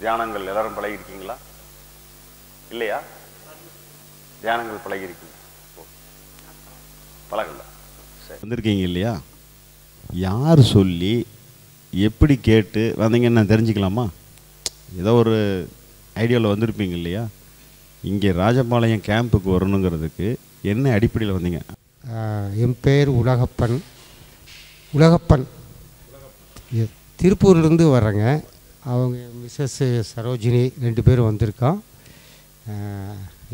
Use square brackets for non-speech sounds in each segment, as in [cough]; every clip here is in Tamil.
தியானங்கள் எல்லாரும் பழகிருக்கீங்களா இல்லையா? தியானங்கள் பழகிருக்கீங்க ஓ. பழகல. சரி. வந்திருக்கீங்க இல்லையா? யார் சொல்லி எப்படி கேட்டு வந்தீங்கன்னு நான் தெரிஞ்சுக்கலாமா? ஏதோ ஒரு ஐடியாவில் வந்திருப்பீங்க இல்லையா? இங்கே ராஜபாளையம் கேம்புக்கு வரணுங்கிறதுக்கு என்ன அடிப்படையில் வந்தீங்க? என் பேர் உலகப்பன். உலகப்பன். திருப்பூர்லேருந்து வர்றேங்க. அவங்க மிஸ்ஸஸ் சரோஜினி ரெண்டு பேரும் வந்திருக்கோம்.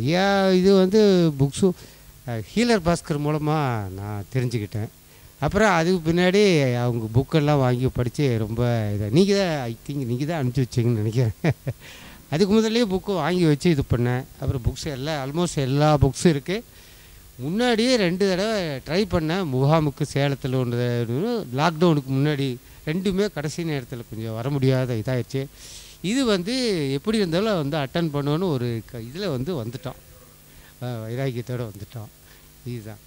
ஐயா இது வந்து புக்ஸு ஹீலர் பாஸ்கர் மூலமாக நான் தெரிஞ்சுக்கிட்டேன். அப்புறம் அதுக்கு பின்னாடி அவங்க புக்கெல்லாம் வாங்கி படித்து ரொம்ப இதாக நீங்கள் தான் ஐ திங்க் நீங்கள் தான் அனுப்பிச்சி வச்சிங்கன்னு நினைக்கிறேன். [laughs] அதுக்கு முதல்லையே புக்கு வாங்கி வச்சு இது பண்ணேன். அப்புறம் புக்ஸ் எல்லாம் ஆல்மோஸ்ட் எல்லா புக்ஸும் இருக்குது முன்னாடியே ரெண்டு தடவை ட்ரை பண்ணேன். முகாமுக்கு சேலத்தில் ஒன்று லாக்டவுனுக்கு முன்னாடி ரெண்டுமே கடைசி நேரத்தில் கொஞ்சம் வர முடியாத இதாகிடுச்சு இது வந்து எப்படி இருந்தாலும் வந்து அட்டன் பண்ணோன்னு ஒரு க இதில் வந்து வந்துட்டோம். வைராக்கியத்தோடு வந்துட்டோம். இதுதான்.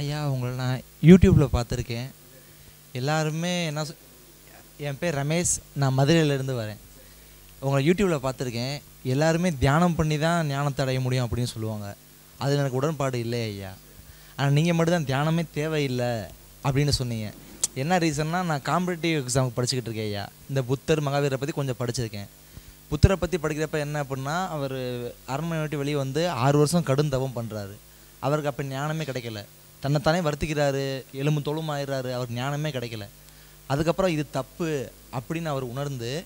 ஐயா உங்களை நான் யூடியூப்பில் பார்த்துருக்கேன். எல்லாருமே என்ன என் பேர் ரமேஷ். நான் மதுரையிலேருந்து வரேன். உங்களை யூடியூப்பில் பார்த்துருக்கேன். எல்லாருமே தியானம் பண்ணி தான் ஞானத்தை அடைய முடியும் அப்படின்னு சொல்லுவாங்க. அதில் எனக்கு உடன்பாடு இல்லை ஐயா. ஆனால் நீங்கள் மட்டும்தான் தியானமே தேவையில்லை அப்படின்னு சொன்னீங்க. என்ன ரீசன்னா நான் காம்படிட்டிவ் எக்ஸாமுக்கு படிச்சுக்கிட்டு இருக்கேன் ஐயா. இந்த புத்தர் மகாவீரை பற்றி கொஞ்சம் படிச்சிருக்கேன். புத்தரை பற்றி படிக்கிறப்ப என்ன அப்படின்னா அவர் அரண்மனை விட்டு வெளியே வந்து ஆறு வருஷம் கடும் தவம் பண்ணுறாரு அவருக்கு அப்போ ஞானமே கிடைக்கல. தன்னைத்தானே வருத்திக்கிறாரு எலும்பு தோளும் ஆயிடுறாரு அவருக்கு ஞானமே கிடைக்கல. அதுக்கப்புறம் இது தப்பு அப்படின்னு அவர் உணர்ந்து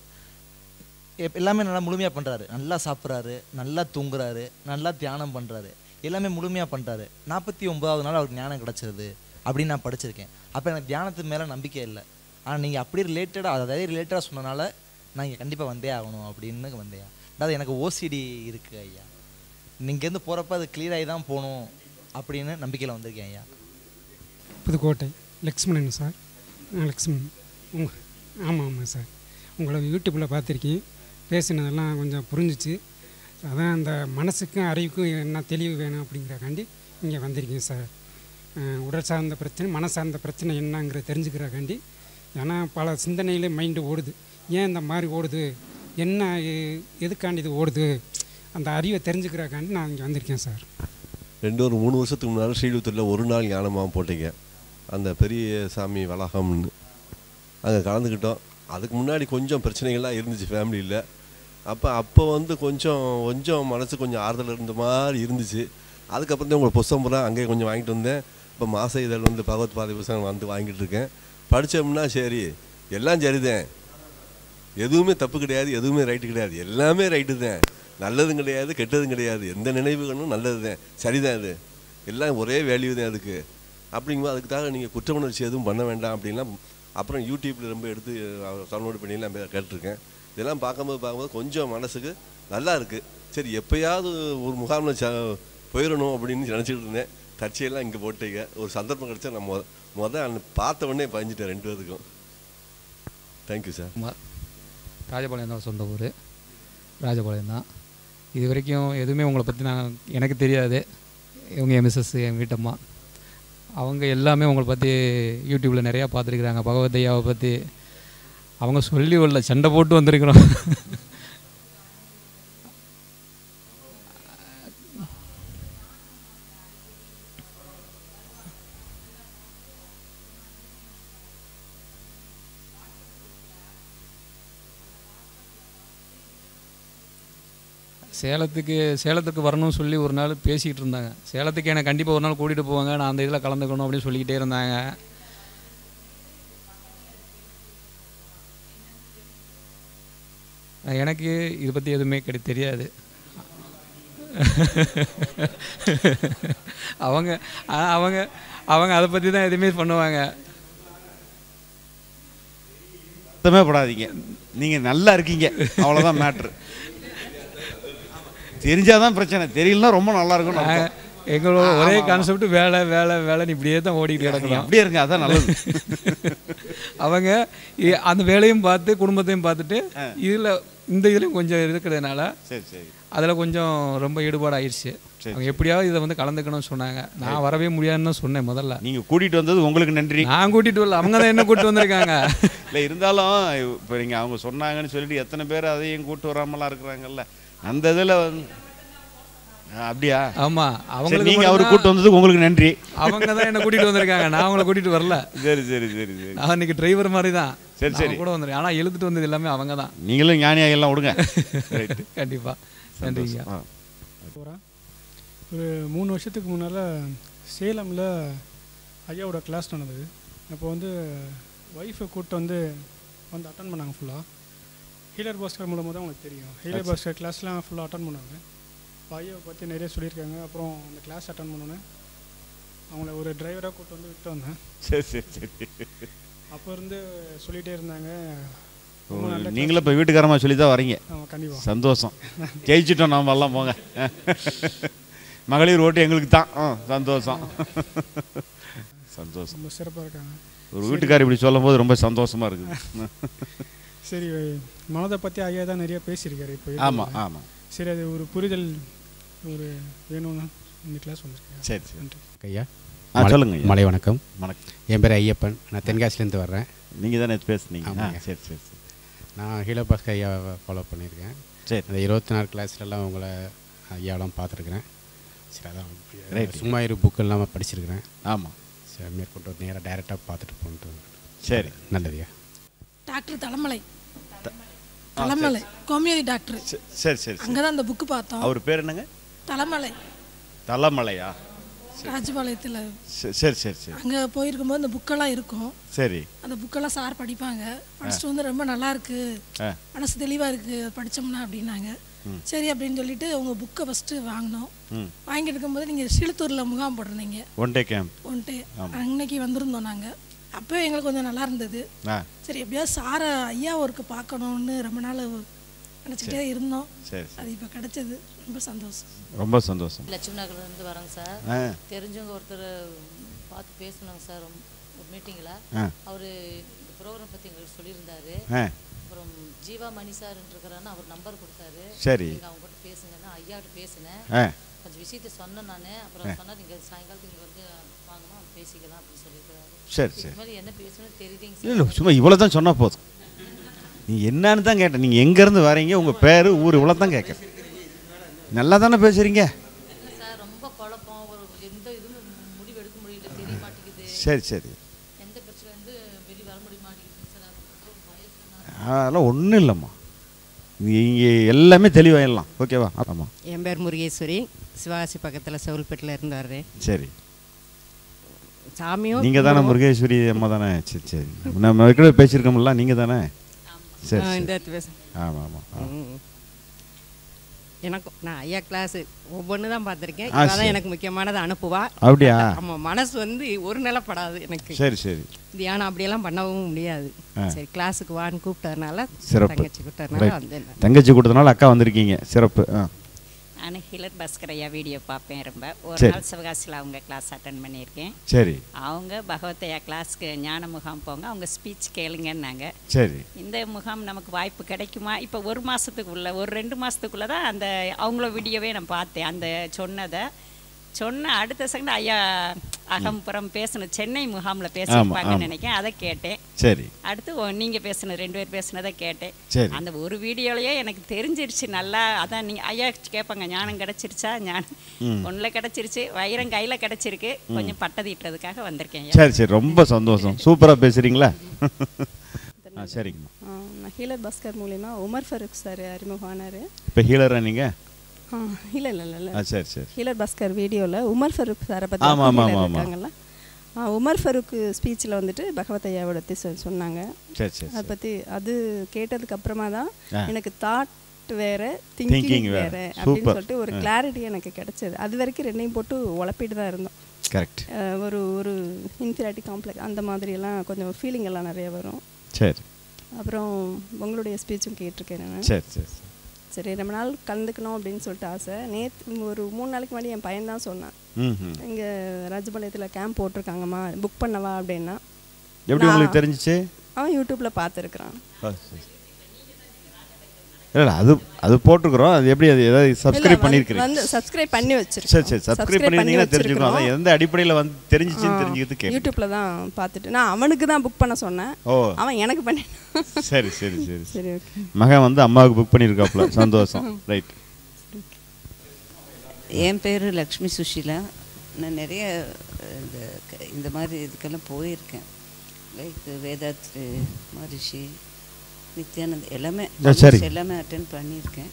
எப்- எல்லாமே நல்லா முழுமையாக பண்ணுறாரு நல்லா சாப்பிட்றாரு நல்லா தூங்குறாரு நல்லா தியானம் பண்ணுறாரு எல்லாமே முழுமையாக பண்ணுறாரு நாற்பத்தி ஒன்பதாவது நாள் அவருக்கு ஞானம் கிடச்சிருது. அப்படின்னு நான் படிச்சிருக்கேன். அப்போ எனக்கு தியானத்து மேலே நம்பிக்கை இல்லை. ஆனால் நீங்கள் அப்படி ரிலேட்டடாக அதாவது ரிலேட்டடாக சொன்னனால நான் இங்கே கண்டிப்பாக வந்தே ஆகணும் அப்படின்னு வந்தேன் அதாவது எனக்கு ஓசிடி இருக்குது ஐயா. நீங்கேருந்து போகிறப்ப அது கிளியராகி தான் போகணும் அப்படின்னு நம்பிக்கையில் வந்திருக்கேன் ஐயா. புதுக்கோட்டை லக்ஷ்மணன் சார். நான் லக்ஷ்மணன். உங்க ஆமாம் ஆமாம் சார். உங்களை யூடியூப்பில் பார்த்துருக்கேன். பேசினதெல்லாம் கொஞ்சம் புரிஞ்சிச்சு. அதான் அந்த மனசுக்கும் அறிவுக்கும் என்ன தெளிவு வேணும் அப்படிங்கிறக்காண்டி இங்கே வந்திருக்கேன் சார். உடல் சார்ந்த பிரச்சனை மன சார்ந்த பிரச்சனை என்னங்கிறத தெரிஞ்சுக்கிறக்காண்டி ஏன்னா பல சிந்தனையிலே மைண்டு ஓடுது. ஏன் இந்த மாதிரி ஓடுது? என்ன எதுக்காண்டி இது ஓடுது? அந்த அறிவை தெரிஞ்சுக்கிறக்காண்டி நான் இங்கே வந்திருக்கேன் சார். ரெண்டு ஒரு மூணு வருஷத்துக்கு முன்னால் ஸ்ரீவில்புத்தூரில் ஒரு நாள் ஞானமாக போட்டீங்க. அந்த பெரிய சாமி வளாகம்னு. அங்கே கலந்துக்கிட்டோம். அதுக்கு முன்னாடி கொஞ்சம் பிரச்சனைகள்லாம் இருந்துச்சு ஃபேமிலியில். அப்போ அப்போ வந்து கொஞ்சம் கொஞ்சம் மனசு கொஞ்சம் ஆறுதல் இருந்த மாதிரி இருந்துச்சு. அதுக்கப்புறம் தான் உங்களை புஸ்தகம் பூரா அங்கேயே கொஞ்சம் வாங்கிட்டு வந்தேன். இப்போ மாத இதழ் வந்து பகவத் பாதை புஸ்தகம் வந்து வாங்கிட்டு இருக்கேன். படித்தோம்னா சரி எல்லாம் சரிதான். எதுவுமே தப்பு கிடையாது எதுவுமே ரைட்டு கிடையாது. எல்லாமே ரைட்டு தான். நல்லதும் கிடையாது கெட்டதும் கிடையாது. எந்த நினைவுகளும் நல்லது தான் சரிதான் அது. எல்லாம் ஒரே வேல்யூ தான் அதுக்கு. அப்படிங்கும்போது அதுக்காக நீங்கள் குற்ற உணர்ச்சி எதுவும் பண்ண வேண்டாம் அப்படின்லாம் அப்புறம் யூடியூப்பில் ரொம்ப எடுத்து டவுன்லோட் பண்ணிலாம் கேட்டிருக்கேன். இதெல்லாம் பார்க்கும்போது பார்க்கும்போது கொஞ்சம் மனசுக்கு நல்லா இருக்குது சரி எப்போயாவது ஒரு முகாமில் ச போயிடணும் அப்படின்னு நினச்சிட்டு இருந்தேன். தற்செயலாம் இங்கே போட்டீங்க. ஒரு சந்தர்ப்பம் கிடச்சா நான் மொத மொதல் பார்த்த உடனே பயஞ்சிட்டேன் ரெண்டு பேருக்கும். தேங்க்யூ சார் குமார் ராஜபாளையம் தான் சொந்த ஊர். ராஜபாளையம் தான். இது வரைக்கும் எதுவுமே உங்களை பற்றி நான் எனக்கு தெரியாது. இவங்க என் மிஸ்ஸஸ் என் வீட்டம்மா. அவங்க எல்லாமே உங்களை பற்றி யூடியூப்பில் நிறையா பார்த்துருக்குறாங்க. பகவதையாவை பற்றி அவங்க சொல்லி உள்ள சண்டை போட்டு வந்திருக்கிறோம். [laughs] சேலத்துக்கு சேலத்துக்கு வரணும்னு சொல்லி ஒரு நாள் பேசிக்கிட்டு இருந்தாங்க. சேலத்துக்கு என்னை கண்டிப்பாக ஒரு நாள் கூட்டிகிட்டு போவாங்க. நான் அந்த இதில் கலந்துக்கணும் அப்படின்னு சொல்லிக்கிட்டே இருந்தாங்க. எனக்கு இதை பற்றி எதுவுமே கிடை தெரியாது. அவங்க அவங்க அவங்க அதை பற்றி தான் எதுவுமே பண்ணுவாங்க. சுத்தமே படாதீங்க. நீங்கள் நல்லா இருக்கீங்க. அவ்வளோதான் மேட்ரு தெரிஞ்சாதான் பிரச்சனை. தெரியலனா ரொம்ப நல்லா இருக்கும் எங்களோட ஒரே கான்செப்ட் வேலை வேலை வேலைன்னு இப்படியே தான் ஓடிக்கிட்டு கிடக்கலாம் அப்படியே இருங்க அதான் நல்லது. [laughs] அவங்க அந்த வேலையும் பார்த்து குடும்பத்தையும் பார்த்துட்டு இதில் இந்த இதுலையும் கொஞ்சம் இருக்கிறதுனால சரி சரி. அதில் கொஞ்சம் ரொம்ப ஈடுபாடு ஆயிடுச்சு அவங்க எப்படியாவது இதை வந்து கலந்துக்கணும்னு சொன்னாங்க. நான் வரவே முடியாதுன்னு தான் சொன்னேன் முதல்ல. நீங்கள் கூட்டிகிட்டு வந்தது உங்களுக்கு நன்றி. நான் கூட்டிட்டு வரல. அவங்க தான் என்ன கூட்டிட்டு வந்திருக்காங்க. [laughs] இல்லை இருந்தாலும் இப்போ நீங்கள் அவங்க சொன்னாங்கன்னு சொல்லிட்டு எத்தனை பேர் அதையும் கூட்டு வராமலாம் இருக்கிறாங்கல்ல. அந்த இதில் வந்து அப்படியா? ஆமா சரி அவங்களுக்கு நீங்கள் அவர் கூட்டு வந்ததுக்கு உங்களுக்கு நன்றி. அவங்க தான் என்ன கூட்டிட்டு வந்திருக்காங்க. நான் அவங்கள கூட்டிட்டு வரல. சரி சரி சரி சரி. நான் இன்னைக்கு டிரைவர் மாதிரி தான் சரி, நான் சரி. கூட வந்துருக்கேன். ஆனா எழுதிட்டு வந்தது எல்லாமே அவங்க தான். நீங்களும் ஞானியாக எல்லாம் விடுங்க. [laughs] கண்டிப்பா. நன்றிங்க. ஒரு மூணு வருஷத்துக்கு முன்னால் சேலமில் ஐயாவோட கிளாஸ் நடந்தது. அப்போ வந்து ஒய்ஃபை கூப்பிட்டு வந்து வந்து அட்டன் பண்ணாங்க ஃபுல்லாக ஹீலர் பாஸ்கர் மூலமாக தான் உங்களுக்கு தெரியும். ஹீலர் பாஸ்கர் கிளாஸ்லாம் ஃபுல்லாக அட்டன் பண்ணாங்க இப்போ ஐயாவை பற்றி நிறைய சொல்லியிருக்காங்க. அப்புறம் அந்த கிளாஸ் அட்டன் பண்ணோன்னே அவங்கள ஒரு டிரைவராக கூப்பிட்டு வந்து விட்டு வந்தேன். சரி சரி சரி. அப்போ இருந்து சொல்லிகிட்டே இருந்தாங்க. நீங்களும் இப்போ வீட்டுக்காரமா சொல்லி தான் வரீங்க கண்டிப்பாக சந்தோஷம். ஜெயிச்சிட்டோம் நாம எல்லாம் போங்க. மகளிர் ஓட்டு எங்களுக்கு தான். சந்தோஷம். சந்தோஷம். ரொம்ப சிறப்பாக இருக்காங்க. ஒரு வீட்டுக்காரர் இப்படி சொல்லும் போது ரொம்ப சந்தோஷமா இருக்குது. [laughs] சரி மனதை பற்றி ஐயா தான் நிறைய பேசியிருக்காரு. இப்போ ஆமாம் ஆமாம் சரி அது ஒரு புரிதல் ஒரு வேணும்னு இந்த கிளாஸ் வந்திருக்கேன் சரி சரி. நன்றி. ஐயா ஆ சொல்லுங்க ஐயா. மலை வணக்கம். வணக்கம். என் பேர் ஐயப்பன். நான் தென்காசிலேருந்து வர்றேன். நீங்கள் தானே பேசுனீங்க. சரி சரி சரி. நான் ஹீலோ பாஸ்கர் ஐயாவை ஃபாலோ பண்ணியிருக்கேன். சரி. அந்த இருபத்தி நாலு கிளாஸ்லலாம் உங்களை ஐயாவெல்லாம் பார்த்துருக்குறேன். சரி அதான். சும்மா இரு புக்கெல்லாம் படிச்சிருக்கிறேன். ஆமாம் சரி மேற்கொண்டு நேராக டைரெக்டாக பார்த்துட்டு போன்ட்டு சரி. நல்லதுயா டாக்டர் தலைமலை. தலைமலை கோமியதி டாக்டர். சரி, சரி சரி சரி. அங்கே தான் அந்த புக்கு பார்த்தோம். அவர் பேர் என்னங்க? தலைமலை. தலைமலையா? ராஜபாளையத்தில். சரி சரி சரி. அங்கே போயிருக்கும்போது அந்த புக்கெல்லாம் இருக்கும். சரி. அந்த புக்கெல்லாம் சார் படிப்பாங்க. படிச்சுட்டு வந்து ரொம்ப நல்லா இருக்கு மனசு தெளிவாக இருக்கு. படித்தோம்னா அப்படின்னாங்க. சரி அப்படின்னு சொல்லிட்டு உங்கள் புக்கை ஃபஸ்ட்டு வாங்கினோம். வாங்கிட்டு இருக்கும்போது நீங்கள் சிலுத்தூரில் முகாம் போட்டிருந்தீங்க. ஒன் டே கேம்ப் ஒன்ட்டு அன்னைக்கு வந்திருந்தோம் நாங்கள் அப்போ எங்களுக்கு கொஞ்சம் நல்லா இருந்தது. சரி எப்படியாவது சாரை ஐயா ஒர்க்கு பார்க்கணுன்னு ரொம்ப நாள் நினச்சிக்கிட்டே இருந்தோம். சரி அது இப்போ கிடைச்சது. ரொம்ப சந்தோஷம். ரொம்ப சந்தோஷம். லட்சுமி நகர்லேருந்து வரோங்க சார். தெரிஞ்சவங்க ஒருத்தர் பார்த்து பேசணுங்க சார் ஒரு மீட்டிங்கில் அவர் இந்த ப்ரோக்ராம் பற்றி எங்களுக்கு சொல்லியிருந்தாரு. அப்புறம் ஜீவா மணி சார் இருக்கிறான்னு அவர் நம்பர் கொடுத்தாரு. சரி. அவங்க கிட்ட பேசுங்கன்னா ஐயாட்ட பேசினேன். ஆ. கொஞ்சம் விஷயத்த சொன்னேன் நான். அப்புறம் சொன்னால் நீங்கள் சாயங்காலத்துக்கு இங்கே வந்து வாங்கம்மா பேசிக்கலாம் அப்படின்னு சொல்லியிருக்கிறாரு. சரி சரி. இல்லை இல்லை சும்மா இவ்வளோ தான் சொன்னால் போதும். நீ என்னன்னு தான் கேட்டேன். நீங்கள் எங்கேருந்து வரீங்க உங்கள் பேர் ஊர் இவ்வளோ தான் கேட்குறேன் நல்லா தானே பேசுகிறீங்க சார் சார் ரொம்ப குழப்பம். ஒரு எந்த இதுவும் முடிவு எடுக்க முடியல. தெரிய மாட்டேங்குது. சரி சரி. எந்த பிரச்சனை வந்து வெளியே வர முடிய மாட்டேங்குது சார். ரொம்ப வயசான அதெல்லாம் ஒன்றும் இல்லைம்மா. இங்கே எல்லாமே தெளிவாயிடலாம். ஓகேவா? ஆமாம் என் பேர் முருகேஸ்வரி. சிவகாசி பக்கத்தில் செவல்பேட்டில் இருந்து வர்றேன். சரி. சாமியும் நீங்கள் தானே முருகேஸ்வரி அம்மா தானே? சரி சரி. நம்ம ஏற்கனவே பேசியிருக்கோம்ல நீங்கள் தானே? சரி இந்த பேச- ஆமாம் ஆமாம். எனக்கும் நான் ஐயா கிளாஸ் ஒவ்வொன்று தான் பார்த்துருக்கேன் சரி. எனக்கு முக்கியமானது அனுப்புவா. அப்படியா? ஆமாம் மனசு வந்து ஒரு நிலப்படாது எனக்கு. சரி சரி. தியானம் அப்படியெல்லாம் பண்ணவும் முடியாது. சரி கிளாஸுக்கு வான்னு கூப்பிட்டதுனால சிறப்பு. தங்கச்சி கூப்பிட்டதுனால நான். தங்கச்சி கொடுத்தனால அக்கா வந்திருக்கீங்க. சிறப்பு ஆ. நான் ஹிலர் பாஸ்கர் ஐயா வீடியோ பார்ப்பேன் ரொம்ப. ஒரு. நாள் சிவகாசியில் அவங்க கிளாஸ் அட்டன் பண்ணியிருக்கேன். சரி. அவங்க பகவத் ஐயா கிளாஸ்க்கு ஞான முகாம் போங்க அவங்க ஸ்பீச் கேளுங்கன்னாங்க. சரி. இந்த முகாம் நமக்கு வாய்ப்பு கிடைக்குமா? இப்போ ஒரு மாதத்துக்குள்ள ஒரு ரெண்டு மாதத்துக்குள்ளே தான் அந்த அவங்கள வீடியோவே நான் பார்த்தேன். அந்த சொன்னதை சொன்ன அடுத்த செகண்ட் ஐயா அகம்புறம் பேசணும். சென்னை முகாமில் பேசியிருப்பாங்கன்னு ஆமா. நினைக்கிறேன். அதை கேட்டேன். சரி. அடுத்து நீங்க பேசுன ரெண்டு பேர் பேசுனதை கேட்டேன். சரி. அந்த ஒரு வீடியோலயே எனக்கு தெரிஞ்சிருச்சு நல்லா. அதான் நீங்க ஐயா கேட்பாங்க ஞானம் கிடைச்சிருச்சா? ஞானம். ஒண்ணுல கிடைச்சிருச்சு. வைரம் கையில கிடைச்சிருக்கு. கொஞ்சம் பட்டதிட்டுறதுக்காக வந்திருக்கேன் சரி சரி. ரொம்ப சந்தோஷம். சூப்பராக பேசுகிறீங்களா [laughs] ஆ சரிங்கம்மா. ஆ, நான் ஹீலர் பாஸ்கர் மூலிமா உமர் ஃபருக் சார் அறிமுகமானார். இப்போ ஹீலரா நீங்கள் இல்லை இல்லை இல்லை சரி சரி. ஹீலர் பாஸ்கர் வீடியோவில் உமர் ஃபருக் சாரை பற்றி. இருக்காங்கல்ல உமர் ஃபருக் ஸ்பீச்சில் வந்துட்டு பகவத் ஐயாவோட சொன்னாங்க. சரி சரி அதை பற்றி அது கேட்டதுக்கு அப்புறமா தான். எனக்கு தாட் வேற திங்கிங் வேற. அப்படின்னு. சொல்லிட்டு ஒரு. கிளாரிட்டி எனக்கு கிடைச்சது. அது வரைக்கும் ரெண்டையும் போட்டு உழப்பிட்டு தான் இருந்தோம். கரெக்ட் ஒரு ஒரு இன்ஃபிராட்டி காம்ப்ளெக்ஸ் அந்த மாதிரியெல்லாம் கொஞ்சம் ஃபீலிங் எல்லாம் நிறைய வரும். சரி. அப்புறம் உங்களுடைய ஸ்பீச்சும் கேட்டிருக்கேன் நான். சரி சரி. சரி. ரொம்ப நாள் கலந்துக்கணும் அப்படின்னு சொல்லிட்டு ஆசை. நேற்று ஒரு மூணு நாளைக்கு முன்னாடி என் பையன் தான் சொன்னான். இங்கே ராஜபாளையத்தில் கேம்ப் போட்டிருக்காங்கம்மா புக் பண்ணவா அப்படின்னா. எப்படி உங்களுக்கு தெரிஞ்சிச்சு? அவன் யூடியூப்பில் பார்த்துருக்குறான். இல்லை அது அது போட்டுக்கிறோம் அது எப்படி அது ஏதாவது சப்ஸ்கிரைப் வந்து பண்ணியிருக்கிறீங்க? சப்ஸ்கிரைப் பண்ணி வச்சிருக்கோம் சரி சரி சப்ஸ்கிரைப் பண்ணியிருந்தீங்கன்னா தெரிஞ்சுக்கணும். அதான் எந்த அடிப்படையில் வந்து தெரிஞ்சிச்சுன்னு ஆ, தெரிஞ்சுக்கிறது கேட்கு யூடியூப்ல தான் பார்த்துட்டு நான் அவனுக்கு தான் புக் பண்ண சொன்னேன். ஓ. அவன் எனக்கு பண்ணி சரி சரி சரி. [laughs] சரி ஓகே மகன் வந்து அம்மாவுக்கு புக் பண்ணியிருக்காப்புல. [laughs] சந்தோஷம். ரைட் என் பேர் லக்ஷ்மி சுஷீலா. நான் நிறைய இந்த க- இந்த மாதிரி இதுக்கெல்லாம் போயிருக்கேன். லைக் வேதாத்ரி மகரிஷி நித்யானந்த் எல்லாமே எல்லாமே அட்டன் பண்ணியிருக்கேன்.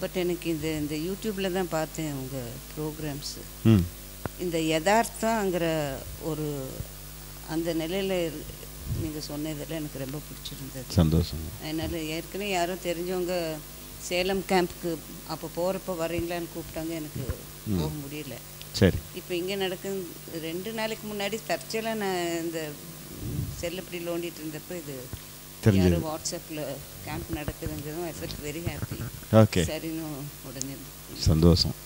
பட் எனக்கு இந்த இந்த யூடியூப்பில் தான் பார்த்தேன் உங்கள் ப்ரோக்ராம்ஸு இந்த யதார்த்தங்கிற ஒரு அந்த நிலையில் நீங்கள் சொன்னதெல்லாம் எனக்கு ரொம்ப பிடிச்சிருந்தது. சந்தோஷம். அதனால் ஏற்கனவே யாரோ தெரிஞ்சவங்க சேலம் கேம்ப்புக்கு அப்போ போகிறப்ப வரீங்களான்னு கூப்பிட்டாங்க எனக்கு. போக முடியல. சரி. இப்போ இங்கே நடக்குது ரெண்டு நாளைக்கு முன்னாடி தற்செயலாக நான் இந்த செல் இப்படி லோண்டிட்டு இருந்தப்போ இது தெரிஞ்சது. யாரோ வாட்ஸ்அப்பில் camp நடக்குதுங்கிறதும் I felt very happy Okay. சரின்னு உடனே சந்தோஷம்.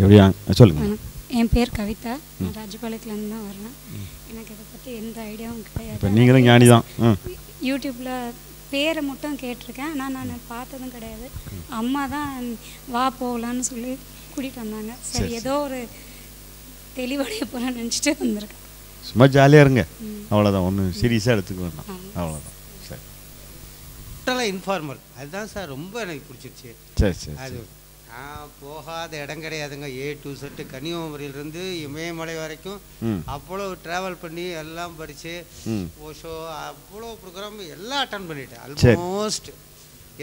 எப்படியா? சொல்லுங்க. என் பேர் கவிதா. நான் ராஜபாளையத்துலேருந்து தான் வரேன். எனக்கு இதை பற்றி எந்த ஐடியாவும் கிடையாது. இப்போ நீங்களும் ஞானி தான் யூடியூப்பில் பேரை மட்டும் கேட்டிருக்கேன். ஆனால் நான் பார்த்ததும் கிடையாது. அம்மா தான் வா போகலான்னு சொல்லி கூட்டிகிட்டு வந்தாங்க. சரி சரி, ஏதோ ஒரு தெளிவடைய போகிறேன்னு நினச்சிட்டு வந்திருக்கேன். சும்மா ஜாலியாக இருங்க. அவ்வளோதான் ஒன்றும் சீரியஸாக எடுத்துக்க வேண்டாம் அவ்வளோதான் சரி. டோட்டலாக இன்ஃபார்மல் அதுதான் சார் ரொம்ப எனக்கு பிடிச்சிருச்சு. சரி, சரி, அது நான் போகாத இடம் கிடையாதுங்க. ஏ டு செட்டு கன்னியாகுமரியிலேருந்து இமயமலை வரைக்கும். அவ்வளோ ட்ராவல் பண்ணி எல்லாம் படித்து. ஓஷோ அவ்வளோ ப்ரோக்ராம் எல்லாம் அட்டன் பண்ணிட்டேன். ஆல்மோஸ்ட்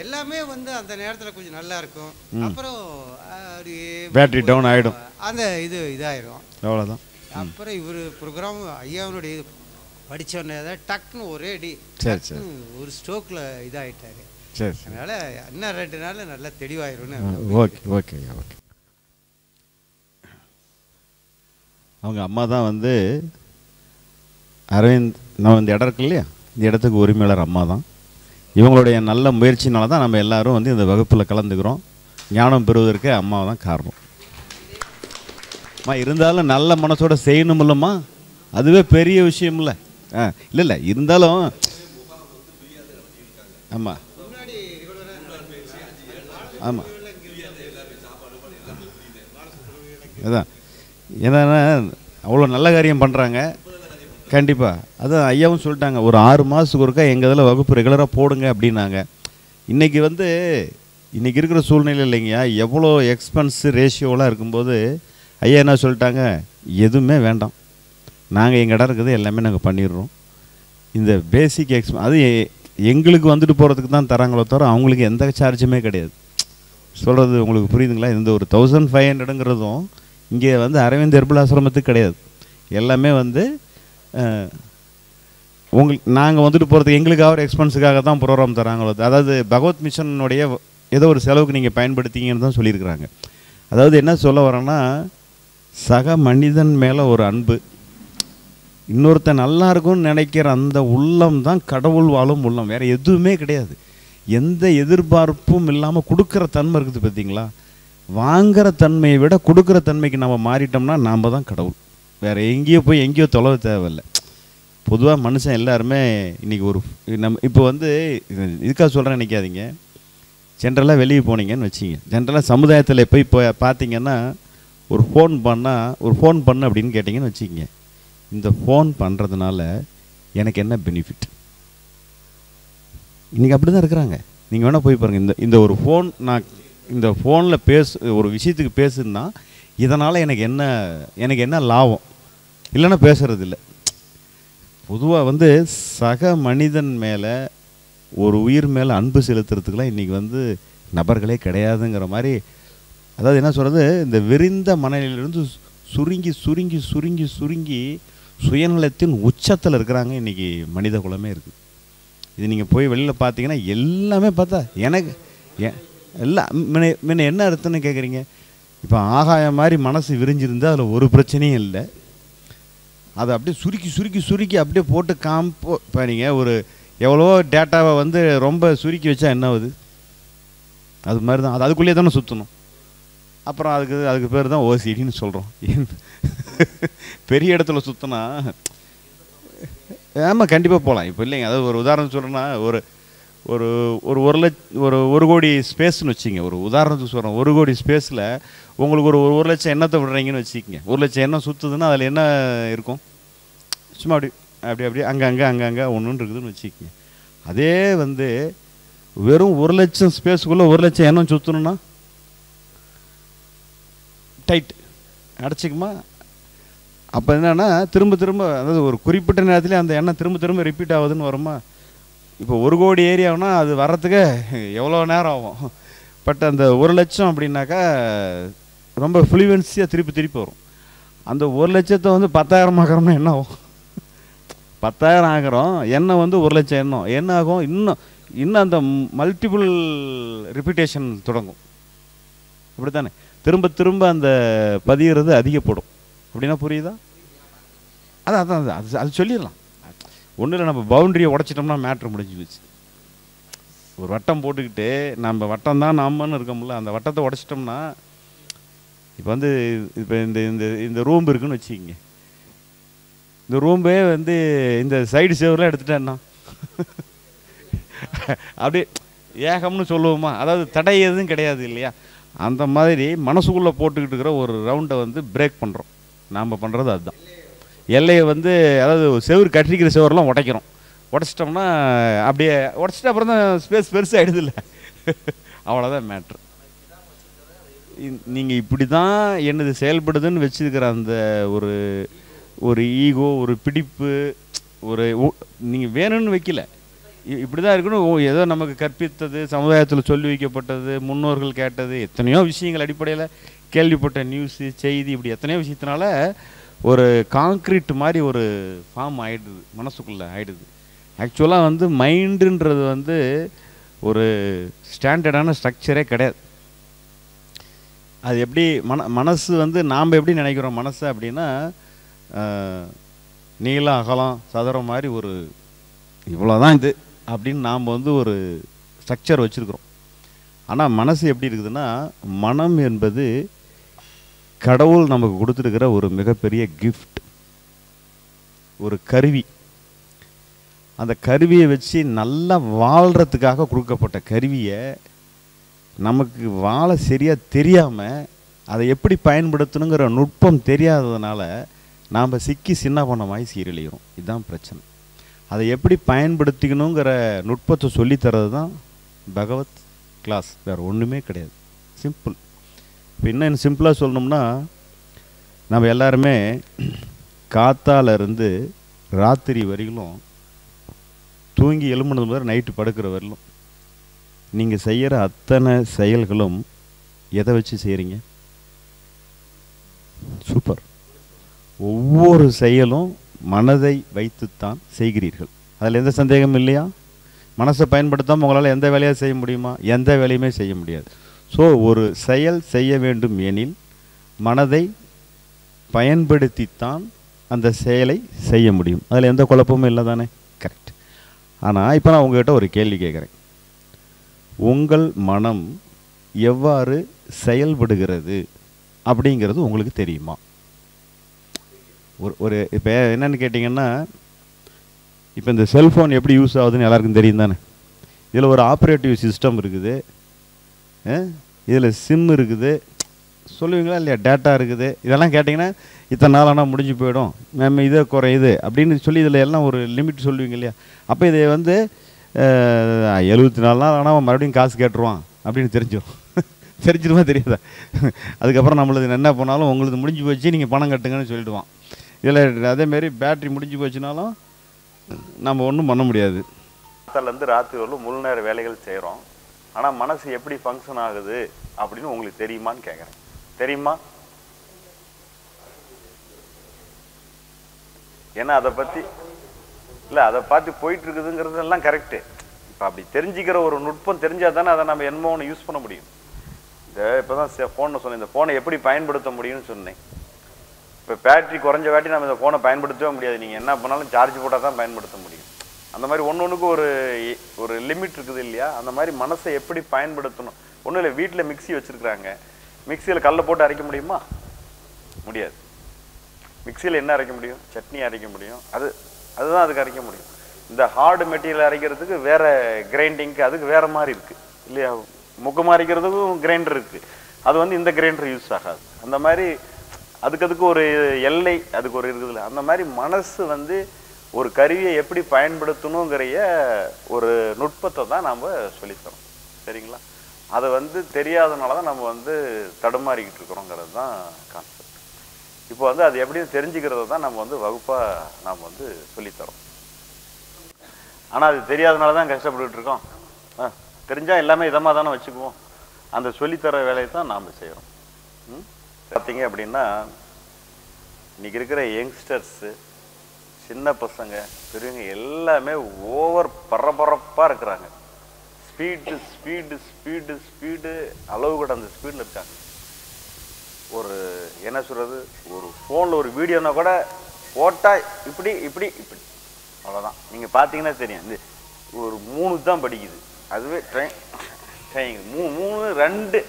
எல்லாமே வந்து அந்த நேரத்தில் கொஞ்சம் நல்லா இருக்கும். அப்புறம் Battery down ஆயிடும். அந்த இது இதாயிரும். அவ்வளோதான். அப்புறம் இவர் ப்ரோக்ராம் ஐயாவுடைய படித்தோடனே தான் டக்குன்னு ஒரே அடி சரி, சரி. டக்குன்னு ஒரு ஸ்ட்ரோக்கில் இதாகிட்டாரு. அதனால் இன்னும் ரெண்டு நாள் நல்லா தெளிவாயிரும்னு ஓகே ஓகே ஓகே. அவங்க அம்மா தான் வந்து அரவிந்த் நம்ம இந்த இடம் இருக்கு இல்லையா? இந்த இடத்துக்கு உரிமையாளர் அம்மா தான். இவங்களுடைய நல்ல முயற்சினால தான் நம்ம எல்லாரும் வந்து இந்த வகுப்பில் கலந்துக்கிறோம். ஞானம் பெறுவதற்கு அம்மா தான் காரணம். அம்மா இருந்தாலும் நல்ல மனசோட செய்யணும் இல்லைம்மா அதுவே பெரிய விஷயம் இல்லை ஆ இல்லை இல்லை இருந்தாலும் ஆமாம் ஆமாம் அதான். என்னன்னா அவ்வளோ நல்ல காரியம் பண்ணுறாங்க கண்டிப்பாக அதான் ஐயாவும் சொல்லிட்டாங்க ஒரு ஆறு மாதத்துக்கு ஒருக்கா எங்கள் இதில் வகுப்பு ரெகுலராக போடுங்க அப்படின்னாங்க. இன்றைக்கி வந்து இன்றைக்கி இருக்கிற சூழ்நிலை இல்லைங்கய்யா எவ்வளோ எக்ஸ்பென்ஸு ரேஷியோலாம் இருக்கும்போது ஐயா என்ன சொல்லிட்டாங்க? எதுவுமே வேண்டாம். நாங்கள் எங்கள் இடம் இருக்குது எல்லாமே நாங்கள் பண்ணிடுறோம். இந்த பேசிக் எக்ஸ் அது எங்களுக்கு வந்துட்டு போகிறதுக்கு தான் தராங்களோ தவிர அவங்களுக்கு எந்த சார்ஜுமே கிடையாது. சொல்கிறது உங்களுக்கு புரியுதுங்களா? இந்த ஒரு தௌசண்ட் ஃபைவ் ஹண்ட்ரடுங்கிறதும் இங்கே வந்து அரவிந்த் ஹெர்பல் ஆசிரமத்துக்கு கிடையாது. எல்லாமே வந்து உங்களுக்கு நாங்கள் வந்துட்டு போகிறதுக்கு எங்களுக்கு ஒரு எக்ஸ்பென்ஸுக்காக தான் ப்ரோக்ராம் தராங்களோ அதாவது பகவத் மிஷனுடைய ஏதோ ஒரு செலவுக்கு நீங்கள் பயன்படுத்திங்கன்னு தான் சொல்லியிருக்கிறாங்க. அதாவது என்ன சொல்ல வரேன்னா சக மனிதன் மேலே ஒரு அன்பு. இன்னொருத்தன் நல்லா இருக்கும்னு நினைக்கிற அந்த உள்ளம் தான் கடவுள் வாழும் உள்ளம். வேறு எதுவுமே கிடையாது. எந்த எதிர்பார்ப்பும் இல்லாமல் கொடுக்குற தன்மை இருக்குது பார்த்தீங்களா வாங்குற தன்மையை விட கொடுக்குற தன்மைக்கு நம்ம மாறிட்டோம்னா நாம் தான் கடவுள். வேறு எங்கேயோ போய் எங்கேயோ தொலைவு தேவையில்லை. பொதுவாக மனுஷன் எல்லாருமே இன்னைக்கு ஒரு நம்ம இப்போ வந்து இதுக்காக சொல்கிறேன் நினைக்காதீங்க. ஜென்ரலாக வெளியே போனீங்கன்னு வச்சிங்க ஜென்ரலாக சமுதாயத்தில் போய் இப்போ பார்த்தீங்கன்னா ஒரு ஃபோன் பண்ணால் ஒரு ஃபோன் பண்ண அப்படின்னு கேட்டிங்கன்னு வச்சுக்கிங்க. இந்த ஃபோன் பண்ணுறதுனால எனக்கு என்ன பெனிஃபிட் இன்றைக்கி அப்படி தான் இருக்கிறாங்க. நீங்கள் வேணால் போய் பாருங்கள் இந்த இந்த ஒரு ஃபோன் நான் இந்த ஃபோனில் பேசு ஒரு விஷயத்துக்கு பேசுன்னா இதனால் எனக்கு என்ன எனக்கு என்ன லாபம்? இல்லைன்னா பேசுகிறது இல்லை பொதுவாக வந்து சக மனிதன் மேலே ஒரு உயிர் மேலே அன்பு செலுத்துறதுக்கெலாம் இன்றைக்கி வந்து நபர்களே கிடையாதுங்கிற மாதிரி அதாவது என்ன சொல்கிறது இந்த விரிந்த மனநிலையிலிருந்து சுருங்கி சுருங்கி சுருங்கி சுருங்கி சுயநலத்தின் உச்சத்தில் இருக்கிறாங்க இன்றைக்கி மனித குலமே இருக்குது இது நீங்கள் போய் வெளியில் பார்த்தீங்கன்னா எல்லாமே பார்த்தா எனக்கு எல்லாம் முன்ன முன்ன என்ன அர்த்தம்னு கேட்குறீங்க இப்போ ஆகாயம் மாதிரி மனசு விரிஞ்சிருந்தால் அதில் ஒரு பிரச்சனையும் இல்லை. அதை அப்படியே சுருக்கி சுருக்கி சுருக்கி அப்படியே போட்டு காம்போ இப்போ நீங்கள் ஒரு எவ்வளோ டேட்டாவை வந்து ரொம்ப சுருக்கி வச்சா என்ன ஆகுது? அது மாதிரி தான் அது அதுக்குள்ளேயே தானே சுற்றணும் அப்புறம் அதுக்கு அதுக்கு பேர் தான் ஓசிடின்னு சொல்கிறோம் பெரிய இடத்துல சுற்றினா ஆமாம் கண்டிப்பாக போகலாம் இப்போ இல்லைங்க. அதாவது ஒரு உதாரணம் சொல்கிறேன்னா ஒரு ஒரு ஒரு ஒரு லட்ச ஒரு ஒரு கோடி ஸ்பேஸ்னு வச்சுங்க ஒரு உதாரணத்துக்கு சொல்கிறோம் ஒரு கோடி ஸ்பேஸில் உங்களுக்கு ஒரு ஒரு லட்சம் எண்ணத்தை விடுறீங்கன்னு வச்சுக்கோங்க. ஒரு லட்சம் எண்ணம் சுற்றுதுன்னா அதில் என்ன இருக்கும்? சும்மா அப்படி அப்படி அப்படி அங்கே அங்கே அங்கே அங்கே ஒன்று இருக்குதுன்னு வச்சுக்கோங்க. அதே வந்து வெறும் ஒரு லட்சம் ஸ்பேஸுக்குள்ளே ஒரு லட்சம் எண்ணம் சுற்றணுன்னா டைட் அடைச்சிக்குமா? அப்போ என்னன்னா திரும்ப திரும்ப அதாவது ஒரு குறிப்பிட்ட நேரத்தில் அந்த எண்ணம் திரும்ப திரும்ப ரிப்பீட் ஆகுதுன்னு வருமா? இப்போ ஒரு கோடி ஏரியாவுனா அது வர்றதுக்கு எவ்வளோ நேரம் ஆகும்? பட் அந்த ஒரு லட்சம் அப்படின்னாக்கா ரொம்ப ஃப்ளூவன்சியாக திருப்பி திருப்பி வரும். அந்த ஒரு லட்சத்தை வந்து பத்தாயிரம் ஆகிறோம்னா என்ன ஆகும்? பத்தாயிரம் ஆகிறோம் எண்ணெய் வந்து ஒரு லட்சம் எண்ணம். என்ன ஆகும்? இன்னும் இன்னும் அந்த மல்டிபிள் ரிப்பீட்டேஷன் தொடங்கும். அப்படித்தானே? திரும்ப திரும்ப அந்த பதிகிறது அதிகப்படும். அப்படின்னா புரியுதா? அதான் அதான் அது அது சொல்லிடலாம். ஒன்றும் இல்லை நம்ம பவுண்டரியை உடைச்சிட்டோம்னா மேட்ரு முடிஞ்சு போச்சு. ஒரு வட்டம் போட்டுக்கிட்டு நம்ம வட்டம் தான் நாமன்னு இருக்கோம்ல அந்த வட்டத்தை உடச்சிட்டோம்னா இப்போ வந்து இப்போ இந்த இந்த இந்த ரூம் இருக்குன்னு வச்சுக்கிங்க. இந்த ரூம்பே வந்து இந்த சைடு சேவரெலாம் எடுத்துட்டேன்னா அப்படியே ஏகம்னு சொல்லுவோமா? அதாவது தடை எதுவும் கிடையாது இல்லையா? அந்த மாதிரி மனசுக்குள்ளே போட்டுக்கிட்டு இருக்கிற ஒரு ரவுண்டை வந்து பிரேக் பண்ணுறோம் நாம் பண்ணுறது அதுதான். எல்லையை வந்து அதாவது செவுரு கட்டிக்கிற செவரெலாம் உடைக்கிறோம். உடச்சிட்டோம்னா அப்படியே உடச்சிட்டு அப்புறம் தான் ஸ்பேஸ் பெருசாகிடுது இல்லை அவ்வளோதான் மேட்ரு நீங்கள் இப்படி தான் என்னது செயல்படுதுன்னு வச்சுருக்கிற அந்த ஒரு ஒரு ஈகோ ஒரு பிடிப்பு ஒரு நீங்கள் வேணும்னு வைக்கல. இப்படி தான் இருக்கணும். ஓ, ஏதோ நமக்கு கற்பித்தது சமுதாயத்தில் சொல்லி வைக்கப்பட்டது முன்னோர்கள் கேட்டது எத்தனையோ விஷயங்கள் அடிப்படையில் கேள்விப்பட்ட நியூஸு செய்தி இப்படி எத்தனையோ விஷயத்தினால ஒரு காங்க்ரீட் மாதிரி ஒரு ஃபார்ம் ஆகிடுது மனசுக்குள்ளே ஆகிடுது ஆக்சுவலாக வந்து மைண்டுன்றது வந்து ஒரு ஸ்டாண்டர்டான ஸ்ட்ரக்சரே கிடையாது. அது எப்படி மன மனசு வந்து நாம் எப்படி நினைக்கிறோம்? மனசு அப்படின்னா நீளம் அகலம் சதுரம் மாதிரி ஒரு இவ்வளோதான் இது. அப்படின்னு நாம் வந்து ஒரு ஸ்ட்ரக்சர் வச்சுருக்குறோம். ஆனால் மனசு எப்படி இருக்குதுன்னா மனம் என்பது கடவுள் நமக்கு கொடுத்துருக்கிற ஒரு மிகப்பெரிய கிஃப்ட் ஒரு கருவி. அந்த கருவியை வச்சு நல்லா வாழ்கிறதுக்காக கொடுக்கப்பட்ட கருவியை நமக்கு வாழ சரியாக தெரியாமல் அதை எப்படி பயன்படுத்தணுங்கிற நுட்பம் தெரியாததுனால நாம் சிக்கி சின்ன பண்ணமாய் சீரழிகிறோம். இதுதான் பிரச்சனை. அதை எப்படி பயன்படுத்திக்கணுங்கிற நுட்பத்தை சொல்லித்தரது தான் பகவத் கிளாஸ் வேறு ஒன்றுமே கிடையாது. சிம்பிள் இப்போ இன்னும் சிம்பிளாக சொல்லணும்னா நம்ம எல்லாருமே காத்தாலேருந்து ராத்திரி வரையிலும் தூங்கி எழும்புனது முதல் நைட்டு படுக்கிற வரையிலும் நீங்கள் செய்கிற அத்தனை செயல்களும் எதை வச்சு செய்கிறீங்க சூப்பர். ஒவ்வொரு செயலும் மனதை வைத்துத்தான் செய்கிறீர்கள். அதில் எந்த சந்தேகமும் இல்லையா? மனசை பயன்படுத்தாமல் உங்களால் எந்த வேலையாக செய்ய முடியுமா? எந்த வேலையுமே செய்ய முடியாது. ஸோ ஒரு செயல் செய்ய வேண்டும் எனில் மனதை பயன்படுத்தித்தான் அந்த செயலை செய்ய முடியும். அதில் எந்த குழப்பமும் இல்லை தானே? கரெக்ட் ஆனால் இப்போ நான் உங்ககிட்ட ஒரு கேள்வி கேட்குறேன். உங்கள் மனம் எவ்வாறு செயல்படுகிறது அப்படிங்கிறது உங்களுக்கு தெரியுமா? ஒரு ஒரு இப்போ என்னென்னு கேட்டிங்கன்னா இப்போ இந்த செல்ஃபோன் எப்படி யூஸ் ஆகுதுன்னு எல்லாருக்கும் தெரியும் தானே? இதில் ஒரு ஆப்ரேட்டிவ் சிஸ்டம் இருக்குது. இதில் சிம் இருக்குது. சொல்லுவீங்களா இல்லையா? டேட்டா இருக்குது. இதெல்லாம் கேட்டிங்கன்னா இத்தனை நாள் ஆனால் முடிஞ்சு போயிடும். மேம் இதே குறையுது அப்படின்னு சொல்லி இதில் எல்லாம் ஒரு லிமிட் சொல்லுவீங்க இல்லையா? அப்போ இதை வந்து எழுபத்தி நாலு நாள் ஆனால் மறுபடியும் காசு கேட்டுருவான் அப்படின்னு தெரிஞ்சிடும் [laughs] தெரிஞ்சிருமா தெரியாதா? அதுக்கப்புறம் நம்மளது என்ன பண்ணாலும் உங்களுக்கு முடிஞ்சு போச்சு நீங்கள் பணம் கட்டுங்கன்னு சொல்லிடுவான். இதில் அதேமாரி பேட்ரி முடிஞ்சு போச்சுனாலும் நம்ம ஒன்றும் பண்ண முடியாது. காத்தாலேருந்து ராத்திரி வரலும் முழு நேர வேலைகள் செய்கிறோம். ஆனால் மனசு எப்படி ஃபங்க்ஷன் ஆகுது அப்படின்னு உங்களுக்கு தெரியுமான்னு கேட்குறேன். தெரியுமா? ஏன்னா அதை பற்றி இல்லை அதை பார்த்து போயிட்டு இருக்குதுங்கிறதெல்லாம் கரெக்டு இப்போ அப்படி தெரிஞ்சுக்கிற ஒரு நுட்பம் தெரிஞ்சால் தானே அதை நம்ம என்னமோ ஒன்று யூஸ் பண்ண முடியும். இந்த இப்போ தான் ஃபோனை சொன்னேன் இந்த ஃபோனை எப்படி பயன்படுத்த முடியும்னு சொன்னேன். இப்போ பேட்ரி குறைஞ்ச வாட்டி நம்ம இந்த ஃபோனை பயன்படுத்தவே முடியாது. நீங்கள் என்ன பண்ணாலும் சார்ஜ் போட்டால் தான் பயன்படுத்த முடியும். அந்த மாதிரி ஒன்று ஒன்றுக்கு ஒரு ஒரு லிமிட் இருக்குது இல்லையா? அந்த மாதிரி மனசை எப்படி பயன்படுத்தணும்? ஒன்றும் இல்லை வீட்டில் மிக்ஸி வச்சுருக்குறாங்க. மிக்சியில் கல்லை போட்டு அரைக்க முடியுமா? முடியாது. மிக்சியில் என்ன அரைக்க முடியும்? சட்னி அரைக்க முடியும். அது அதுதான் அதுக்கு அரைக்க முடியும். இந்த ஹார்டு மெட்டீரியல் அரைக்கிறதுக்கு வேறு கிரைண்டிங்க்கு அதுக்கு வேறு மாதிரி இருக்குது இல்லையா? முகம் அரைக்கிறதுக்கும் கிரைண்டர் இருக்குது அது வந்து இந்த கிரைண்டர் யூஸ் ஆகாது. அந்த மாதிரி அதுக்கு அதுக்கு ஒரு எல்லை அதுக்கு ஒரு இருக்குதுல்ல அந்த மாதிரி மனசு வந்து ஒரு கருவியை எப்படி பயன்படுத்தணுங்கிறைய ஒரு நுட்பத்தை தான் நாம் சொல்லித்தரோம் சரிங்களா? அதை வந்து தெரியாதனால தான் நம்ம வந்து தடுமாறிக்கிட்டு இருக்கிறோங்கிறது தான் கான்செப்ட் இப்போ வந்து அது எப்படின்னு தெரிஞ்சுக்கிறத தான் நம்ம வந்து வகுப்பாக நாம் வந்து சொல்லித்தரோம். ஆனால் அது தெரியாதனால தான் கஷ்டப்பட்டுக்கிட்டு இருக்கோம். ஆ தெரிஞ்சால் எல்லாமே இதமாக தானே வச்சுக்குவோம். அந்த சொல்லித்தர வேலையை தான் நாம் செய்கிறோம் ம்? பார்த்தீங்க அப்படின்னா இன்னைக்கு இருக்கிற யங்ஸ்டர்ஸு சின்ன பசங்க பெரியவங்க எல்லாமே ஓவர் பரபரப்பாக இருக்கிறாங்க. ஸ்பீடு ஸ்பீடு ஸ்பீடு ஸ்பீடு அளவு கடந்த ஸ்பீடில் இருக்காங்க. ஒரு என்ன சொல்கிறது ஒரு ஃபோனில் ஒரு வீடியோனா கூட போட்டால் இப்படி இப்படி இப்படி. அவ்வளோதான் நீங்கள் பார்த்தீங்கன்னா தெரியும். இந்த ஒரு மூணு தான் படிக்குது. அதுவே ட்ரெயின் ட்ரெயின் மூணு மூணு ரெண்டு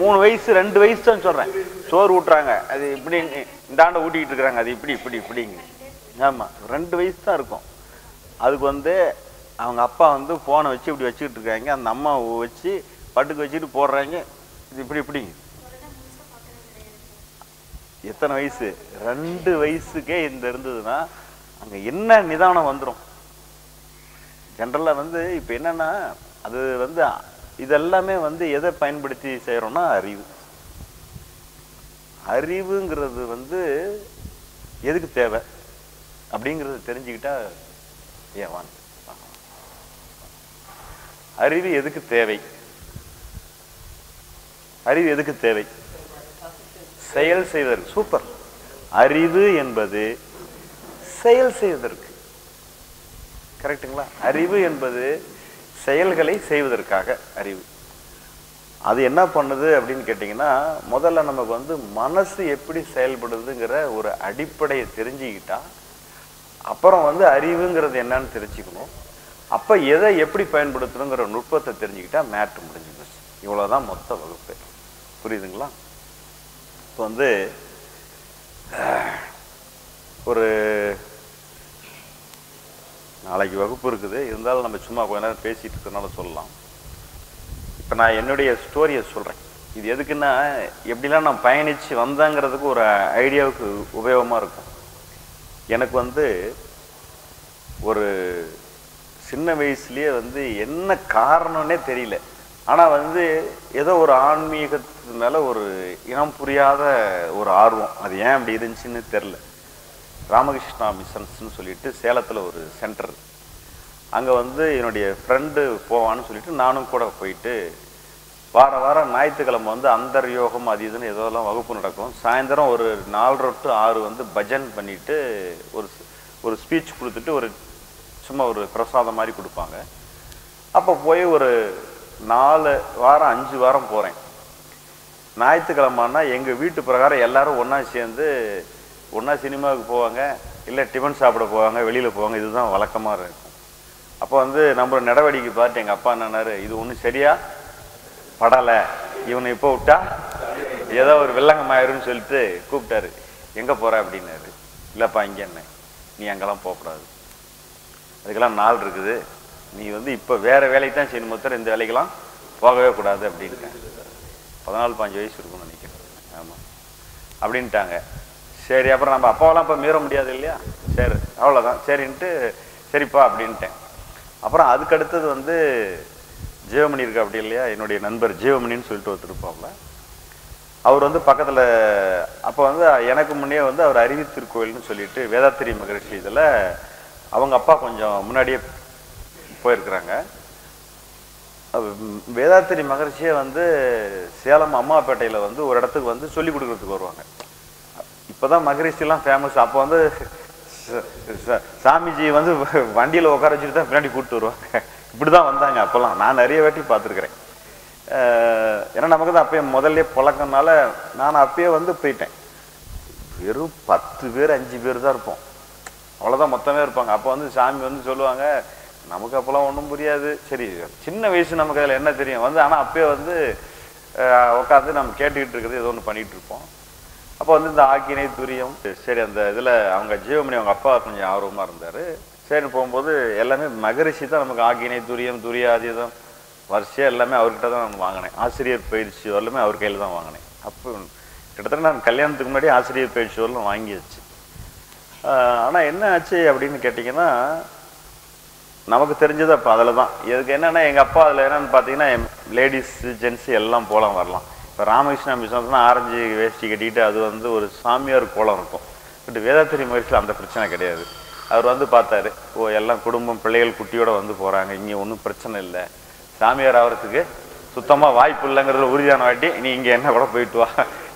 மூணு வயசு ரெண்டு வயசு தான் சொல்கிறேன் சோறு ஊட்டுறாங்க. அது இப்படி இந்த ஆண்டை ஊட்டிக்கிட்டு இருக்கிறாங்க. அது இப்படி இப்படி இப்படிங்க. ஆமாம் ரெண்டு வயசு தான் இருக்கும். அதுக்கு வந்து அவங்க அப்பா வந்து ஃபோனை வச்சு இப்படி வச்சுக்கிட்டு இருக்காங்க. அந்த அம்மா வச்சு பட்டுக்கு வச்சுட்டு போடுறாங்க. இது இப்படி இப்படிங்க. எத்தனை வயசு? ரெண்டு வயசுக்கே இந்த இருந்ததுன்னா அங்கே என்ன நிதானம் வந்துடும் ஜென்ரலாக வந்து இப்போ என்னன்னா அது வந்து இதெல்லாமே வந்து எதை பயன்படுத்தி செய்கிறோம்னா அறிவு. அறிவுங்கிறது வந்து எதுக்கு தேவை? அப்படிங்கிறத தெரிஞ்சுக்கிட்டா ஏவான் அறிவு எதுக்கு தேவை? அறிவு எதுக்கு தேவை? செயல் செய்வதற்கு சூப்பர். அறிவு என்பது செயல் செய்வதற்கு கரெக்டுங்களா அறிவு என்பது செயல்களை செய்வதற்காக அறிவு. அது என்ன பண்ணுது அப்படின்னு கேட்டிங்கன்னா முதல்ல நமக்கு வந்து மனசு எப்படி செயல்படுதுங்கிற ஒரு அடிப்படையை தெரிஞ்சுக்கிட்டா அப்புறம் வந்து அறிவுங்கிறது என்னன்னு தெரிஞ்சுக்கணும். அப்போ எதை எப்படி பயன்படுத்தணுங்கிற நுட்பத்தை தெரிஞ்சுக்கிட்டா மேட்டு முடிஞ்சு போச்சு இவ்வளோதான் மொத்த வகுப்பு. புரியுதுங்களா? இப்போ வந்து ஒரு நாளைக்கு வகுப்பு இருக்குது. இருந்தாலும் நம்ம சும்மா கொஞ்ச நேரம் பேசிட்டு இருக்கிறனால சொல்லலாம். இப்போ நான் என்னுடைய ஸ்டோரியை சொல்கிறேன் இது எதுக்குன்னா எப்படிலாம் நான் பயணித்து வந்தேங்கிறதுக்கு ஒரு ஐடியாவுக்கு உபயோகமாக இருக்கும். எனக்கு வந்து ஒரு சின்ன வயசுலேயே வந்து என்ன காரணம்னே தெரியல. ஆனால் வந்து ஏதோ ஒரு ஆன்மீகத்து மேலே ஒரு இனம் புரியாத ஒரு ஆர்வம். அது ஏன் அப்படி இருந்துச்சுன்னு தெரில ராமகிருஷ்ணா மிஷன்ஸ்னு சொல்லிட்டு சேலத்தில் ஒரு சென்டர். அங்கே வந்து என்னுடைய ஃப்ரெண்டு போவான்னு சொல்லிட்டு நானும் கூட போயிட்டு வார வாரம் ஞாயிற்றுக்கிழமை வந்து அந்தர் யோகம் அது இதுன்னு ஏதோலாம் வகுப்பு நடக்கும். சாயந்தரம் ஒரு நாலரை டு ஆறு வந்து பஜன் பண்ணிட்டு ஒரு ஒரு ஸ்பீச் கொடுத்துட்டு ஒரு சும்மா ஒரு பிரசாதம் மாதிரி கொடுப்பாங்க. அப்போ போய் ஒரு நாலு வாரம் அஞ்சு வாரம் போகிறேன் ஞாயிற்றுக்கிழமைன்னா எங்கள் வீட்டு பிரகாரம் எல்லாரும் ஒன்றா சேர்ந்து ஒன்றா சினிமாவுக்கு போவாங்க இல்லை டிஃபன் சாப்பிட போவாங்க வெளியில் போவாங்க இதுதான் வழக்கமாக இருக்கும். அப்போ வந்து நம்ம நடவடிக்கை பார்த்து எங்கள் அப்பா என்னன்னாரு இது ஒன்றும் சரியா? படலை. இவனை இப்போ விட்டா ஏதோ ஒரு வெள்ளங்கமாயிருன்னு சொல்லிட்டு கூப்பிட்டாரு. எங்கே போகிற அப்படின்னாரு. இல்லைப்பா இங்கே என்ன? நீ அங்கெல்லாம் போகக்கூடாது. அதுக்கெல்லாம் நாள் இருக்குது. நீ வந்து இப்போ வேற வேலைக்கு தான் செய்யணும். மொத்தம் இந்த வேலைக்கெல்லாம் போகவே கூடாது அப்படின்ட்டேன் பதினாலு பாஞ்சு வயசு இருக்கும்னு நினைக்கிறேன். ஆமாம் அப்படின்ட்டாங்க. சரி அப்புறம் நம்ம அப்பாவெல்லாம் இப்போ மீற முடியாது இல்லையா? சரி அவ்வளோதான் சரின்ட்டு சரிப்பா அப்படின்ட்டேன். அப்புறம் அதுக்கு அடுத்தது வந்து ஜீவமணி இருக்கா அப்படி இல்லையா? என்னுடைய நண்பர் ஜீவமணின்னு சொல்லிட்டு ஒருத்தருப்பாப்ல அவர் வந்து பக்கத்தில் அப்போ வந்து எனக்கு முன்னே வந்து அவர் அறிவித்திருக்கோயில்னு சொல்லிட்டு வேதாத்திரி மகரிஷி இதில் அவங்க அப்பா கொஞ்சம் முன்னாடியே போயிருக்கிறாங்க. வேதாத்திரி மகரிஷியே வந்து சேலம் அம்மாப்பேட்டையில் வந்து ஒரு இடத்துக்கு வந்து சொல்லி கொடுக்குறதுக்கு வருவாங்க. இப்போதான் மகரிஷிலாம் ஃபேமஸ் அப்போ வந்து ச- சாமிஜி வந்து வண்டியில் உட்கார வச்சுட்டு தான் பின்னாடி கூப்பிட்டு வருவாங்க. இப்படி தான் வந்தாங்க அப்போல்லாம். நான் நிறைய வாட்டி பார்த்துருக்குறேன். ஏன்னா நமக்கு தான் அப்பயே முதல்ல பழக்கம்னால நான் அப்பயே வந்து போயிட்டேன். வெறும் பத்து பேர் அஞ்சு பேர் தான் இருப்போம். அவ்வளோதான் மொத்தமே இருப்பாங்க. அப்போ வந்து சாமி வந்து சொல்லுவாங்க நமக்கு அப்போல்லாம் ஒன்றும் புரியாது. சரி சின்ன வயசு நமக்கு அதில் என்ன தெரியும்? வந்து ஆனால் அப்பயே வந்து உட்காந்து நம்ம கேட்டுக்கிட்டு இருக்கிறது ஏதோ ஒன்று பண்ணிகிட்டு இருப்போம். அப்போ வந்து இந்த ஆக்கினை துரியம் சரி அந்த இதில் அவங்க ஜீவமணி அவங்க அப்பா கொஞ்சம் ஆர்வமாக இருந்தார். சரின்னு போகும்போது எல்லாமே மகரிஷி தான் நமக்கு ஆக்கினை துரியம் துரியாதீதம் வரிசையாக எல்லாமே அவர்கிட்ட தான் நான் வாங்கினேன். ஆசிரியர் பயிற்சி வரலுமே அவர் கையில் தான் வாங்கினேன். அப்போ கிட்டத்தட்ட நான் கல்யாணத்துக்கு முன்னாடி ஆசிரியர் பயிற்சி வரலும் வாங்கியாச்சு. ஆனால் என்ன ஆச்சு அப்படின்னு கேட்டிங்கன்னா நமக்கு தெரிஞ்சது அப்போ அதில் தான் இதுக்கு என்னென்னா எங்கள் அப்பா அதில் என்னென்னு பார்த்தீங்கன்னா லேடிஸ் ஜென்ஸ் எல்லாம் போகலாம் வரலாம். இப்போ ராமகிருஷ்ணா மிஷன்ஸ்னால் ஆரஞ்சு வேஷ்டி கட்டிக்கிட்டு அது வந்து ஒரு சாமியார் கோலம் இருக்கும். பட் வேதாத்திரி மகிழ்ச்சியில் அந்த பிரச்சனை கிடையாது. அவர் வந்து பார்த்தாரு ஓ எல்லாம் குடும்பம் பிள்ளைகள் குட்டியோடு வந்து போகிறாங்க இங்கே ஒன்றும் பிரச்சனை இல்லை. சாமியார் ஆகிறதுக்கு சுத்தமாக வாய்ப்பு இல்லைங்கிறதுல உறுதியான வாட்டி நீ இங்கே என்ன கூட போயிட்டு வா.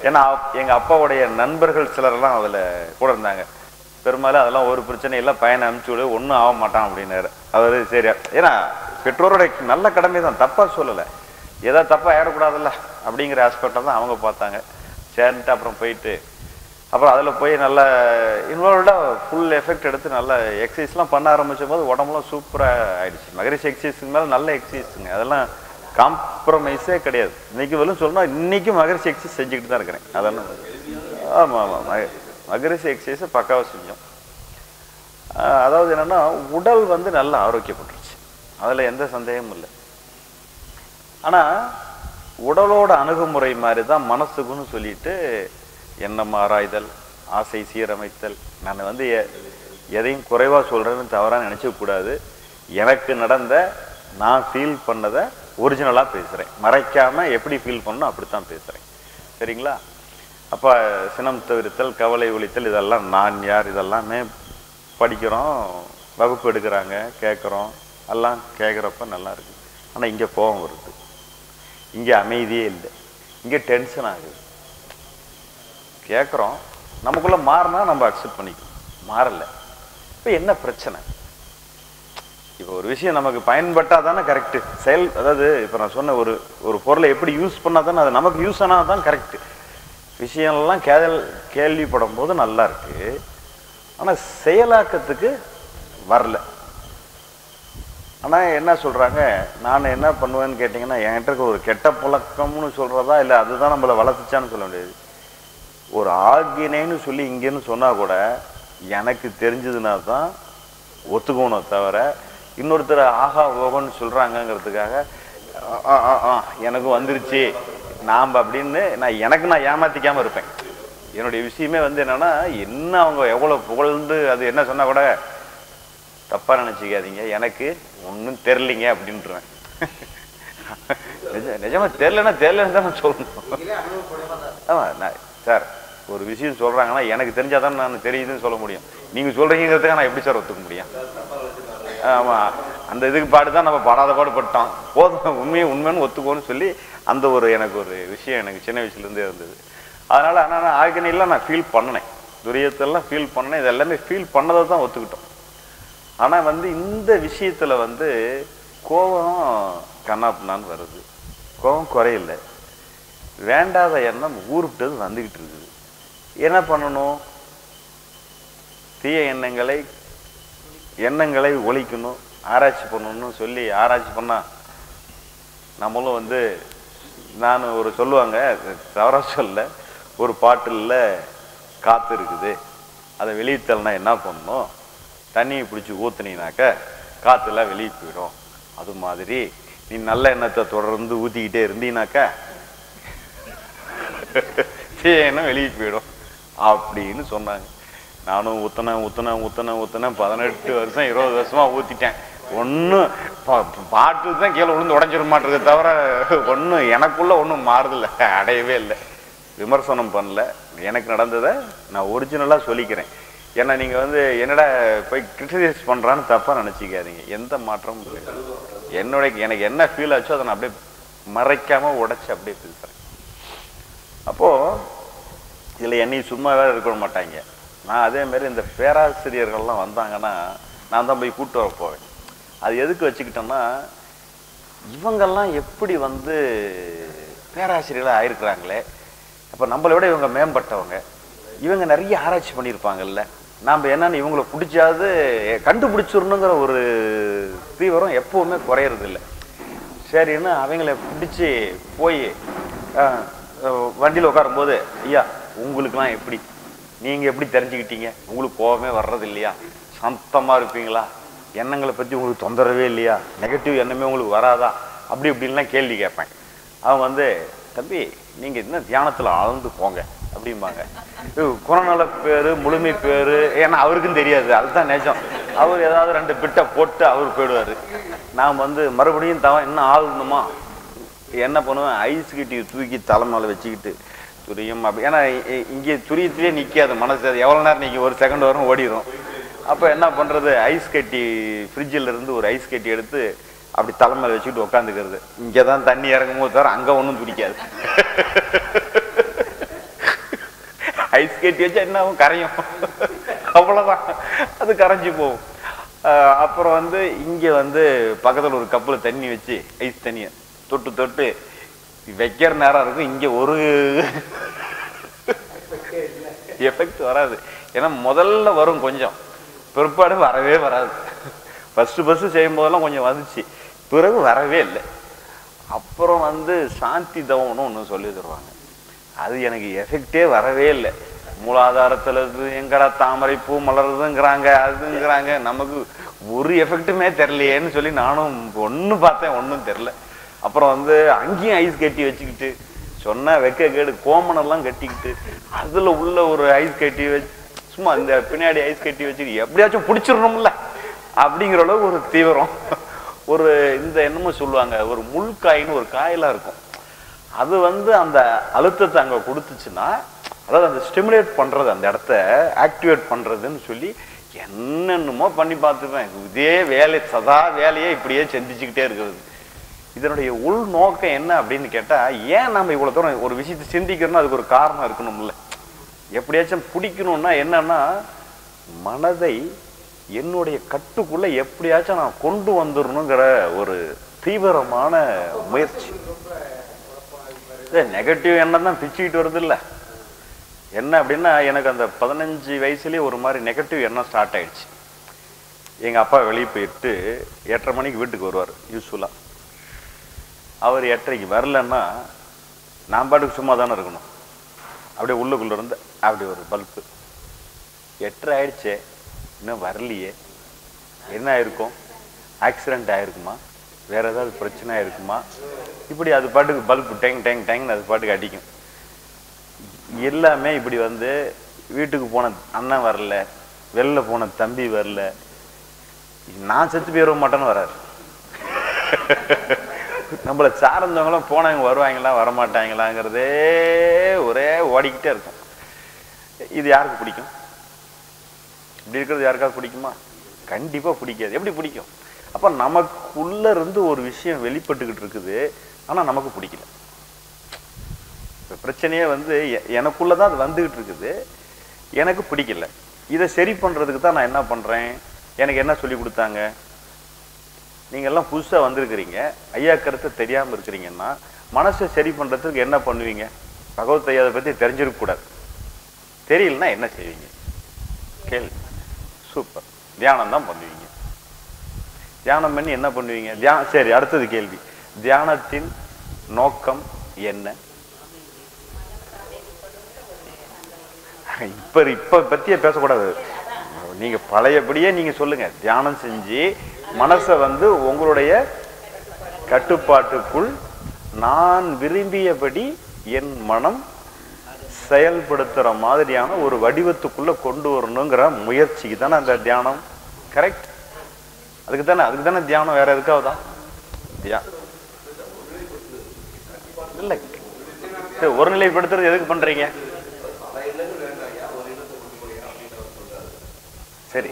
ஏன்னா எங்கள் அப்பாவுடைய நண்பர்கள் சிலரெல்லாம் அதில் கூட இருந்தாங்க. பெரும்பாலும் அதெல்லாம் ஒரு பிரச்சனை இல்லை பையனை அனுப்பிச்சு விடு ஒன்றும் ஆக மாட்டான் அப்படின்னாரு. அவர் சரி. ஏன்னா பெற்றோரோட நல்ல கடமை தான் தப்பாக சொல்லலை. ஏதோ தப்பாக ஏறக்கூடாதுல்ல? அப்படிங்கிற ஆஸ்பெக்டை தான் அவங்க பார்த்தாங்க. சேர்ந்துட்டு அப்புறம் போயிட்டு அப்புறம் அதில் போய் நல்லா இன்வால்வ்டாக ஃபுல் எஃபெக்ட் எடுத்து நல்லா எக்ஸசைஸ்லாம் பண்ண ஆரம்பித்த போது உடம்புலாம் சூப்பராக ஆயிடுச்சு. மகரிஷி எக்ஸசைஸுக்கு மேலே நல்ல எக்ஸசைஸுங்க அதெல்லாம் காம்ப்ரமைஸே கிடையாது. இன்னைக்கு வரலும் சொல்லணும் இன்றைக்கும் மகரிஷி எக்ஸசைஸ் செஞ்சுக்கிட்டு தான் இருக்கிறேன். அதெல்லாம் ஆமாம் ஆமாம் மக மகரிஷி எக்ஸசைஸை பக்காவாக செஞ்சோம். அதாவது என்னென்னா உடல் வந்து நல்லா ஆரோக்கியப்பட்டுருச்சு. அதில் எந்த சந்தேகமும் இல்லை. ஆனால் உடலோட அணுகுமுறை மாதிரி தான் மனசுக்குன்னு சொல்லிட்டு எண்ணம் ஆராய்தல் ஆசை சீரமைத்தல். நான் வந்து எ- எதையும் குறைவாக சொல்கிறேன்னு தவறாக நினச்சக்கூடாது எனக்கு நடந்த நான் ஃபீல் பண்ணதை ஒரிஜினலாக பேசுகிறேன் மறைக்காமல் எப்படி ஃபீல் பண்ணணும் அப்படித்தான் பேசுகிறேன் சரிங்களா? அப்போ சினம் தவிர்த்தல் கவலை ஒழித்தல் இதெல்லாம் நான் யார் இதெல்லாமே படிக்கிறோம் வகுப்பு எடுக்கிறாங்க கேட்குறோம். எல்லாம் கேட்குறப்ப நல்லா இருக்கு. ஆனால் இங்கே கோபம் வருது. இங்கே அமைதியே இல்லை. இங்கே டென்ஷன் ஆகுது. கேட்குறோம். நமக்குள்ளே மாறினா நம்ம அக்செப்ட் பண்ணிக்கணும். மாறலை. இப்போ என்ன பிரச்சனை? இப்போ ஒரு விஷயம் நமக்கு பயன்பட்டால் தானே கரெக்டு செயல் அதாவது இப்போ நான் சொன்ன ஒரு ஒரு பொருளை எப்படி யூஸ் பண்ணால் தானே அது நமக்கு யூஸ் ஆனால் தான் கரெக்டு விஷயம்லாம் கேதல் கேள்விப்படும் போது நல்லா இருக்கு. ஆனால் செயலாக்கத்துக்கு வரல. ஆனால் என்ன சொல்கிறாங்க நான் என்ன பண்ணுவேன்னு கேட்டிங்கன்னா என்கிட்ட ஒரு கெட்ட பழக்கம்னு சொல்கிறதா இல்லை அதுதான் நம்மளை வளர்த்துச்சான்னு சொல்ல முடியாது. ஒரு ஆகினேன்னு சொல்லி இங்கேன்னு சொன்னால் கூட எனக்கு தெரிஞ்சதுனா தான் ஒத்துக்கணும் தவிர இன்னொருத்தர் ஆஹா ஓகோன்னு சொல்கிறாங்கங்கிறதுக்காக ஆ, ஆ, ஆ, எனக்கு வந்துருச்சு. நாம் அப்படின்னு நான் எனக்கு நான் ஏமாத்திக்காமல் இருப்பேன். என்னுடைய விஷயமே வந்து என்னென்னா என்ன அவங்க எவ்வளோ புகழ்ந்து அது என்ன சொன்னால் கூட தப்பாக நினச்சிக்காதீங்க. எனக்கு ஒன்றும் தெரிலிங்க அப்படின்ட்டுருவேன் நிஜ நிஜமா தெரிலன்னா தெரிலன்னு தான் நான் சொல்லணும். ஆமாம் நான் சார் ஒரு விஷயம் சொல்கிறாங்கன்னா எனக்கு தெரிஞ்சால் தான் நான் தெரியுதுன்னு சொல்ல முடியும். நீங்கள் சொல்கிறீங்கிறதுக்கு நான் எப்படி சார் ஒத்துக்க முடியும்? ஆமாம் அந்த இதுக்கு பாடு தான் நம்ம படாத பாடு பட்டோம். போதும் உண்மையை உண்மைன்னு ஒத்துக்கோன்னு சொல்லி அந்த ஒரு எனக்கு ஒரு விஷயம் எனக்கு சின்ன வயசுலேருந்தே இருந்தது. அதனால் ஆனால் நான் ஆர்கனைலாம் நான் ஃபீல் பண்ணினேன். துரியத்தெல்லாம் ஃபீல் பண்ணேன் இது எல்லாமே ஃபீல் பண்ணதை தான் ஒத்துக்கிட்டோம். ஆனால் வந்து இந்த விஷயத்தில் வந்து கோபம் கண்ணாப்புனான்னு வருது. கோபம் குறையில. வேண்டாத எண்ணம் ஊருட்டது வந்துக்கிட்டு இருக்குது. என்ன பண்ணணும்? தீய எண்ணங்களை எண்ணங்களை ஒழிக்கணும். ஆராய்ச்சி பண்ணணும்னு சொல்லி ஆராய்ச்சி பண்ணால் நம்மளும் வந்து நான் ஒரு சொல்லுவாங்க தவறாக சொல்ல ஒரு பாட்டிலில் காற்று இருக்குது. அதை வெளியே என்ன பண்ணணும்? தண்ணியை பிடிச்சி ஊற்றுனீனாக்க காற்றுலாம் வெளியே போயிடும். அது மாதிரி நீ நல்ல எண்ணத்தை தொடர்ந்து ஊற்றிக்கிட்டே இருந்தீனாக்கா தீய வெளியே போயிடும் அப்படின்னு சொன்னாங்க. நானும் ஊற்றினேன் ஊற்றினேன் ஊற்றினேன் ஊற்றினேன் பதினெட்டு வருஷம் இருபது வருஷமாக ஊற்றிட்டேன் ஒன்றும் பாட்டு தான் கீழே விழுந்து உடஞ்சிட மாட்டேருக்கு தவிர ஒன்றும் எனக்குள்ளே ஒன்றும் மாறுதில்லை. அடையவே இல்லை. விமர்சனம் பண்ணல. எனக்கு நடந்ததை நான் ஒரிஜினலாக சொல்லிக்கிறேன். ஏன்னா நீங்கள் வந்து என்னடா போய் கிரிட்டிசைஸ் பண்ணுறான்னு தப்பாக நினச்சிக்காதீங்க. எந்த மாற்றமும் இல்லை. என்னுடைய எனக்கு என்ன ஃபீல் ஆச்சோ அதை நான் அப்படியே மறைக்காமல் உடைச்சி அப்படியே பேசுகிறேன் அப்போது இதில் என்னையும் சும்மாவே இருக்க மாட்டாங்க. நான் அதேமாரி இந்த பேராசிரியர்கள்லாம் வந்தாங்கன்னா நான் தான் போய் கூட்டு வர போவேன். அது எதுக்கு வச்சுக்கிட்டோம்னா இவங்கெல்லாம் எப்படி வந்து பேராசிரியர்களாக ஆயிருக்கிறாங்களே? அப்போ நம்மளை விட இவங்க மேம்பட்டவங்க. இவங்க நிறைய ஆராய்ச்சி பண்ணியிருப்பாங்கல்ல. நாம் என்னன்னு இவங்களை பிடிச்சாது கண்டுபிடிச்சிடணுங்கிற ஒரு தீவிரம் எப்பவுமே குறையறது இல்லை சரின்னு அவங்கள பிடிச்சி போய் வண்டியில் உட்காரும்போது ஐயா உங்களுக்குலாம் எப்படி? நீங்கள் எப்படி தெரிஞ்சுக்கிட்டீங்க? உங்களுக்கு கோபமே வர்றது இல்லையா சந்தமாக இருப்பீங்களா? எண்ணங்களை பற்றி உங்களுக்கு தொந்தரவே இல்லையா? நெகட்டிவ் எண்ணமே உங்களுக்கு வராதா? அப்படி இப்படின்லாம் கேள்வி கேட்பேன். அவன் வந்து தம்பி நீங்கள் இன்னும் தியானத்தில் ஆழ்ந்து போங்க. அப்படிம்பாங்க. குணநல பேரு முழுமை பேரு ஏன்னா அவருக்கும் தெரியாது அதுதான் நிஜம். அவர் ஏதாவது ரெண்டு பிட்டை போட்டு அவர் போயிடுவாரு. நான் வந்து மறுபடியும் தவன் இன்னும் ஆழ்ந்தோமா என்ன பண்ணுவேன்? ஐஸ் கட்டி தூக்கி தலைமையில வச்சுக்கிட்டு துரியம் அப்படி ஏன்னா இங்கே துரியத்திலே நிற்காது மனசு. அது எவ்வளோ நேரம் நிற்கும் ஒரு செகண்ட் வரும் ஓடிடும் அப்போ என்ன பண்ணுறது ஐஸ் கட்டி ஃப்ரிட்ஜில் இருந்து ஒரு ஐஸ் கட்டி எடுத்து அப்படி தலைமையில வச்சுக்கிட்டு உட்காந்துக்கிறது. இங்கே தான் தண்ணி இறங்கும் போது தவிர அங்கே ஒன்றும் துடிக்காது. [laughs] ஐஸ் கட்டி வச்சா என்ன ஆகும்? கரையும். அவ்வளோதான் அது கரைஞ்சி போகும். அப்புறம் வந்து இங்கே வந்து பக்கத்தில் ஒரு கப்பில் தண்ணி வச்சு ஐஸ் தண்ணியை தொட்டு தொட்டு வைக்கிற நேரம் இருக்கும். இங்கே ஒரு எஃபெக்ட் வராது. ஏன்னா முதல்ல வரும் கொஞ்சம். பிற்பாடு வரவே வராது. ஃபஸ்ட்டு ஃபஸ்ட்டு செய்யும் போதெல்லாம் கொஞ்சம் வந்துச்சு பிறகு வரவே இல்லை. அப்புறம் வந்து சாந்தி தவம்னு ஒன்று சொல்லி தருவாங்க. அது எனக்கு எஃபெக்டே வரவே இல்லை. மூலாதாரத்தில் இருந்து எங்கடா தாமரை பூ மலருதுங்கிறாங்க அதுங்கிறாங்க. நமக்கு ஒரு எஃபெக்ட்டுமே தெரிலையேன்னு சொல்லி நானும் ஒன்று பார்த்தேன் ஒன்றும் தெரில அப்புறம் வந்து அங்கேயும் ஐஸ் கட்டி வச்சுக்கிட்டு சொன்ன வெக்க கேடு கோமனெல்லாம் கட்டிக்கிட்டு அதில் உள்ள ஒரு ஐஸ் கட்டி வச்சு சும்மா இந்த பின்னாடி ஐஸ் கட்டி வச்சுக்கிட்டு எப்படியாச்சும் பிடிச்சிடணும்ல அப்படிங்கிற அளவுக்கு ஒரு தீவிரம். ஒரு இந்த என்னமோ சொல்லுவாங்க ஒரு முள் காயின்னு ஒரு காயெல்லாம் இருக்கும். அது வந்து அந்த அழுத்தத்தை அங்கே கொடுத்துச்சுன்னா அதாவது அந்த ஸ்டிமுலேட் பண்ணுறது அந்த இடத்த ஆக்டிவேட் பண்ணுறதுன்னு சொல்லி என்னென்னமோ பண்ணி பார்த்துப்பேன். இதே வேலை சதா வேலையே இப்படியே சிந்திச்சுக்கிட்டே இருக்கிறது. இதனுடைய உள் நோக்கம் என்ன அப்படின்னு கேட்டால் ஏன் நம்ம இவ்வளோ தூரம் ஒரு விஷயத்தை சிந்திக்கிறோம்னா அதுக்கு ஒரு காரணம் இருக்கணும்ல. எப்படியாச்சும் பிடிக்கணும்னா என்னன்னா மனதை என்னுடைய கட்டுக்குள்ள எப்படியாச்சும் நான் கொண்டு வந்துடணுங்கிற ஒரு தீவிரமான முயற்சி. நெகட்டிவ் எண்ணம் தான் பிச்சுக்கிட்டு வருது இல்லை என்ன அப்படின்னா எனக்கு அந்த பதினஞ்சு வயசுலேயே ஒரு மாதிரி நெகட்டிவ் எண்ணம் ஸ்டார்ட் ஆயிடுச்சு. எங்கள் அப்பா வெளியே போயிட்டு எட்டரை மணிக்கு வீட்டுக்கு வருவார் யூஸ்ஃபுல்லாக அவர் எட்டரைக்கு வரலன்னா நான் பாட்டுக்கு சும்மா தானே இருக்கணும். அப்படியே உள்ளுக்குள்ளே இருந்து அப்படி ஒரு பல்பு எட்டரை ஆயிடுச்சே இன்னும் வரலையே. என்ன ஆயிருக்கும்? ஆக்சிடென்ட் ஆயிருக்குமா? வேற ஏதாவது பிரச்சனை இருக்குமா? இப்படி அது பாட்டுக்கு பல்பு டேங் டேங் டேங்னு அது பாட்டுக்கு அடிக்கும். எல்லாமே இப்படி வந்து வீட்டுக்கு போன அண்ணன் வரல வெளில போன தம்பி வரல. நான் செத்து போயிட மாட்டேன்னு வராரு. நம்மளை சார்ந்தவங்களும் போனவங்க வருவாங்களா வரமாட்டாங்களாங்கிறதே ஒரே ஓடிக்கிட்டே இருக்கும். இது யாருக்கு பிடிக்கும்? இப்படி இருக்கிறது யாருக்காவது பிடிக்குமா? கண்டிப்பா பிடிக்காது. எப்படி பிடிக்கும்? அப்ப நமக்குள்ள இருந்து ஒரு விஷயம் வெளிப்பட்டுக்கிட்டு இருக்குது. ஆனா நமக்கு பிடிக்கல. இப்போ பிரச்சனையே வந்து எ- எனக்குள்ளதான் அது வந்துகிட்டு இருக்குது. எனக்கு பிடிக்கல. இதை சரி பண்றதுக்கு தான் நான் என்ன பண்றேன்? எனக்கு என்ன சொல்லி கொடுத்தாங்க? நீங்க எல்லாம் புதுசா வந்திருக்கிறீங்க. ஐயா கருத்தை தெரியாம இருக்கிறீங்கன்னா மனசை சரி பண்றதுக்கு என்ன பண்ணுவீங்க? பகவத் ஐயாவை பத்தி தெரிஞ்சிருக்கக்கூடாது தெரியலன்னா என்ன செய்வீங்க? கேள்வி சூப்பர். தியானம் தான் பண்ணுவீங்க. தியானம் பண்ணி என்ன பண்ணுவீங்க? தியானம் சரி அடுத்தது கேள்வி. தியானத்தின் நோக்கம் என்ன? இப்ப இப்ப பத்தியே பேசக்கூடாது. நீங்க பழையபடியே நீங்க சொல்லுங்க. தியானம் செஞ்சு மனசை வந்து உங்களுடைய கட்டுப்பாட்டுக்குள் நான் விரும்பியபடி என் மனம் செயல்படுத்துற மாதிரியான ஒரு வடிவத்துக்குள்ள கொண்டு வரணுங்கிற முயற்சிக்கு தானே அந்த தியானம். கரெக்ட் அதுக்கு தானே அதுக்கு தானே தியானம் வேற எதுக்காவதா தியா இல்ல. சரி, நிலைப்படுத்துறது எதுக்கு பண்றீங்க? சரி.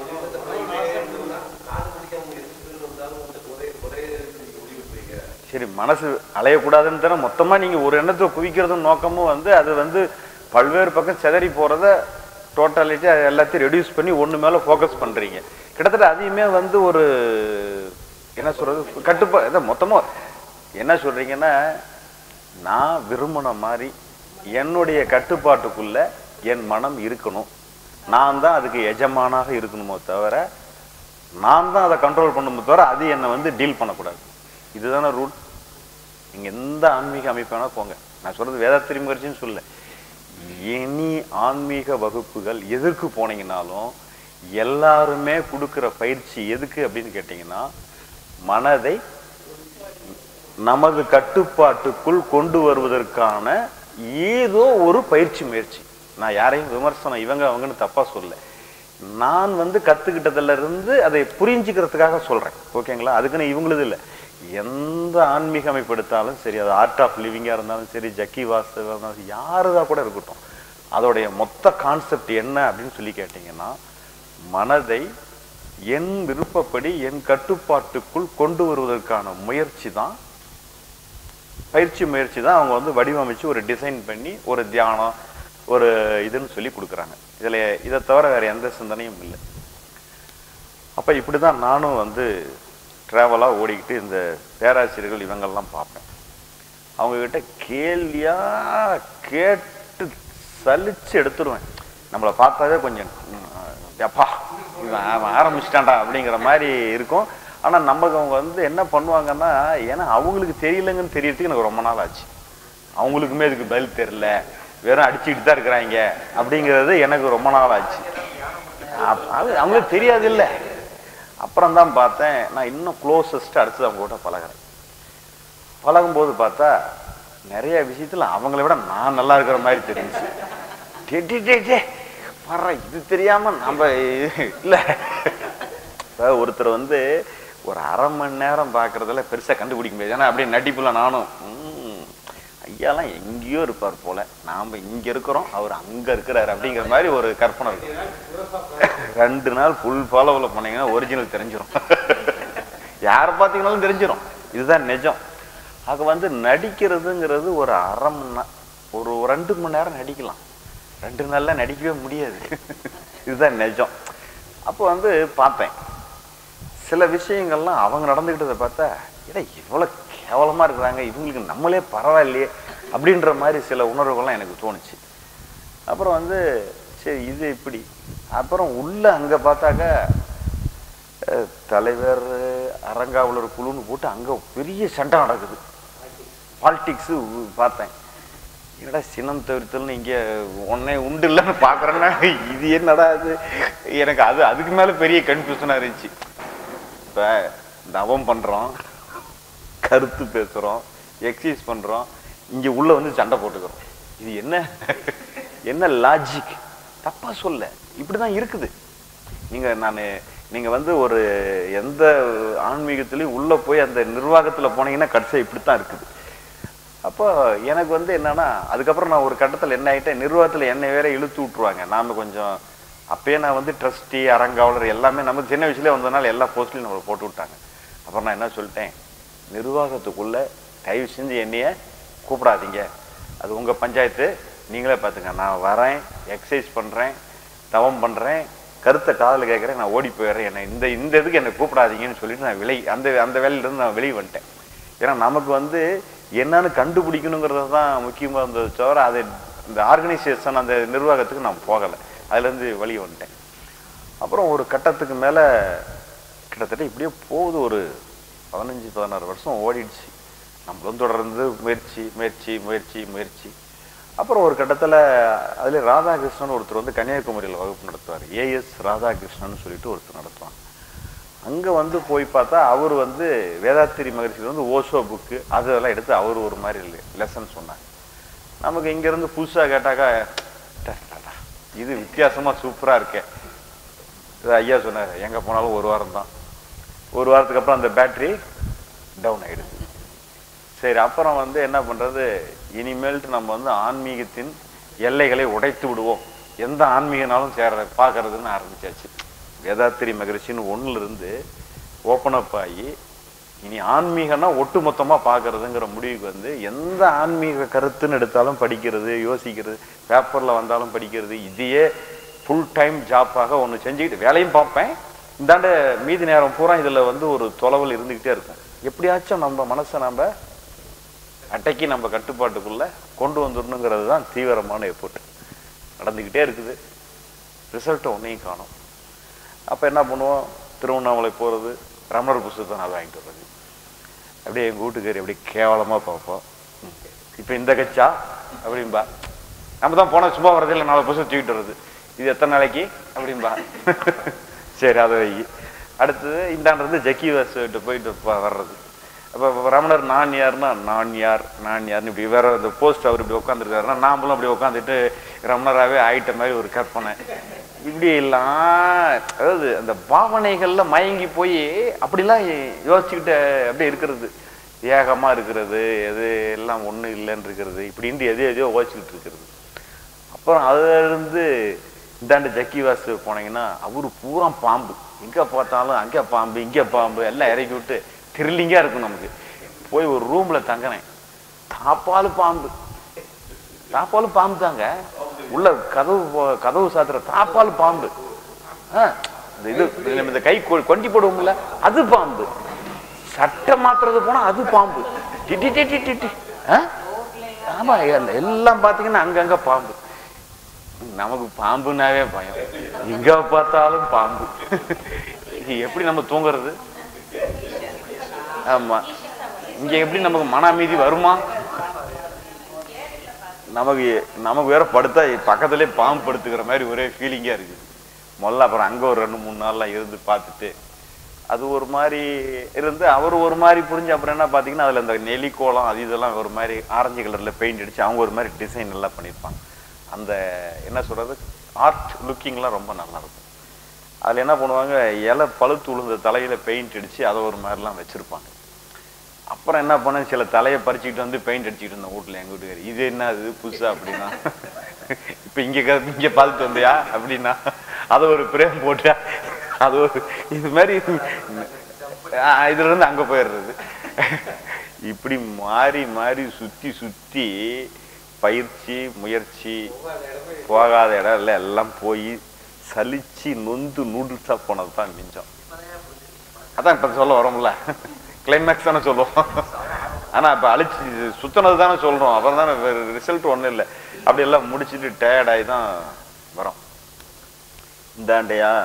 சரி மனசு அலையக்கூடாதுன்னு தானே மொத்தமா நீங்க ஒரு எண்ணத்தை குவிக்கிறதும் நோக்கமும் வந்து அது வந்து பல்வேறு பக்கம் சிதறி போறத டோட்டாலிட்டி எல்லாத்தையும் ரெடியூஸ் பண்ணி ஒண்ணு மேல ஃபோக்கஸ் பண்றீங்க. கிட்டத்தட்ட அதையுமே வந்து ஒரு என்ன சொல்றது கட்டுப்பா இதை மொத்தமாக என்ன சொல்றீங்கன்னா நான் விரும்பின மாதிரி என்னுடைய கட்டுப்பாட்டுக்குள்ள என் மனம் இருக்கணும். நான் தான் அதுக்கு எஜமானாக இருக்கணுமோ தவிர நான் தான் அதை கண்ட்ரோல் பண்ணணுமோ தவிர அது என்னை வந்து டீல் பண்ணக்கூடாது. இதுதானே ரூல் நீங்கள் எந்த ஆன்மீக அமைப்பு போங்க. நான் சொல்றது வேதாத்திரி முயற்சின்னு சொல்ல எனி ஆன்மீக வகுப்புகள் எதற்கு போனீங்கன்னாலும் எல்லாருமே கொடுக்குற பயிற்சி எதுக்கு அப்படின்னு கேட்டிங்கன்னா மனதை நமது கட்டுப்பாட்டுக்குள் கொண்டு வருவதற்கான ஏதோ ஒரு பயிற்சி முயற்சி. நான் யாரையும் விமர்சனம் இவங்க அவங்கன்னு தப்பா சொல்ல நான் வந்து கத்துக்கிட்டதுல இருந்து அதை புரிஞ்சுக்கிறதுக்காக சொல்றேன். ஓகேங்களா? அதுக்குன்னு இவங்களுது இல்லை. எந்த ஆன்மீக அமைப்பு எடுத்தாலும் சரி அது ஆர்ட் ஆஃப் லிவிங்கா இருந்தாலும் சரி ஜக்கி வாஸ்தவா இருந்தாலும் யாருதாக யாருதா கூட இருக்கட்டும். அதோடைய மொத்த கான்செப்ட் என்ன அப்படின்னு சொல்லி கேட்டீங்கன்னா மனதை என் விருப்பப்படி என் கட்டுப்பாட்டுக்குள் கொண்டு வருவதற்கான முயற்சி தான் பயிற்சி முயற்சி தான் அவங்க வந்து வடிவமைச்சு ஒரு டிசைன் பண்ணி ஒரு தியானம் ஒரு இதுன்னு சொல்லி கொடுக்குறாங்க. இதில் இதை தவிர வேற எந்த சிந்தனையும் இல்லை. அப்போ இப்படி தான் நானும் வந்து ட்ராவலாக ஓடிக்கிட்டு இந்த பேராசிரியர்கள் இவங்கெல்லாம் பார்ப்பேன். அவங்கக்கிட்ட கேள்வியாக கேட்டு சலிச்சு எடுத்துருவேன். நம்மளை பார்த்தாவே கொஞ்சம் எப்பா இவன் ஆரம்பிச்சிட்டான்டா அப்படிங்கிற மாதிரி இருக்கும். ஆனால் நமக்கு அவங்க வந்து என்ன பண்ணுவாங்கன்னா ஏன்னா அவங்களுக்கு தெரியலங்கன்னு தெரியறதுக்கு எனக்கு ரொம்ப நாள் ஆச்சு. அவங்களுக்குமே இதுக்கு பதில் தெரியல. வெறும் அடிச்சுக்கிட்டு தான் இருக்கிறாங்க. அப்படிங்கிறது எனக்கு ரொம்ப நாள் ஆச்சு. அது அவங்களுக்கு தெரியாது இல்லை. அப்புறம் தான் பார்த்தேன் நான் இன்னும் க்ளோசஸ்ட் அடுத்து அவங்க கூட பழகுறேன். பழகும்போது பார்த்தா நிறைய விஷயத்தில் அவங்கள விட நான் நல்லா இருக்கிற மாதிரி தெரிஞ்சுச்சு. டே, டே, டே, டே, பாரா இது தெரியாம நம்ம [laughs] இல்ல. ஒருத்தர் வந்து ஒரு அரை மணி நேரம் பார்க்கறதுல பெருசா கண்டுபிடிக்க முடியாது. ஏன்னா அப்படியே நடிப்புல நானும் ஐயாலாம் எங்கேயோ இருப்பார் போல. நாம இங்க இருக்கிறோம் அவர் அங்க இருக்கிறாரு அப்படிங்கிற மாதிரி ஒரு கற்பனை இருக்கு ரெண்டு நாள் ஃபுல் ஃபாலோவில் பண்ணீங்கன்னா ஒரிஜினல் தெரிஞ்சிடும் [laughs] யாரை பார்த்தீங்கனாலும் தெரிஞ்சிடும் இதுதான் நிஜம். ஆக வந்து நடிக்கிறதுங்கிறது ஒரு அரை மணி ஒரு ரெண்டு மணி நேரம் நடிக்கலாம். ரெண்டு நாளில் நடிக்கவே முடியாது. இதுதான் நிஜம். அப்போ வந்து பார்த்தேன் சில விஷயங்கள்லாம் அவங்க நடந்துக்கிட்டதை பார்த்தா ஏடா இவ்வளோ கேவலமாக இருக்கிறாங்க. இவங்களுக்கு நம்மளே பரவாயில்லையே. அப்படின்ற மாதிரி சில உணர்வுகள்லாம் எனக்கு தோணுச்சு. அப்புறம் வந்து சரி இது இப்படி. அப்புறம் உள்ளே அங்கே பார்த்தாக்கா தலைவர் அரங்காவலர் குழுன்னு போட்டு அங்கே பெரிய சண்டை நடக்குது. பாலிட்டிக்ஸு பார்த்தேன். என்னடா சினம் தவிர்த்தல்னு இங்கே உடனே உண்டு இல்லைன்னு பார்க்குறேன்னா இது என்னடா அது எனக்கு அது அதுக்கு மேலே பெரிய கன்ஃபியூஷனாக இருந்துச்சு. இப்போ தவம் பண்ணுறோம் கருத்து பேசுகிறோம் எக்ஸசைஸ் பண்ணுறோம் இங்கே உள்ளே வந்து சண்டை போட்டுக்கிறோம். இது என்ன? என்ன லாஜிக் தப்பாக சொல்ல. இப்படி தான் இருக்குது. நீங்கள் நான் நீங்கள் வந்து ஒரு எந்த ஆன்மீகத்துலேயும் உள்ளே போய் அந்த நிர்வாகத்தில் போனீங்கன்னா கடைசியாக இப்படி தான் இருக்குது. அப்போ எனக்கு வந்து என்னன்னா அதுக்கப்புறம் நான் ஒரு கட்டத்தில் என்ன ஆகிட்டேன் நிர்வாகத்தில் என்னை வேற இழுத்து விட்டுருவாங்க. நாம கொஞ்சம் அப்பயே நான் வந்து ட்ரஸ்டி அறங்காவலர் எல்லாமே நம்ம சின்ன வயசுலேயே வந்ததுனால எல்லா போஸ்ட்லையும் நம்மளை போட்டு விட்டாங்க. அப்புறம் நான் என்ன சொல்லிட்டேன் நிர்வாகத்துக்குள்ள தயவு செஞ்சு என்னைய கூப்பிடாதீங்க. அது உங்கள் பஞ்சாயத்து நீங்களே பார்த்துங்க நான் வரேன் எக்ஸசைஸ் பண்ணுறேன் தவம் பண்ணுறேன் கருத்தை காதில் கேட்குறேன் நான் ஓடி போயிடுறேன். என்னை இந்த இந்த இதுக்கு என்னை கூப்பிடாதீங்கன்னு சொல்லிட்டு நான் விலை அந்த அந்த வேலையிலேருந்து நான் வெளியே வந்துட்டேன். ஏன்னா நமக்கு வந்து என்னன்னு கண்டுபிடிக்கணுங்கிறது தான் முக்கியமாக இருந்தது தவிர அது இந்த ஆர்கனைசேஷன் அந்த நிர்வாகத்துக்கு நான் போகலை. அதுலேருந்து வெளியே வந்துட்டேன். அப்புறம் ஒரு கட்டத்துக்கு மேலே கிட்டத்தட்ட இப்படியே போகுது. ஒரு பதினஞ்சு பதினாறு வருஷம் ஓடிடுச்சு. நம்மளும் தொடர்ந்து முயற்சி முயற்சி முயற்சி முயற்சி. அப்புறம் ஒரு கட்டத்தில் அதில் ராதாகிருஷ்ணன் ஒருத்தர் வந்து கன்னியாகுமரியில் வகுப்பு நடத்துவார். ஏஎஸ் ராதாகிருஷ்ணன் சொல்லிட்டு ஒருத்தர் நடத்துவாங்க. அங்கே வந்து போய் பார்த்தா அவர் வந்து வேதாத்திரி மகிழ்ச்சி வந்து ஓஷோ புக்கு அதெல்லாம் எடுத்து அவர் ஒரு மாதிரி லெசன் சொன்னாங்க நமக்கு இங்கேருந்து புதுசாக கேட்டாக்கா இது வித்தியாசமாக சூப்பராக இருக்கே. இது ஐயா சொன்னார் எங்கே போனாலும் ஒரு வாரம் தான். ஒரு வாரத்துக்கு அப்புறம் அந்த பேட்டரி டவுன் ஆகிடுது சரி அப்புறம் வந்து என்ன பண்ணுறது இனிமேல்ட்டு நம்ம வந்து ஆன்மீகத்தின் எல்லைகளை உடைத்து விடுவோம். எந்த ஆன்மீகனாலும் சேர பார்க்கறதுன்னு ஆரம்பிச்சாச்சு. வேதாத்திரி மகிழ்ச்சின்னு ஒண்ணுல இருந்து ஓப்பன் அப் ஆகி இனி ஆன்மீகம்னா ஒட்டு மொத்தமாக பார்க்கறதுங்கிற முடிவுக்கு வந்து எந்த ஆன்மீக கருத்துன்னு எடுத்தாலும் படிக்கிறது யோசிக்கிறது பேப்பர்ல வந்தாலும் படிக்கிறது இதையே ஃபுல் டைம் ஜாப்பாக ஒன்று செஞ்சுக்கிட்டு வேலையும் பார்ப்பேன். இந்தாண்ட மீதி நேரம் பூரா இதுல வந்து ஒரு தொலைவில் இருந்துக்கிட்டே இருக்கும் எப்படியாச்சும் நம்ம மனசை நம்ம அட்டைக்கு நம்ம கட்டுப்பாட்டுக்குள்ள கொண்டு வந்துடணுங்கிறது தான் தீவிரமான எஃபோர்ட் நடந்துக்கிட்டே இருக்குது. ரிசல்ட்டை ஒன்றையும் காணும். அப்போ என்ன பண்ணுவோம்? திருவண்ணாமலை போகிறது ரமணர் புஸ்தகத்தை நான் வாங்கிட்டு வர்றது. அப்படியே எங்கள் வீட்டுக்காரி அப்படியே கேவலமாக பார்ப்போம் இப்போ இந்த கச்சா அப்படின்பா. நம்ம தான் போனால் சும்மா வர்றது இல்லை நாலு புஸ்தகம் தூக்கிட்டு வருது இது எத்தனை நாளைக்கு? அப்படின்பா. சரி அதை வை. அடுத்தது இந்தாண்டது ஜக்கி வாசுகிட்ட போயிட்டு வர்றது. அப்போ ரமணர் நான் யாருன்னா நான் யார் நான் யார்னு இப்படி வேற இந்த போஸ்ட் அவர் இப்படி உட்காந்துருக்காருன்னா நாமளும் அப்படி உட்காந்துட்டு ரமணராகவே ஆயிட்ட மாதிரி ஒரு கற்பனை. இப்படி எல்லாம் அதாவது அந்த பாவனைகள்ல மயங்கி போய் அப்படிலாம் யோசிச்சுக்கிட்ட அப்படியே இருக்கிறது. ஏகமா இருக்கிறது எது எல்லாம் ஒண்ணு இல்லைன்னு இருக்கிறது இப்படின்ட்டு எதையோ எதையோ யோசிச்சுக்கிட்டு இருக்கிறது. அப்புறம் அதுலேருந்து இந்தாண்டு ஜக்கி வாசு போனீங்கன்னா அவரு பூரா பாம்பு. எங்கே பார்த்தாலும் அங்கே பாம்பு இங்கே பாம்பு எல்லாம் இறக்கி விட்டு த்ரில்லிங்காக இருக்கும் நமக்கு. போய் ஒரு ரூமில் தங்கினேன். தாப்பாலு பாம்பு. தாப்பாலும் பாம்பு தாங்க. உள்ள கதவு கதவு சாத்துற தாப்பாலும் பாம்பு. ஆ, இது இந்த கை கொ- கொண்டி போடுவோம்ல அது பாம்பு. சட்டை மாத்துறது போனா அது பாம்பு. ஆ? ஆமா எல்லாம் எல்லாம் பாத்தீங்கன்னா அங்கங்க பாம்பு. நமக்கு பாம்புனாவே பயம். எங்க பார்த்தாலும் பாம்பு. எப்படி நம்ம தூங்குறது? ஆமா. இங்க எப்படி நமக்கு மன அமைதி வருமா? நமக்கு நமக்கு வேற படுத்தா பக்கத்துலேயே பாம்பு படுத்துக்கிற மாதிரி ஒரே ஃபீலிங்காக இருக்கு முதல்ல அப்புறம் அங்கே ஒரு ரெண்டு மூணு நாள்லாம் இருந்து பார்த்துட்டு அது ஒரு மாதிரி இருந்து அவர் ஒரு மாதிரி புரிஞ்சு அப்புறம் என்ன பார்த்தீங்கன்னா அதில் இந்த நெலிக்கோளம் அது இதெல்லாம் ஒரு மாதிரி ஆரஞ்சு கலரில் பெயிண்ட் அடிச்சு அவங்க ஒரு மாதிரி டிசைன் நல்லா பண்ணியிருப்பாங்க. அந்த என்ன சொல்கிறது ஆர்ட் லுக்கிங்லாம் ரொம்ப நல்லா இருக்கும் அதில் என்ன பண்ணுவாங்க இலை பழுத்து உளுந்த தலையில் பெயிண்ட் அடித்து அதை ஒரு மாதிரிலாம் வச்சுருப்பாங்க. அப்புறம் என்ன பண்ண சில தலையை பறிச்சுக்கிட்டு வந்து பெயிண்ட் அடிச்சுக்கிட்டு இருந்தேன் வீட்டில் எங்கள் வீட்டுக்காரி இது என்ன இது புதுசா அப்படின்னா. இப்போ இங்கே இங்கே பார்த்துட்டு வந்தியா? அப்படின்னா அதை ஒரு பிரேம் போட்டா அது ஒரு இது மாதிரி ஆ, இதுல இருந்து அங்க போயிடுறது. இப்படி மாறி மாறி சுத்தி சுத்தி பயிற்சி முயற்சி போகாத இடம் இல்லை எல்லாம் போய் சலிச்சு நொந்து நூடுல்ஸா போனது தான் மிஞ்சம். அதான் இப்ப சொல்ல வரோம்ல. கிளைமேக்ஸ் தானே சொல்லுவோம் ஆனா இப்போ அழிச்சு சுத்தினது தானே சொல்றோம். அப்புறம் தானே ரிசல்ட் ஒண்ணும் இல்லை. அப்படி எல்லாம் முடிச்சுட்டு டயர்டாகி தான் வரும். இந்தாண்டையா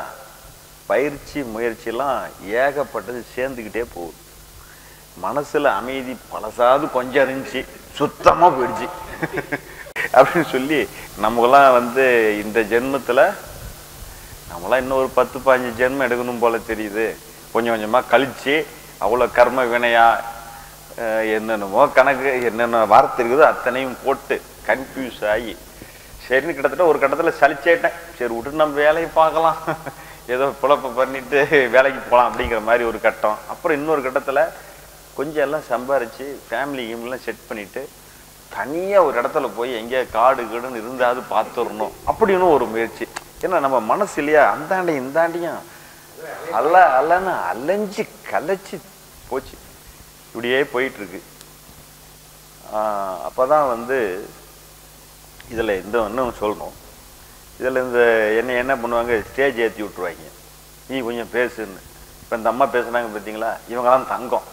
பயிற்சி முயற்சியெல்லாம் ஏகப்பட்டது சேர்ந்துக்கிட்டே போகுது. மனசுல அமைதி பழசாவது கொஞ்சம் இருந்துச்சு. சுத்தமா போயிடுச்சு. அப்படின்னு சொல்லி நமக்கெல்லாம் வந்து இந்த ஜென்மத்துல நம்மளாம் இன்னும் ஒரு பத்து பதினஞ்சு ஜென்மம் எடுக்கணும் போல தெரியுது. கொஞ்சம் கொஞ்சமா கழிச்சு அவ்வளோ கர்ம வினையா என்னென்னமோ கணக்கு என்னென்ன வார்த்தை இருக்குதோ அத்தனையும் போட்டு கன்ஃபியூஸ் ஆகி சரின்னு கிட்டத்தட்ட ஒரு கட்டத்தில் சலிச்சேட்டேன். சரி விட்டு நம்ம வேலையை பார்க்கலாம். ஏதோ பிழப்ப பண்ணிட்டு வேலைக்கு போகலாம் அப்படிங்கிற மாதிரி ஒரு கட்டம். அப்புறம் இன்னொரு கட்டத்தில் கொஞ்சம் எல்லாம் சம்பாரித்து ஃபேமிலி கேம்லாம் செட் பண்ணிவிட்டு தனியாக ஒரு இடத்துல போய் எங்கேயா காடு கீடுன்னு இருந்தாவது பார்த்துடணும். அப்படின்னு ஒரு முயற்சி. ஏன்னா நம்ம மனசு இல்லையா? அந்தாண்டி இந்தாண்டியும் அல்ல அல்லன்னு அலைஞ்சு கலைச்சு போச்சு. இப்படியே போயிட்டு இருக்கு ஆஹ் அப்பதான் வந்து இதுல இந்த இன்னும் சொல்லணும். இதுல இந்த என்ன என்ன பண்ணுவாங்க? ஸ்டேஜ் ஏத்தி விட்டுருவாங்க. நீ கொஞ்சம் பேசுன்னு. இப்ப இந்த அம்மா பேசுனாங்க பார்த்தீங்களா இவங்கெல்லாம் தங்கம்.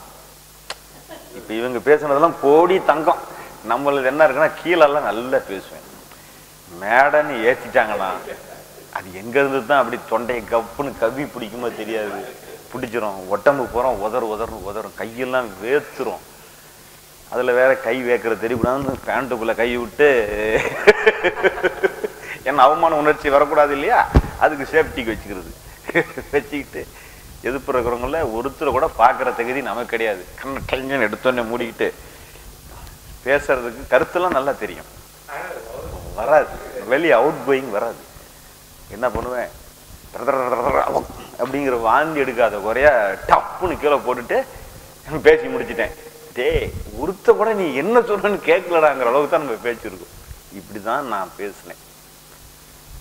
இப்ப இவங்க பேசுனதெல்லாம் கோடி தங்கம். நம்மளது என்ன இருக்குன்னா கீழெல்லாம் நல்லா பேசுவேன். மேடன்னு ஏத்திட்டாங்கன்னா அது எங்க இருந்து தான் அப்படி தொண்டையை கப்புன்னு கவி பிடிக்குமோ தெரியாது. பிடிச்சிரும். உடம்பு போகிறோம் உதறு உதறுன்னு உதறும். கையெல்லாம் வேத்துரும். அதுல வேற கை வேக்கிற தெரியக்கூடாதுன்னு பேண்ட்டுக்குள்ள கை விட்டு என்ன அவமான உணர்ச்சி வரக்கூடாது இல்லையா? அதுக்கு சேஃப்டிக்கு வச்சுக்கிறது. வச்சுக்கிட்டு எதிர்ப்பு இருக்கிறவங்கள ஒருத்தரை கூட பார்க்குற தகுதி நமக்கு கிடையாது. கண்ணை டென்ஷன் எடுத்தோடனே மூடிக்கிட்டு பேசுறதுக்கு கருத்தெல்லாம் நல்லா தெரியும். வராது. வெளியே அவுட் கோயிங் வராது. என்ன பண்ணுவேன்? அப்படிங்கிற வாந்தி எடுக்காத குறையா டப்புன்னு கீழே போட்டுட்டு பேசி முடிச்சிட்டேன். டேய் ஒருத்த கூட நீ என்ன சொல்றன்னு கேட்கலடாங்கிற அளவுக்கு தான் நம்ம பேச்சு இருக்கும். இப்படிதான் நான் பேசினேன்.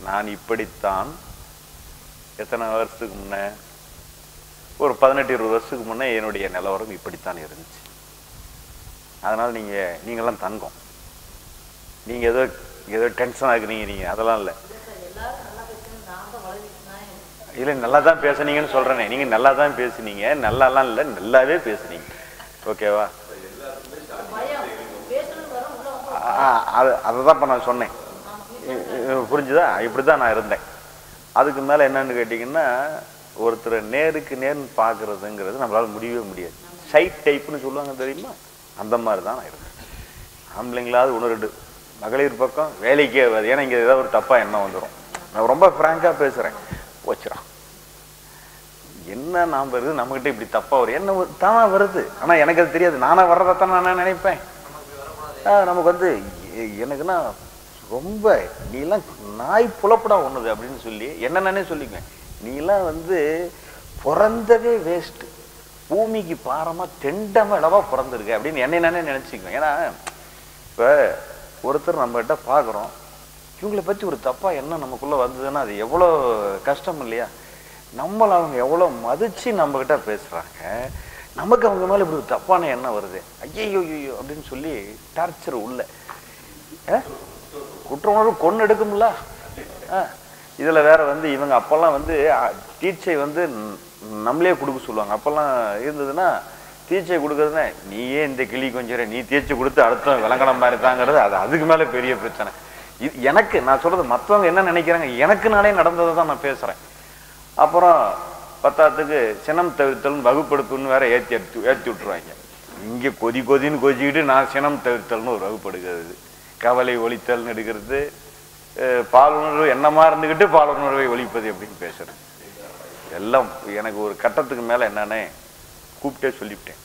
நான் இப்படித்தான் எத்தனை வருஷத்துக்கு முன்ன ஒரு பதினெட்டு இருபது வருஷத்துக்கு முன்னே என்னுடைய நிலவரம் இப்படித்தான் இருந்துச்சு. அதனால் நீங்கள் நீங்களாம் தங்கம். நீங்கள் ஏதோ ஏதோ டென்ஷன் ஆகுறீங்க நீங்கள் அதெல்லாம் இல்லை. இல்லை நல்லா தான் பேசுனீங்கன்னு சொல்றேனே. நீங்க நல்லா தான் பேசுனீங்க. நல்லாலாம் இல்லை நல்லாவே பேசுனீங்க. ஓகேவா? ஆ, அது அதை தான் இப்போ நான் சொன்னேன். புரிஞ்சுதா? இப்படி தான் நான் இருந்தேன். அதுக்கு மேலே என்னன்னு கேட்டிங்கன்னா ஒருத்தரை நேருக்கு நேர்னு பார்க்கறதுங்கிறது நம்மளால் முடியவே முடியாது. சைட் டைப்னு சொல்லுவாங்க தெரியுமா? அந்த மாதிரி தான் நான் இருந்தேன். ஆம்பளைங்களாவது ஒன்று ரெண்டு. மகளிர் பக்கம் வேலைக்கே ஆகாது ஏன்னா இங்கே ஏதாவது ஒரு தப்பாக எண்ணம் வந்துடும் நான் ரொம்ப ஃப்ராங்காக பேசுகிறேன் போச்சுடா என்ன நாம் வருது? நம்மகிட்ட இப்படி தப்பா வரும் என்ன தானா வருது. ஆனா எனக்கு அது தெரியாது. நானா வர்றதத்தான் நான் நினைப்பேன். நமக்கு வந்து எனக்குன்னா ரொம்ப நீலாம் நாய் புலப்படா ஒண்ணுது அப்படின்னு சொல்லி என்ன சொல்லிக்குவேன் நீ நீலாம் வந்து பிறந்ததே வேஸ்ட் பூமிக்கு பாரமா தெண்டமா அளவா பிறந்திருக்க அப்படின்னு என்னை நானே நினைச்சுக்குவேன். ஏன்னா இப்ப ஒருத்தர் நம்ம கிட்ட பாக்குறோம். இவங்களை பற்றி ஒரு தப்பாக என்ன நமக்குள்ளே வந்ததுன்னா அது எவ்வளோ கஷ்டம் இல்லையா? நம்மளை அவங்க எவ்வளோ மதித்து நம்மக்கிட்ட பேசுகிறாங்க நமக்கு அவங்க மேலே இப்படி ஒரு தப்பான எண்ணம் வருது. ஐயோ ஐயோ அப்படின்னு சொல்லி டார்ச்சர் உள்ள. குற்ற உணர்வு கொண்டு எடுக்கும்ல. ஆ? இதில் வேற வந்து இவங்க அப்போல்லாம் வந்து டீச்சை வந்து நம்மளே கொடுக்க சொல்லுவாங்க. அப்போல்லாம் இருந்ததுன்னா தீச்சை கொடுக்குறதுன்னா நீயே இந்த கிளி கொஞ்சம் நீ தீச்சை கொடுத்து அடுத்த விளங்கணம் மாதிரி தாங்கிறது அது அதுக்கு மேலே பெரிய பிரச்சனை. எனக்கு நான் சொல்றது மற்றவங்க என்ன நினைக்கிறாங்க எனக்கு நானே நடந்ததை தான் நான் பேசுறேன். அப்புறம் பத்தாத்துக்கு சினம் தவிர்த்தல் வகுப்படுத்துன்னு வேற ஏற்றி எடுத்து ஏற்றி விட்டுருவாங்க. இங்கே கொதி கொதின்னு கொதிக்கிட்டு நான் சினம் தவிர்த்தல்னு ஒரு வகுப்படுகிறது. கவலை ஒழித்தல்னு எடுக்கிறது. பாலுணர்வு என்னமா இருந்துக்கிட்டு பாலுணர்வை ஒழிப்பது அப்படின்னு பேசுறது. எல்லாம் எனக்கு ஒரு கட்டத்துக்கு மேலே என்னன்னு கூப்பிட்டே சொல்லிவிட்டேன்.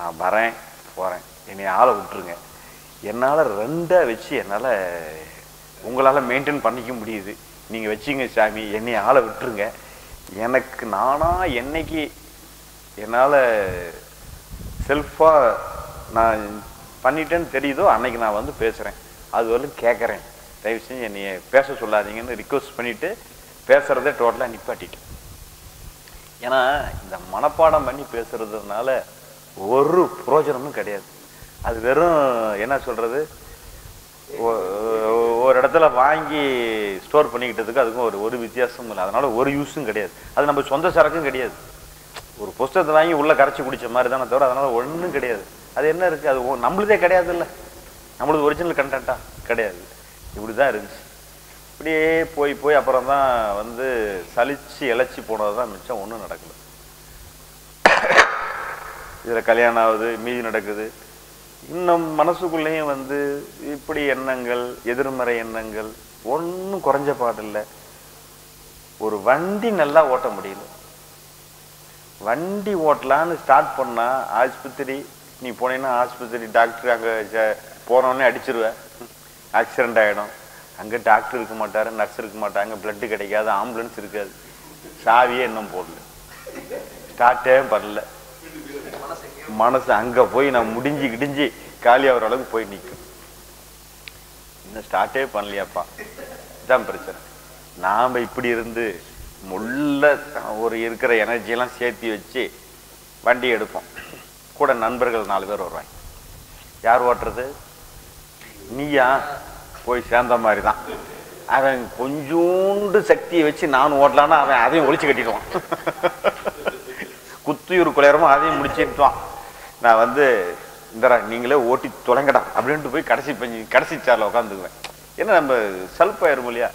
நான் வரேன் போகிறேன் என்னை ஆளை விட்டுருங்க. என்னால் ரெண்டாக வச்சு என்னால் உங்களால் மெயின்டைன் பண்ணிக்க முடியுது. நீங்கள் வச்சீங்க சாமி என்னை ஆளை விட்டுருங்க. எனக்கு நானாக என்னைக்கு என்னால் செல்ஃபாக நான் பண்ணிட்டேன்னு தெரியுதோ அன்னைக்கு நான் வந்து பேசுகிறேன் அது வரலும் கேட்குறேன் தயவு செஞ்சு என்னைய பேச சொல்லாதீங்கன்னு ரிக்வஸ்ட் பண்ணிவிட்டு பேசுகிறதே டோட்டலாக நிப்பாட்டிட்டேன். ஏன்னா இந்த மனப்பாடம் பண்ணி பேசுறதுனால ஒரு புரோஜனமும் கிடையாது. அது வெறும் என்ன சொல்கிறது ஒரு இடத்துல வாங்கி ஸ்டோர் பண்ணிக்கிட்டதுக்கு அதுக்கும் ஒரு ஒரு வித்தியாசமும் இல்லை. அதனால ஒரு யூஸும் கிடையாது. அது நம்ம சொந்த சரக்கும் கிடையாது. ஒரு புஸ்தகத்தை வாங்கி உள்ளே கரைச்சி குடிச்ச மாதிரி தானே தவிர அதனால ஒண்ணும் கிடையாது. அது என்ன இருக்குது அது ஒ- நம்மளுதே கிடையாது இல்லை நம்மளுது ஒரிஜினல் கண்டென்ட்டாக கிடையாது. இப்படிதான் இருந்துச்சு. இப்படியே போய் போய் அப்புறம் தான் வந்து சலிச்சு இழைச்சி போனது தான் மிச்சம். ஒன்றும் நடக்கல. இதில் கல்யாணம் ஆகுது மீதி நடக்குது. இன்னும் மனசுக்குள்ளேயும் வந்து இப்படி எண்ணங்கள் எதிர்மறை எண்ணங்கள் ஒன்றும் குறைஞ்ச பாடில்லை ஒரு வண்டி நல்லா ஓட்ட முடியல. வண்டி ஓட்டலான்னு ஸ்டார்ட் பண்ணா ஆஸ்பத்திரி நீ போனீங்கன்னா ஆஸ்பத்திரி டாக்டர் அங்கே போனோடனே அடிச்சிருவ. ஆக்சிடென்ட் ஆகிடும் அங்கே டாக்டர் இருக்க மாட்டாரு நர்ஸ் இருக்க மாட்டாங்க பிளட்டு கிடைக்காது ஆம்புலன்ஸ் இருக்காது. சாவியே இன்னும் போடல. ஸ்டார்ட்டே பண்ணல மனசு அங்க போய் நான் முடிஞ்சு கிடிஞ்சு காலி ஆகிற அளவுக்கு போய் நிற்கும் இன்னும் ஸ்டார்ட்டே பண்ணலையாப்பா. இதான் பிரச்சனை. நாம இப்படி இருந்து முள்ள ஒரு இருக்கிற எனர்ஜியெல்லாம் சேர்த்து வச்சு வண்டி எடுப்போம். கூட நண்பர்கள் நாலு பேர் வருவாங்க. யார் ஓட்டுறது? நீயா? போய் சேர்ந்த மாதிரி தான் அவன் கொஞ்சோண்டு சக்தியை வச்சு நானும் ஓட்டலான்னா அவன் அதையும் ஒழிச்சு கட்டிடுவான். குத்தியூர் குளிரமா அதையும் முடிச்சிருப்பான் நான் வந்து இந்தரா நீங்களே ஓட்டி தொலைங்கடா அப்படின்ட்டு போய் கடைசி பஞ்சு கடைசி சேரில் உட்காந்துக்குவேன் ஏன்னா நம்ம சல்பாயிரும் இல்லையா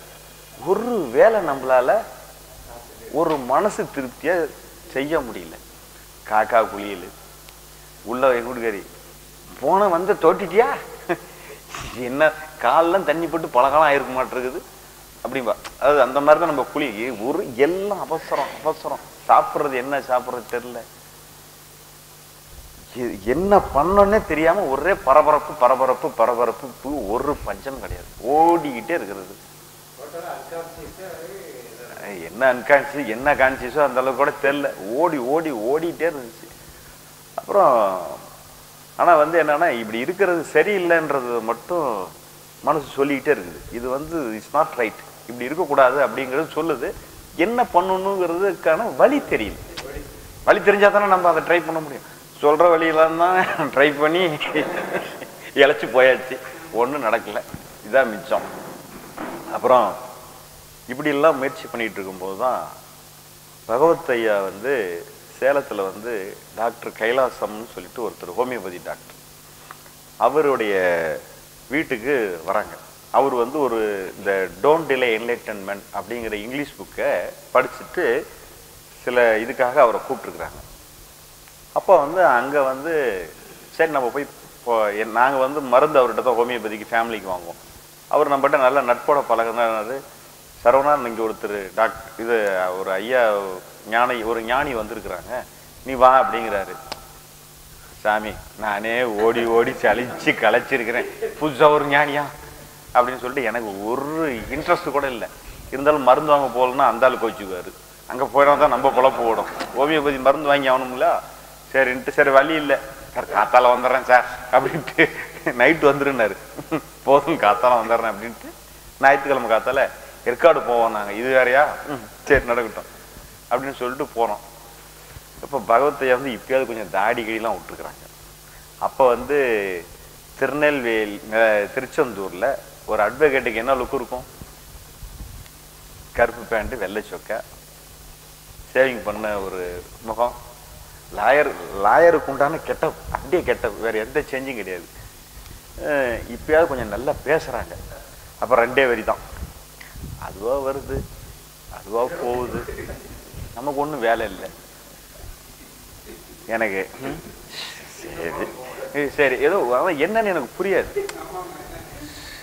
ஒரு வேலை நம்மளால ஒரு மனசு திருப்தியாக செய்ய முடியல. காக்கா குளியல் உள்ள எங்குடுகறி போன வந்து தோட்டிட்டியா? என்ன காலெலாம் தண்ணி போட்டு பழகாலம் ஆயிருக்க மாட்டிருக்குது. அப்படிம்பா. அது அந்த மாதிரி தான் நம்ம குழி ஒரு எல்லாம் அவசரம் அவசரம். சாப்பிட்றது என்ன சாப்பிட்றது தெரில என்ன பண்ணோன்னே தெரியாம ஒரே பரபரப்பு பரபரப்பு பரபரப்பு ஒரு பஞ்சம் கிடையாது. ஓடிக்கிட்டே இருக்கிறது. என்ன அன்கான்சியஸ் என்ன கான்சியஸோ அந்த அளவுக்கு கூட தெரியல. ஓடி ஓடி ஓடிட்டே இருந்துச்சு. அப்புறம் ஆனா வந்து என்னன்னா இப்படி இருக்கிறது சரியில்லைன்றது மட்டும் மனசு சொல்லிக்கிட்டே இருக்குது. இது வந்து இட்ஸ் நாட் ரைட் இப்படி இருக்கக்கூடாது அப்படிங்கிறது சொல்லுது. என்ன பண்ணணுங்கிறதுக்கான வழி தெரியல. வழி தெரிஞ்சா தானே நம்ம அதை ட்ரை பண்ண முடியும். சொல்ற வழியெல்லாம் தான் ட்ரை பண்ணி இழைச்சி போயாச்சு. ஒன்றும் நடக்கலை. இதான் மிச்சம். அப்புறம் இப்படிலாம் முயற்சி பண்ணிட்டு இருக்கும்போது தான் பகவத் ஐயா வந்து சேலத்தில் வந்து டாக்டர் கைலாசம்னு சொல்லிட்டு ஒருத்தர் ஹோமியோபதி டாக்டர். அவருடைய வீட்டுக்கு வராங்க. அவர் வந்து ஒரு இந்த டோன்ட் டிலே என்லைட்டன்மெண்ட் அப்படிங்கிற இங்கிலீஷ் புக்கை படிச்சுட்டு சில இதுக்காக அவரை கூப்பிட்டுருக்குறாங்க. அப்போ வந்து அங்கே வந்து சரி நம்ம போய் இப்போ நாங்கள் வந்து மருந்து அவர்கிட்ட தான் ஹோமியோபதிக்கு ஃபேமிலிக்கு வாங்குவோம். அவர் நம்மகிட்ட நல்ல நட்போட பழகினாரு சரவணா இங்கே ஒருத்தர் டாக்டர் இது ஒரு ஐயா ஞானி ஒரு ஞானி வந்திருக்கிறாங்க. நீ வா அப்படிங்கிறாரு. சாமி நானே ஓடி ஓடி சளிச்சு களைச்சிருக்கிறேன். புதுசாக ஒரு ஞானியா? அப்படின்னு சொல்லிட்டு எனக்கு ஒரு இன்ட்ரெஸ்ட் கூட இல்லை. இருந்தாலும் மருந்து வாங்க போகலன்னா அந்த ஆள் கோச்சுக்குவார். அங்கே போயிடா தான் நம்ம பொழப்பு ஓடும். ஹோமியோபதி மருந்து வாங்கி ஆகணும்ல? சரின்ட்டு சரி வழி இல்லை. சார் காத்தால வந்துடுறேன் சார் அப்படின்ட்டு நைட்டு வந்துருன்னாரு. போதும் காத்தால வந்துடுறேன் அப்படின்ட்டு. ஞாயிற்றுக்கிழமை காத்தால ஏற்காடு போவோம் நாங்கள் இது வேறையா? சரி நடக்கட்டும் அப்படின்னு சொல்லிட்டு போனோம் இப்போ பகவத்தையா வந்து இப்பயாவது கொஞ்சம் தாடி கடிலாம் விட்டுருக்குறாங்க. அப்போ வந்து திருநெல்வேலி திருச்செந்தூரில் ஒரு அட்வொகேட்டுக்கு என்ன லுக் இருக்கும்? கருப்பு பேண்ட்டு வெள்ளை சொக்க. சேவிங் பண்ண ஒரு முகம். லாயர் லாயருக்கு உண்டான கெட்ட அப்படியே கெட்ட வேற எந்த சேஞ்சும் கிடையாது. இப்போயாவது இப்பயாவது கொஞ்சம் நல்லா பேசுகிறாங்க அப்போ ரெண்டே வரி தான். அதுவாக வருது அதுவாக போகுது. நமக்கு ஒன்றும் வேலை இல்லை. எனக்கு சரி. சரி ஏதோ அதான் என்னன்னு எனக்கு புரியாது.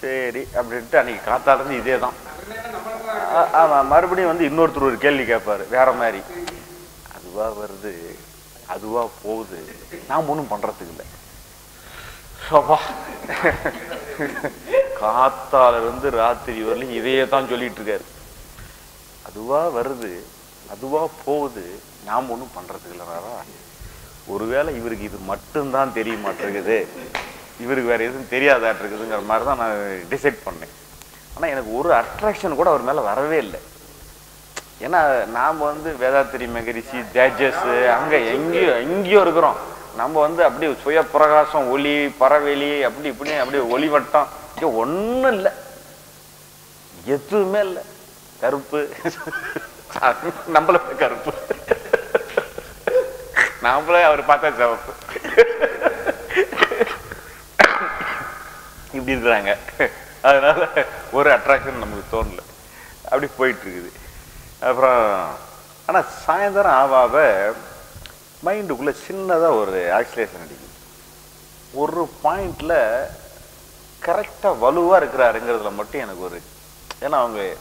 சரி அப்படின்ட்டு அன்றைக்கி காத்தாடுறது இதே தான். ஆமாம் மறுபடியும் வந்து இன்னொருத்தர் ஒரு கேள்வி கேட்பார் வேற மாதிரி. அதுவாக வருது. அதுவா போகுது. நாம் ஒன்றும் பண்றதுக்கு இல்லை. சபா காத்தால இருந்து ராத்திரி வரலையும் இதையே தான் சொல்லிட்டு இருக்காரு அதுவா வருது அதுவா போகுது. நாம் ஒன்றும் பண்றதுக்கு இல்லைனாரா ஒருவேளை இவருக்கு இது மட்டும்தான் தெரிய மாட்டேங்குது இவருக்கு வேற எதுவும் தெரியாதாட்டிருக்குதுங்கிற மாதிரி தான் நான் டிசைட் பண்ணேன். ஆனால் எனக்கு ஒரு அட்ராக்ஷன் கூட அவர் மேலே வரவே இல்லை. ஏன்னா நாம் வந்து வேதாத்திரி மகரிஷி தேஜஸ் அங்கே எங்கேயோ எங்கேயோ இருக்கிறோம். நம்ம வந்து அப்படியே சுய பிரகாசம் ஒளி பறவெளி அப்படி இப்படி அப்படியே ஒளிவட்டம். இங்கே ஒன்றும் இல்லை. எதுவுமே இல்லை. கருப்பு. [laughs] நம்மள கருப்பு. நாமளே அவர் பார்த்தா சிவப்பு. இப்படி இருக்கிறாங்க. அதனால ஒரு அட்ராக்ஷன் நமக்கு தோணல. அப்படி போயிட்டு இருக்குது. அப்புறம் ஆனால் சாயந்தரம் ஆவாவ மைண்டுக்குள்ளே சின்னதாக ஒரு ஆக்சிலேஷன் அடிக்குது. ஒரு பாயிண்டில் கரெக்டாக வலுவாக இருக்கிறாருங்கிறதுல மட்டும் எனக்கு ஒரு ஏன்னா அவங்க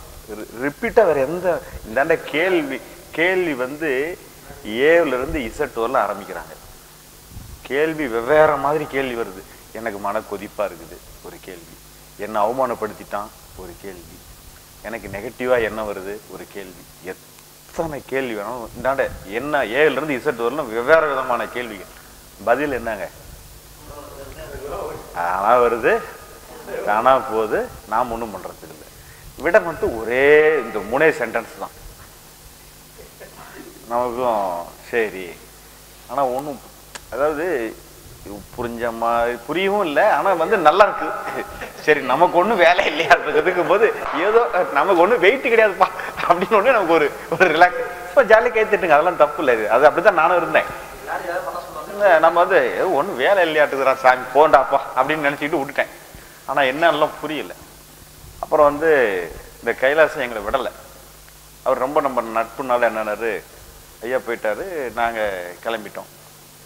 ரிப்பீட்டாக வேறு எந்த இந்தாண்ட கேள்வி கேள்வி வந்து ஏவிலிருந்து இருந்து இசட் ஆரம்பிக்கிறாங்க. கேள்வி வெவ்வேறு மாதிரி கேள்வி வருது. எனக்கு மன கொதிப்பாக இருக்குது ஒரு கேள்வி. என்னை அவமானப்படுத்திட்டான் ஒரு கேள்வி. எனக்கு நெகட்டிவா என்ன வருது? ஒரு கேள்வி. எத்தனை கேள்வி வேணும் இந்தாண்ட என்ன ஏல இருந்து இசட் வரலும் வெவ்வேறு விதமான கேள்விகள். பதில் என்னங்க? ஆனா வருது தானா போகுது நாம் ஒன்றும் பண்றதுக்கு இல்லை. விட மட்டும் ஒரே இந்த மூணே சென்டென்ஸ் தான். நமக்கும் சரி. ஆனா ஒன்றும் அதாவது புரிஞ்ச மாதிரி புரியவும் இல்லை ஆனா வந்து நல்லா இருக்கு. சரி நமக்கு ஒன்றும் வேலை இல்லையா? இருக்கும் போது ஏதோ நமக்கு ஒன்றும் வெயிட் கிடையாதுப்பா அப்படின்னு ஒன்று நமக்கு ஒரு ஒரு ரிலாக்ஸ் இப்போ ஜாலியாக கேத்துட்டுங்க அதெல்லாம் தப்பு இல்லை இது. அது அப்படிதான் நானும் இருந்தேன். இல்ல, நம்ம வந்து ஒன்றும் வேலை இல்லையாட்டுக்குறா சாமி போண்டாப்பா அப்படின்னு நினச்சிக்கிட்டு விட்டுட்டேன். ஆனால் என்னெல்லாம் புரியல. அப்புறம் வந்து இந்த கைலாசம் எங்களை விடலை. அவர் ரொம்ப நம்ம நட்புனால என்னன்னாரு ஐயா போயிட்டாரு நாங்கள் கிளம்பிட்டோம்.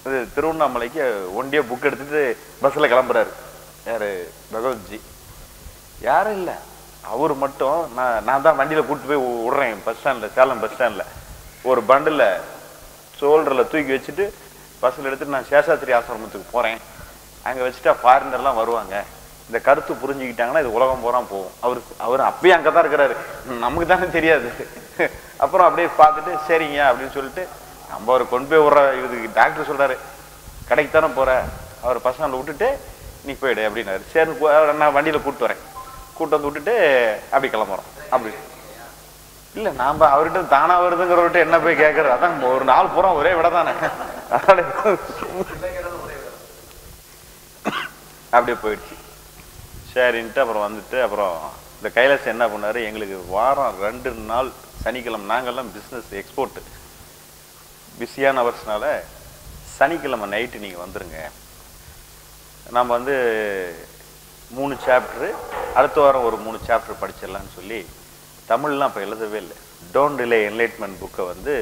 இது திருவண்ணாமலைக்கு ஒண்டியே புக் எடுத்துட்டு பஸ்ஸில் கிளம்புறாரு. யார்? பகவத்ஜி. யாரும் இல்லை. அவர் மட்டும் நான் நான் தான் வண்டியில் கூட்டு போய் விடுறேன். பஸ் ஸ்டாண்டில் சேலம் பஸ் ஸ்டாண்டில் ஒரு பண்டில் சோல்டரில் தூக்கி வச்சுட்டு பஸ்ஸில் எடுத்துட்டு நான் சேஷாத்திரி ஆசிரமத்துக்கு போகிறேன் அங்கே வச்சுட்டா ஃபாரினர்லாம் வருவாங்க. இந்த கருத்து புரிஞ்சுக்கிட்டாங்கன்னா இது உலகம் பூரா போகும். அவர் அவர் அப்பயும் அங்கே தான் இருக்கிறாரு. நமக்கு தானே தெரியாது. [laughs] அப்புறம் அப்படியே பார்த்துட்டு சரிங்க அப்படின்னு சொல்லிட்டு நம்ம அவர் கொண்டு போய் விட்ற இதுக்கு டாக்டர் சொல்றாரு கடைக்கு தானே போற அவர் பசங்களை விட்டுட்டு நீ போயிடு அப்படின்னாரு. சரி நான் வண்டியில் கூப்பிட்டு வரேன். கூட்டு வந்து விட்டுட்டு அப்படி கிளம்புறோம். அப்படி. இல்ல நாம அவர்கிட்ட தானா வருதுங்கிறவர்கிட்ட என்ன போய் கேட்கறது அதான் ஒரு நாள் பூரா ஒரே விட தானே. அப்படியே போயிடுச்சு. சரின்ட்டு அப்புறம் வந்துட்டு அப்புறம் இந்த கைலாசம் என்ன பண்ணாரு? எங்களுக்கு வாரம் ரெண்டு நாள் சனிக்கிழமை நாங்கெல்லாம் பிஸ்னஸ் எக்ஸ்போர்ட்டு பிஸியான ஹவர்ஸ்னால சனிக்கிழமை நைட்டு நீங்கள் வந்துடுங்க நம்ம வந்து மூணு சாப்டரு அடுத்த வாரம் ஒரு மூணு சாப்டர் படிச்சிடலான்னு சொல்லி தமிழ்லாம் அப்போ எழுதவே இல்லை. டோன்ட் டிலே என்லைட்மெண்ட் புக்கை வந்து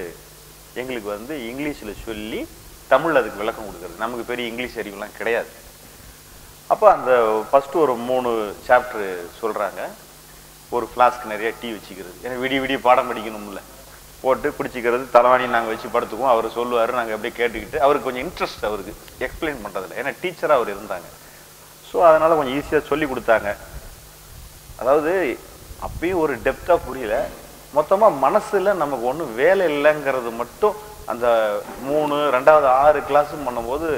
எங்களுக்கு வந்து இங்கிலீஷில் சொல்லி தமிழ் அதுக்கு விளக்கம் கொடுக்குறது. நமக்கு பெரிய இங்கிலீஷ் அறிவுலாம் கிடையாது. அப்போ அந்த ஃபஸ்ட்டு ஒரு மூணு சாப்டர் சொல்கிறாங்க ஒரு ஃப்ளாஸ்க் நிறைய டீ வச்சுக்கிறது. ஏன்னா விடிய விடிய பாடம் படிக்கணும்ல. போட்டு குடிச்சிக்கிறது தலைவாணி நாங்கள் வச்சு படுத்துக்குவோம். அவர் சொல்லுவார் நாங்கள் அப்படியே கேட்டுக்கிட்டு அவருக்கு கொஞ்சம் இன்ட்ரெஸ்ட் அவருக்கு. எக்ஸ்பிளைன் பண்ணுறதில்ல ஏன்னா டீச்சராக அவர் இருந்தாங்க. ஸோ அதனால் கொஞ்சம் ஈஸியாக சொல்லி கொடுத்தாங்க. அதாவது அப்பயும் ஒரு டெப்த்தாக புரியல. மொத்தமாக மனசில் நமக்கு ஒன்றும் வேலை இல்லைங்கிறது மட்டும் அந்த மூணு ரெண்டாவது ஆறு கிளாஸும் பண்ணும்போது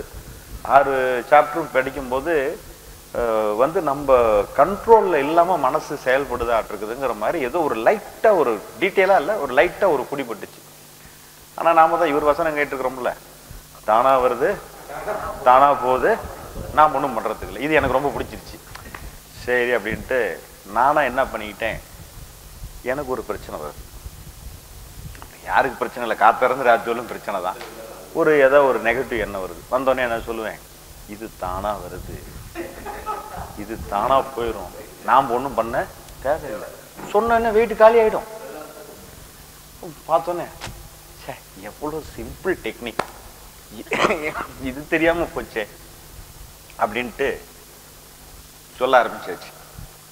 ஆறு சாப்டரும் படிக்கும்போது வந்து நம்ம கண்ட்ரோலில் இல்லாமல் மனசு செயல்படுதாட்டிருக்குதுங்கிற மாதிரி ஏதோ ஒரு லைட்டாக ஒரு டீட்டெயிலாக இல்லை ஒரு லைட்டாக ஒரு குடிபட்டுச்சு ஆனால் நாம தான் இவர் வசனம் கேட்டுருக்குறோம்ல தானாக வருது தானாக போகுது நான் ஒன்றும் பண்ணுறதுக்கு இல்லை. இது எனக்கு ரொம்ப பிடிச்சிருச்சு. சரி அப்படின்ட்டு நானாக என்ன பண்ணிக்கிட்டேன் எனக்கு ஒரு பிரச்சனை வருது. யாருக்கு பிரச்சனை இல்லை காத்திறந்து ராஜ்ஜோலும் பிரச்சனை தான். ஒரு ஏதோ ஒரு நெகட்டிவ் எண்ணம் வருது. வந்தோடனே என்ன சொல்லுவேன் இது தானா வருது. இது தானா போயிடும் நாம் ஒன்றும் பண்ண தேவையில்லை. சொன்னோன்னே வெயிட் காலி ஆயிடும். பார்த்தோன்னே ச்சே எவ்வளோ சிம்பிள் டெக்னிக் இது தெரியாம போச்சே அப்படின்ட்டு சொல்ல ஆரம்பிச்சாச்சு.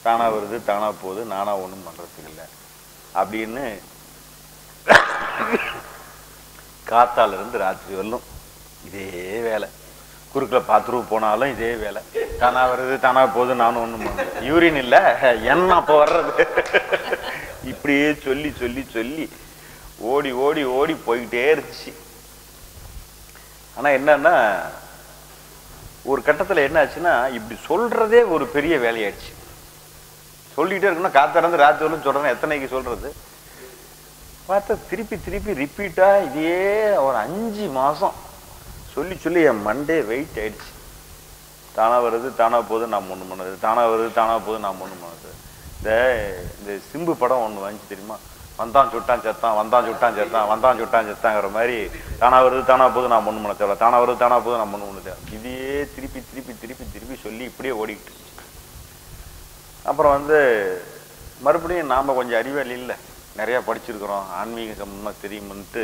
தானா வருது தானா போகுது நானா ஒன்றும் பண்றதுக்கு இல்லை. அப்படின்னு காத்தால இருந்து ராத்திரி வரலும் இதே வேலை. குறுக்கில் பாத்ரூம் போனாலும் இதே வேலை. தானா வருது தானா போகுது நானும் ஒன்றும் யூரின் இல்லை என்ன அப்போ வர்றது. இப்படியே சொல்லி சொல்லி சொல்லி ஓடி ஓடி ஓடி போய்கிட்டே இருந்துச்சு. ஆனா என்னன்னா ஒரு கட்டத்துல என்ன ஆச்சுன்னா இப்படி சொல்றதே ஒரு பெரிய வேலையாயிடுச்சு. சொல்லிட்டே இருக்கணும் காத்திறந்து ராத்திரி வரலும் சொல்றேன் எத்தனைக்கு சொல்றது? பார்த்தா திருப்பி திருப்பி ரிப்பீட்டா இதே ஒரு அஞ்சு மாசம். சொல்லி சொல்லி என் மண்டே வெயிட் ஆயிடுச்சு. தானா வருது தானா போகுது நான் ஒண்ணு பண்ணுது தானா வருது தானா போகுது நான் ஒண்ணு பண்ணுது இந்த இந்த சிம்பு படம் ஒண்ணு வந்துச்சு தெரியுமா? வந்தான் சுட்டான் செத்தான் வந்தான் சுட்டான் செத்தான் வந்தான் சுட்டான் செத்தாங்கிற மாதிரி தானா வருது தானா போகுது நான் ஒண்ணு பண்ண தேவை தானா வருது தானா போகுது நான் ஒண்ணு பண்ண தேவை இதையே திருப்பி திருப்பி திருப்பி திருப்பி சொல்லி இப்படியே ஓடிக்கிட்டு அப்புறம் வந்து மறுபடியும் நாம கொஞ்சம் அறிவாளி இல்லை. நிறைய படிச்சிருக்கிறோம். ஆன்மீக சம்பந்தமா தெரியும்னுட்டு.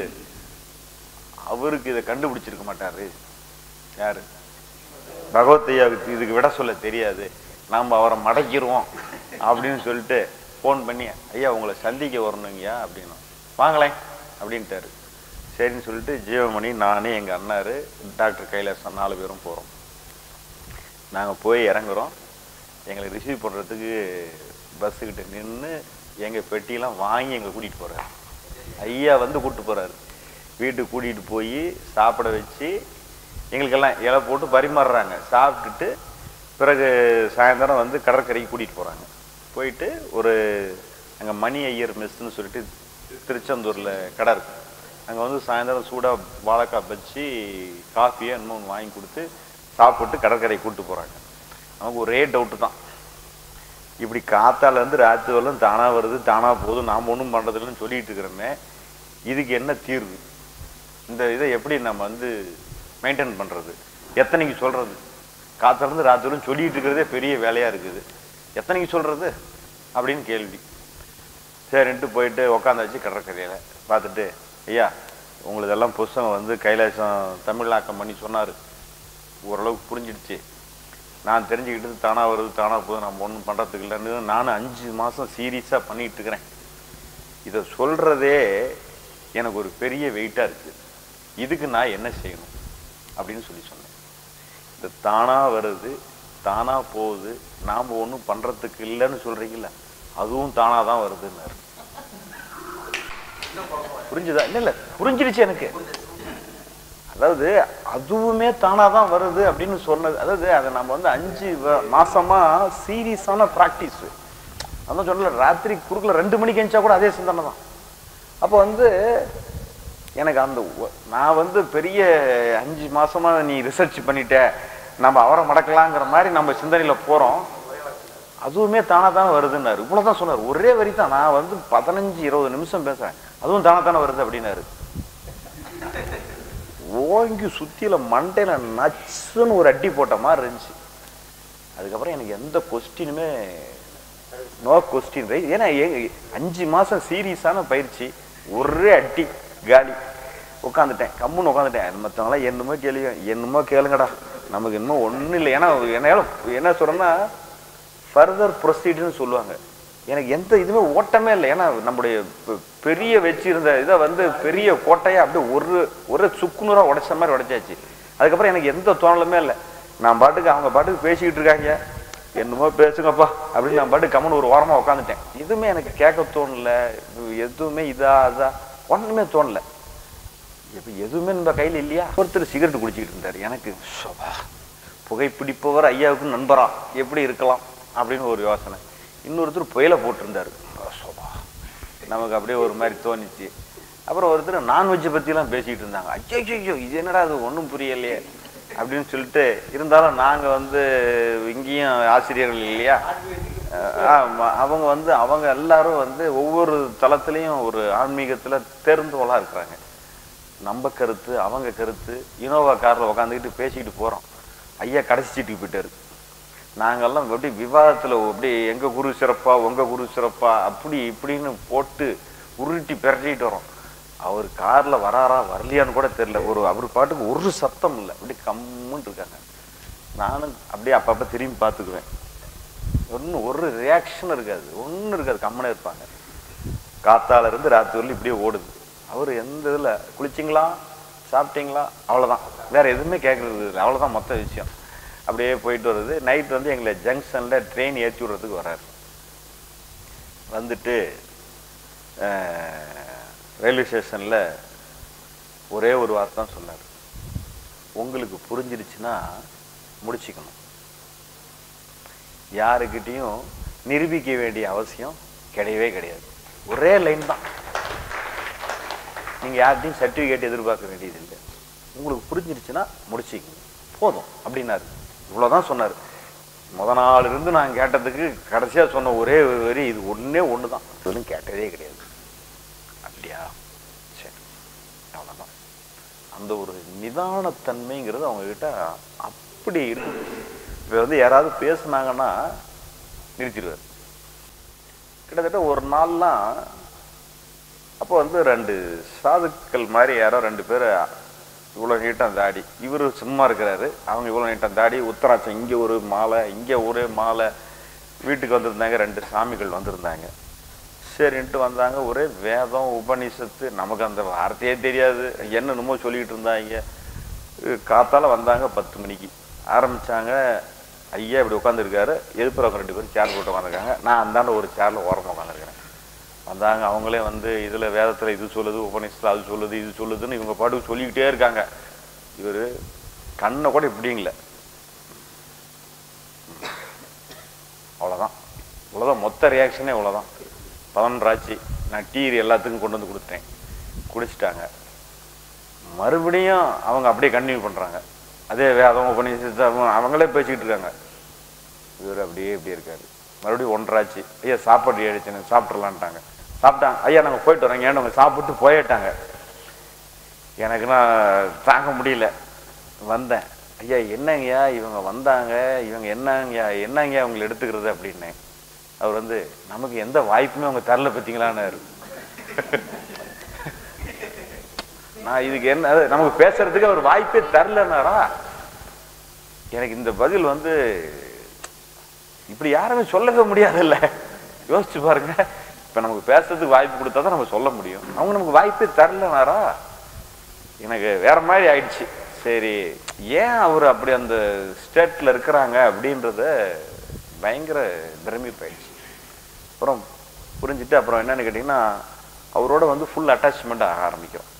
அவருக்கு இதை கண்டுபிடிச்சிருக்க மாட்டாரு. யாரு? பகவத்யாவுக்கு இதுக்கு விட சொல்ல தெரியாது. நாம் அவரை மடக்கிடுவோம் அப்படின்னு சொல்லிட்டு ஃபோன் பண்ணி ஐயா உங்களை சந்திக்க வரணுங்கய்யா அப்படின்னா வாங்களேன் அப்படின்ட்டாரு. சரின்னு சொல்லிட்டு ஜீவமணி நானே எங்கள் அண்ணாரு டாக்டர் கைலாசம் நாலு பேரும் போகிறோம் நாங்கள் போய் இறங்குறோம். எங்களை ரிசீவ் பண்ணுறதுக்கு பஸ்ஸுக்கிட்ட நின்று எங்கள் பெட்டியெல்லாம் வாங்கி எங்களை கூட்டிகிட்டு போகிறாரு ஐயா வந்து கூப்பிட்டு போகிறாரு வீட்டுக்கு கூட்டிகிட்டு போய் சாப்பிட வச்சு எங்களுக்கெல்லாம் இலை போட்டு பரிமாறுறாங்க. சாப்பிட்டுட்டு பிறகு சாயந்தரம் வந்து கடற்கரைக்கு கூட்டிகிட்டு போகிறாங்க போயிட்டு ஒரு அங்கே மணி ஐயர் மெஸ்ஸுன்னு சொல்லிட்டு திருச்செந்தூரில் கடை இருக்குது அங்கே வந்து சாயந்தரம் சூடாக வாழைக்காய் பச்சி காஃபியை என்னமோ ஒன்று வாங்கி கொடுத்து சாப்பிட்டு கடற்கரை கூப்பிட்டு போகிறாங்க நமக்கு ஒரே டவுட்டு தான். இப்படி காத்தாலேருந்து ராத்திரி வரலும் தானாக வருது தானாக போகுது நாம் ஒன்றும் பண்ணுறதில்லன்னு சொல்லிகிட்டு இருக்கிறோமே. இதுக்கு என்ன தீர்வு? இந்த இதை எப்படி நம்ம வந்து மெயின்டைன் பண்ணுறது எத்தனைக்கு சொல்கிறது காத்தால இருந்து சொல்லிகிட்டு இருக்கிறதே பெரிய வேலையாக இருக்குது. எத்தனைக்கு சொல்கிறது அப்படின்னு கேள்வி. சரின்ட்டு போயிட்டு உக்காந்தாச்சு கடற்கரையில் பார்த்துட்டு ஐயா உங்களுதெல்லாம் புஸ்தகம் வந்து கைலாசம் தமிழாக்கம் பண்ணி சொன்னார். ஓரளவுக்கு புரிஞ்சிடுச்சு. நான் தெரிஞ்சுக்கிட்டது தானாக வருது தானாக போகுது நம்ம ஒன்றும் பண்ணுறதுக்கு இல்லைன்னு நானும் அஞ்சு மாதம் சீரியஸாக பண்ணிகிட்டு இருக்கிறேன். இதை சொல்கிறதே எனக்கு ஒரு பெரிய வெயிட்டாக இருக்குது. இதுக்கு நான் என்ன செய்யணும்? அப்படின்னு சொல்லி சொன்னேன். இந்த தானாக வருது தானாக போகுது நாம் ஒன்றும் பண்ணுறதுக்கு இல்லைன்னு சொல்கிறீங்களா அதுவும் தானாக தான் வருதுன்னாரு. புரிஞ்சுதா? இல்லை இல்லை புரிஞ்சிருச்சு எனக்கு. அதாவது அதுவுமே தானாக தான் வருது அப்படின்னு சொன்னது அதாவது அதை நம்ம வந்து அஞ்சு மாசமா சீரியஸான ப்ராக்டிஸ் அதான் சொல்லல ராத்திரி குறுக்கில் ரெண்டு மணிக்கு எஞ்சா கூட அதே சிந்தனை தான். அப்போ வந்து எனக்கு அந்த ஒ- நான் வந்து பெரிய அஞ்சு மாசமா நீ ரிசர்ச் பண்ணிட்ட நம்ம அவரை மடக்கலாங்கிற மாதிரி நம்ம சிந்தனையில போறோம். அதுவுமே தானே தானே வருதுன்னாரு. இவ்வளவுதான் சொன்னார். ஒரே வரி தான் நான் வந்து பதினஞ்சு இருபது நிமிஷம் பேசுறேன். அதுவும் தானே தானே வருது அப்படின்னாரு. ஓங்கி சுத்தியில மண்டையில நச்சுன்னு ஒரு அடி போட்ட மாதிரி இருந்துச்சு. அதுக்கப்புறம் எனக்கு எந்த கொஸ்டினுமே நோ கொஸ்டின் ரைட் ஏன்னா ஏ- அஞ்சு மாசம் சீரியஸான பயிற்சி. ஒரே அடி. காலி. உட்காந்துட்டேன் கம்முன்னு உட்காந்துட்டேன் மற்றவங்களாம் என்னமோ கேள்வி என்னமோ கேளுங்கடா. நமக்கு இன்னும் ஒன்றும் இல்லை. ஏன்னா என்ன என்ன சொல்கிறேன்னா ஃபர்தர் ப்ரொசீடுன்னு சொல்லுவாங்க. எனக்கு எந்த இதுவுமே ஓட்டமே இல்லை. ஏன்னா நம்முடைய பெரிய வச்சிருந்த இதை வந்து பெரிய கோட்டையாக அப்படியே ஒரு ஒரு சுக்குநூறாக உடைச்ச மாதிரி உடைச்சாச்சு. அதுக்கப்புறம் எனக்கு எந்த தோணலுமே இல்லை. நான் பாட்டுக்கு அவங்க பாட்டுக்கு பேசிக்கிட்டு இருக்காங்க. என்னமோ பேசுங்கப்பா அப்படின்னு நான் பாட்டுக்கு கம்முன்னு ஒரு ஓரமாக உட்காந்துட்டேன் எதுவுமே எனக்கு கேட்க தோணல. எதுவுமே இதா அதான் ஒன்றுமே தோணல. இப்போ எதுவுமே நம்ம கையில் இல்லையா? ஒருத்தர் சிகரெட் குடிச்சிக்கிட்டு இருந்தார். எனக்கு சோபா புகைப்பிடிப்பவர் ஐயாவுக்கு நண்பரா? எப்படி இருக்கலாம்? அப்படின்னு ஒரு யோசனை. இன்னொருத்தர் புயலை போட்டிருந்தாரு. சோபா நமக்கு அப்படியே ஒரு மாதிரி தோணுச்சு. அப்புறம் ஒருத்தர் நான்வெஜ்ஜை பற்றிலாம் பேசிக்கிட்டு இருந்தாங்க. ஐயோ ஐயோ இது என்னடா அது ஒன்றும் புரியலையே. அப்படின்னு சொல்லிட்டு இருந்தாலும் நாங்கள் வந்து இங்கேயும் ஆசிரியர்கள் இல்லையா? அவங்க வந்து அவங்க எல்லாரும் வந்து ஒவ்வொரு தளத்திலையும் ஒரு ஆன்மீகத்தில் தேர்ந்தவளாக இருக்கிறாங்க. நம்ம கருத்து அவங்க கருத்து இனோவா காரில் உட்காந்துக்கிட்டு பேசிக்கிட்டு போகிறோம் ஐயா கடைசி சீட்டுக்கு போயிட்டாரு. நாங்கள்லாம் எப்படி விவாதத்தில் அப்படி எங்கள் குரு சிறப்பா உங்கள் குரு சிறப்பா அப்படி இப்படின்னு போட்டு உருட்டி பிரட்டிட்டு வரோம். அவர் காரில் வராரா வரலையான்னு கூட தெரில ஒரு அவர் பாட்டுக்கு ஒரு சத்தம் இல்லை. அப்படி கம்முன்னு இருக்காங்க. நானும் அப்படியே அப்பப்போ திரும்பி பார்த்துக்குவேன். ஒன்றும் ஒரு ரியாக்ஷன் இருக்காது. ஒன்றும் இருக்காது. கம்மனே இருப்பாங்க. காத்தால இருந்து ராத்திரி வரலும் இப்படியே ஓடுது. அவர் எந்த இதில்? குளிச்சிங்களா? சாப்பிட்டீங்களா? அவ்வளோதான் வேற எதுவுமே கேட்கறது இல்லை. அவ்வளோதான் மொத்த விஷயம். அப்படியே போயிட்டு வருது. நைட் வந்து எங்களை ஜங்ஷனில் ட்ரெயின் ஏற்றி விடுறதுக்கு வராரு. வந்துட்டு ரயில்வே ஸ்டேஷனில் ஒரே ஒரு வார்த்தை தான் சொன்னார். உங்களுக்கு புரிஞ்சிருச்சுன்னா முடிச்சுக்கணும். யாருக்கிட்டையும் நிரூபிக்க வேண்டிய அவசியம் கிடையவே கிடையாது. ஒரே லைன் தான். நீங்கள் யார்கிட்டையும் சர்டிஃபிகேட் எதிர்பார்க்க வேண்டியதில்லை உங்களுக்கு புரிஞ்சிருச்சுன்னா முடிச்சிக்கங்க. போதும் அப்படின்னாரு. இவ்வளோதான் சொன்னார். முத நாள் இருந்து நான் கேட்டதுக்கு கடைசியாக சொன்ன ஒரே வரி இது ஒன்றே ஒன்று தான் இதுவும் கேட்டதே கிடையாது. அப்படியா? சரி அவ்வளோதான் அந்த ஒரு நிதானத்தன்மைங்கிறது அவங்கக்கிட்ட அப்படி இருக்கு. இப்போ வந்து யாராவது பேசுனாங்கன்னா நிறுத்திடுவார். கிட்டத்தட்ட ஒரு நாள்லாம் அப்போ வந்து ரெண்டு சாதுக்கள் மாதிரி யாரோ ரெண்டு பேர் இவ்வளோ நீட்டம் தாடி இவர் சும்மா இருக்கிறாரு அவங்க இவ்வளோ நீட்டம் தாடி உத்தராட்சம் இங்கே ஒரு மாலை இங்கே ஒரு மாலை வீட்டுக்கு வந்திருந்தாங்க ரெண்டு சாமிகள் வந்திருந்தாங்க. சரின்ட்டு வந்தாங்க ஒரே வேதம் உபநிஷத்து நமக்கு அந்த வார்த்தையே தெரியாது என்னென்னமோ சொல்லிக்கிட்டு இருந்தாங்க. காத்தால வந்தாங்க பத்து மணிக்கு. ஆரம்பிச்சாங்க ஐயா இப்படி உட்காந்துருக்காரு எழுப்புறவங்க ரெண்டு பேரும் சேர் போட்டு உட்காந்துருக்காங்க நான் அந்தாண்ட ஒரு சேரில் ஓரமாக உட்காந்துருக்கிறேன் வந்தாங்க அவங்களே வந்து இதில் வேதத்தில் இது சொல்லுது உபநிஷத்தில் அது சொல்லுது இது சொல்லுதுன்னு இவங்க பாட்டுக்கு சொல்லிக்கிட்டே இருக்காங்க. இவர் கண்ணை கூட இப்படிங்கள அவ்வளோதான் இவ்வளோதான் மொத்த ரியாக்ஷனே இவ்வளோதான் பதினொன்றாச்சு நான் டீ எல்லாத்துக்கும் கொண்டு வந்து கொடுத்தேன். குடிச்சிட்டாங்க. மறுபடியும் அவங்க அப்படியே கண்டினியூ பண்ணுறாங்க அதே வேதம் உபநிஷத்து அவங்களே பேசிக்கிட்டு இருக்காங்க. இவர் அப்படியே இப்படி இருக்காரு. மறுபடியும் ஒன்றாச்சு. ஐயா சாப்பாடு ஏழுச்சுன்னு சாப்பிட்றலான்ட்டாங்க சாப்பிட்டாங்க. ஐயா நாங்கள் போயிட்டு வரோங்க ஏன்னு அவங்க சாப்பிட்டு போயிட்டாங்க? எனக்கு நான் தாங்க முடியல. வந்தேன். ஐயா என்னங்கய்யா? இவங்க வந்தாங்க. இவங்க என்னங்கய்யா? என்னங்கய்யா அவங்களை எடுத்துக்கிறது? அப்படின்னேன். அவர் வந்து நமக்கு எந்த வாய்ப்புமே அவங்க தரல பார்த்தீங்களான்னு நான் இதுக்கு என்ன நமக்கு பேசுறதுக்கு அவர் வாய்ப்பே தரலன்னாரா? எனக்கு இந்த பதில் வந்து இப்படி யாருமே சொல்லவே முடியாதுல்ல. யோசிச்சு பாருங்க. இப்ப நமக்கு பேசுறதுக்கு வாய்ப்பு கொடுத்தா தான் நம்ம சொல்ல முடியும். அவங்க நமக்கு வாய்ப்பே தரலனாரா? எனக்கு வேற மாதிரி ஆயிடுச்சு. சரி ஏன் அவர் அப்படி அந்த ஸ்டேட்ல இருக்கிறாங்க அப்படின்றத பயங்கர பிரமிப்பாயிடுச்சு அப்புறம் புரிஞ்சுட்டு அப்புறம் என்னன்னு கேட்டிங்கன்னா அவரோட வந்து ஃபுல் அட்டாச்மெண்ட் ஆக ஆரம்பிக்கிறோம்.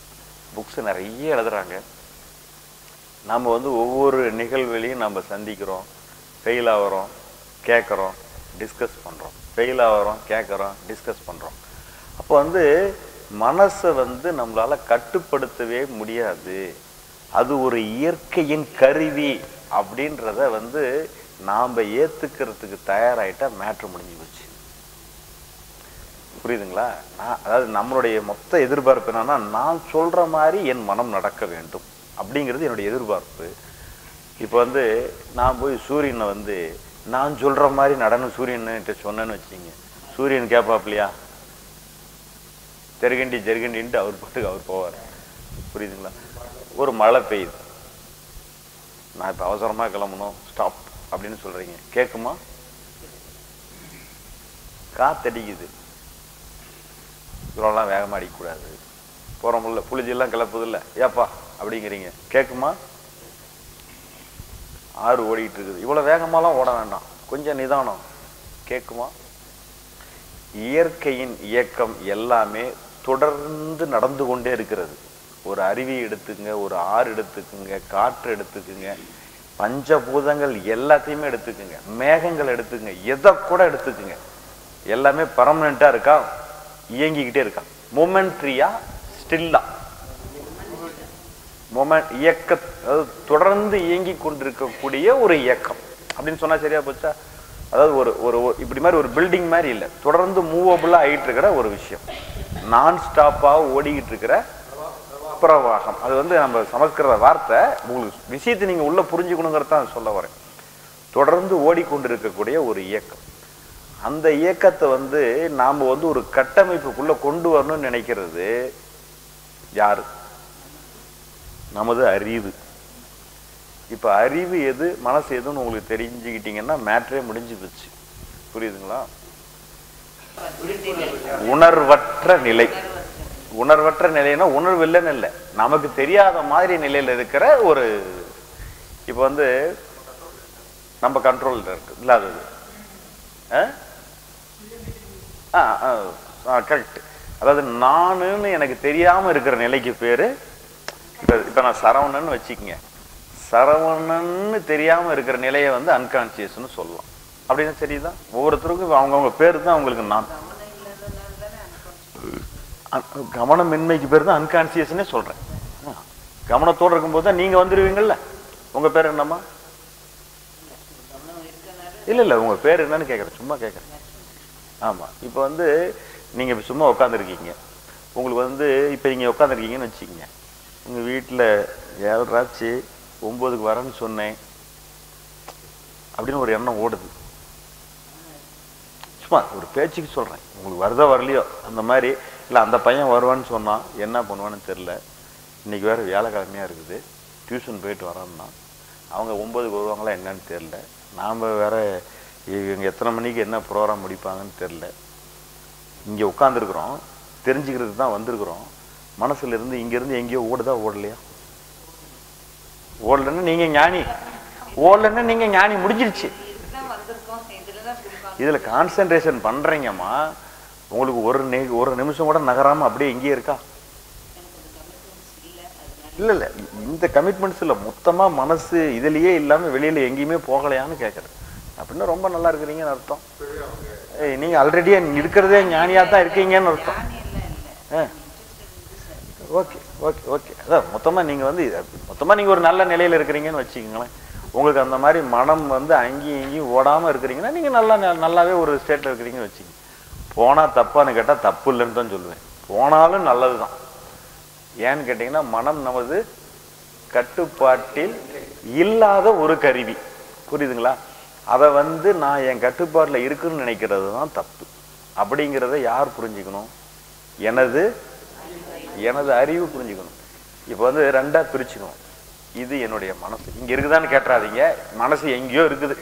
புக்ஸ் நிறைய எழுதுறாங்க. நம்ம வந்து ஒவ்வொரு நிகழ்வுலையும் நம்ம சந்திக்கிறோம். ஃபெயில் ஆகிறோம். கேட்குறோம் டிஸ்கஸ் பண்ணுறோம் ஃபெயில் ஆகிறோம் கேட்குறோம் டிஸ்கஸ் பண்ணுறோம் அப்போ வந்து மனசை வந்து நம்மளால் கட்டுப்படுத்தவே முடியாது. அது ஒரு இயற்கையின் கருவி அப்படின்றத வந்து நாம் ஏற்றுக்கிறதுக்கு தயாராகிட்டால் மேட்ரு முடிஞ்சு போச்சு. புரியுதுங்களா? நான் அதாவது நம்மளுடைய மொத்த எதிர்பார்ப்பு என்னன்னா நான் சொல்கிற மாதிரி என் மனம் நடக்க வேண்டும் அப்படிங்கிறது என்னுடைய எதிர்பார்ப்பு. இப்போ வந்து நான் போய் சூரியனை வந்து நான் சொல்கிற மாதிரி நடனம் சூரியன்கிட்ட சொன்னேன்னு வச்சுங்க சூரியன் கேட்பாப்லையா தெருகண்டி ஜெருகண்டின்ட்டு அவர் பாட்டுக்கு அவர் போவார். புரியுதுங்களா? ஒரு மழை பெய்யுது. நான் இப்போ அவசரமாக கிளம்பணும். ஸ்டாப் அப்படின்னு சொல்கிறீங்க கேட்குமா காத்தடிக்குது. இவ்வளோலாம் வேகமாக அடிக்கக்கூடாது. போகிறோம்ல புளிஞ்செல்லாம் கிளப்புதில்ல. ஏப்பா அப்படிங்கிறீங்க. கேட்குமா ஆறு ஓடிட்டு இருக்குது இவ்வளோ வேகமாலாம் ஓட வேண்டாம். கொஞ்சம் நிதானம். கேட்குமா இயற்கையின் இயக்கம் எல்லாமே தொடர்ந்து நடந்து கொண்டே இருக்கிறது. ஒரு அருவி எடுத்துக்கங்க ஒரு ஆறு எடுத்துக்குங்க காற்று எடுத்துக்குங்க பஞ்சபூதங்கள் எல்லாத்தையுமே எடுத்துக்குங்க மேகங்கள் எடுத்துக்குங்க எதை கூட எடுத்துக்குங்க. எல்லாமே பர்மனெண்ட்டாக இருக்கா? இயங்கிக்கிட்டே இருக்கா. மூமெண்ட்ரியா ஸ்டில்லா மொமெண்ட் இயக்க அதாவது தொடர்ந்து இயங்கி கொண்டிருக்கக்கூடிய ஒரு இயக்கம். அப்படின்னு சொன்னா சரியா போச்சா? அதாவது ஒரு ஒரு இப்படி மாதிரி ஒரு பில்டிங் மாதிரி இல்லை. தொடர்ந்து மூவபிளா ஆயிட்டு இருக்கிற ஒரு விஷயம். நான் ஸ்டாப்பாக ஓடிக்கிட்டு இருக்கிற பிரவாகம். அது வந்து நம்ம சமஸ்கிருத வார்த்தை. உங்களுக்கு விஷயத்தை நீங்க உள்ள புரிஞ்சுக்கணுங்கிறத தான் சொல்ல வரேன். தொடர்ந்து ஓடிக்கொண்டிருக்கக்கூடிய ஒரு இயக்கம். அந்த இயக்கத்தை வந்து நாம் வந்து ஒரு கட்டமைப்புக்குள்ள கொண்டு வரணும்னு நினைக்கிறது யாரு? நமது அறிவு. இப்போ அறிவு எது மனசு எதுன்னு உங்களுக்கு தெரிஞ்சுக்கிட்டீங்கன்னா மேட்ரே முடிஞ்சு போச்சு. புரியுதுங்களா? உணர்வற்ற நிலை. உணர்வற்ற நிலைன்னா உணர்வு இல்லைன்னு இல்லை. நமக்கு தெரியாத மாதிரி நிலையில இருக்கிற ஒரு இப்போ வந்து நம்ம கண்ட்ரோலில் இருக்கு. இல்லாதது. ஆ? கரெக்ட் அதாவது நானுன்னு எனக்கு தெரியாமல் இருக்கிற நிலைக்கு பேர் இப்ப இப்ப நான் சரவணன் வச்சுக்கங்க. சரவணன்னு தெரியாம இருக்கிற நிலையை வந்து அன்கான்சியஸ்னு சொல்லலாம் அப்படின்னு சரிதான்? ஒவ்வொருத்தருக்கும் அவங்கவுங்க பேர் தான் அவங்களுக்கு நான். கவனமின்மைக்கு பேர் தான் அன்கான்சியஸ்னே சொல்றேன். கவனத்தோடு இருக்கும்போது தான் நீங்க வந்துடுவீங்கள்ல உங்க பேர் என்னம்மா? இல்ல இல்ல உங்க பேர் என்னன்னு கேட்குறேன் சும்மா கேட்குறேன் ஆமா இப்போ வந்து நீங்க இப்ப சும்மா உட்காந்துருக்கீங்க உங்களுக்கு வந்து இப்போ நீங்க உட்காந்துருக்கீங்கன்னு வச்சுக்கோங்க. எங்கள் வீட்டில் ஏழராச்சு ஒம்போதுக்கு வரேன்னு சொன்னேன். அப்படின்னு ஒரு எண்ணம் ஓடுது. சும்மா ஒரு பேச்சுக்கு சொல்கிறேன் உங்களுக்கு வருதோ வரலையோ? அந்த மாதிரி. இல்லை அந்த பையன் வருவான்னு சொன்னான். என்ன பண்ணுவான்னு தெரில இன்னைக்கு வேற வியாழக்கிழமையாக இருக்குது. டியூஷன் போயிட்டு வரான்னா அவங்க ஒம்பதுக்கு வருவாங்களா என்னன்னு தெரில நாம் வேற இவங்க எத்தனை மணிக்கு என்ன ப்ரோக்ராம் முடிப்பாங்கன்னு தெரில இங்கே உட்காந்துருக்குறோம் தெரிஞ்சுக்கிறதுக்கு தான் வந்திருக்குறோம். மனசுல இருந்து இங்கேருந்து எங்கேயோ ஓடுதா ஓடலையா? ஓடலன்னா நீங்கள் ஞானி. ஓடலன்னா நீங்கள் ஞானி முடிஞ்சிருச்சு. இதுல கான்சென்ட்ரேஷன் பண்றீங்கம்மா. உங்களுக்கு ஒரு ஒரு நிமிஷம் கூட நகராம அப்படியே இங்கேயே இருக்கா? இல்ல இல்ல. இந்த கமிட்மெண்ட்ஸ் இல்ல மொத்தமா மனசு இதுலயே இல்லாம வெளியில எங்கேயுமே போகலையான்னு கேக்குறேன். அப்படின்னா ரொம்ப நல்லா இருக்கிறீங்கன்னு அர்த்தம். ஏய், நீங்க ஆல்ரெடி இருக்கிறதே ஞானியா தான் இருக்கீங்கன்னு அர்த்தம். Okay okay okay. அதான் மொத்தமா நீங்க வந்து மொத்தமாக மொத்தமா நீங்க ஒரு நல்ல நிலையில இருக்கிறீங்கன்னு வச்சுக்கோங்களேன். உங்களுக்கு அந்த மாதிரி மனம் வந்து அங்கேயும் இங்கேயும் ஓடாம இருக்கிறீங்கன்னா நீங்க நல்லா நல்லாவே ஒரு ஸ்டேட்ல இருக்கிறீங்கன்னு வச்சுக்கோங்க. போனால் தப்பான்னு கேட்டா தப்பு இல்லைன்னு தான் சொல்லுவேன். போனாலும் நல்லதுதான். ஏன்னு கேட்டீங்கன்னா மனம் நமது கட்டுப்பாட்டில் இல்லாத ஒரு கருவி. புரியுதுங்களா? அதை வந்து நான் என் கட்டுப்பாட்டில் இருக்குன்னு நினைக்கிறது தான் தப்பு. அப்படிங்கிறத யார் புரிஞ்சுக்கணும்? எனது எனது அறிவு புரிஞ்சுக்கணும். இப்போ வந்து ரெண்டா பிரிச்சுக்கணும். இது என்னுடைய மனசு. இங்க இருக்குதான்னு கேட்டுறாதீங்க மனசு எங்கேயோ இருக்குது.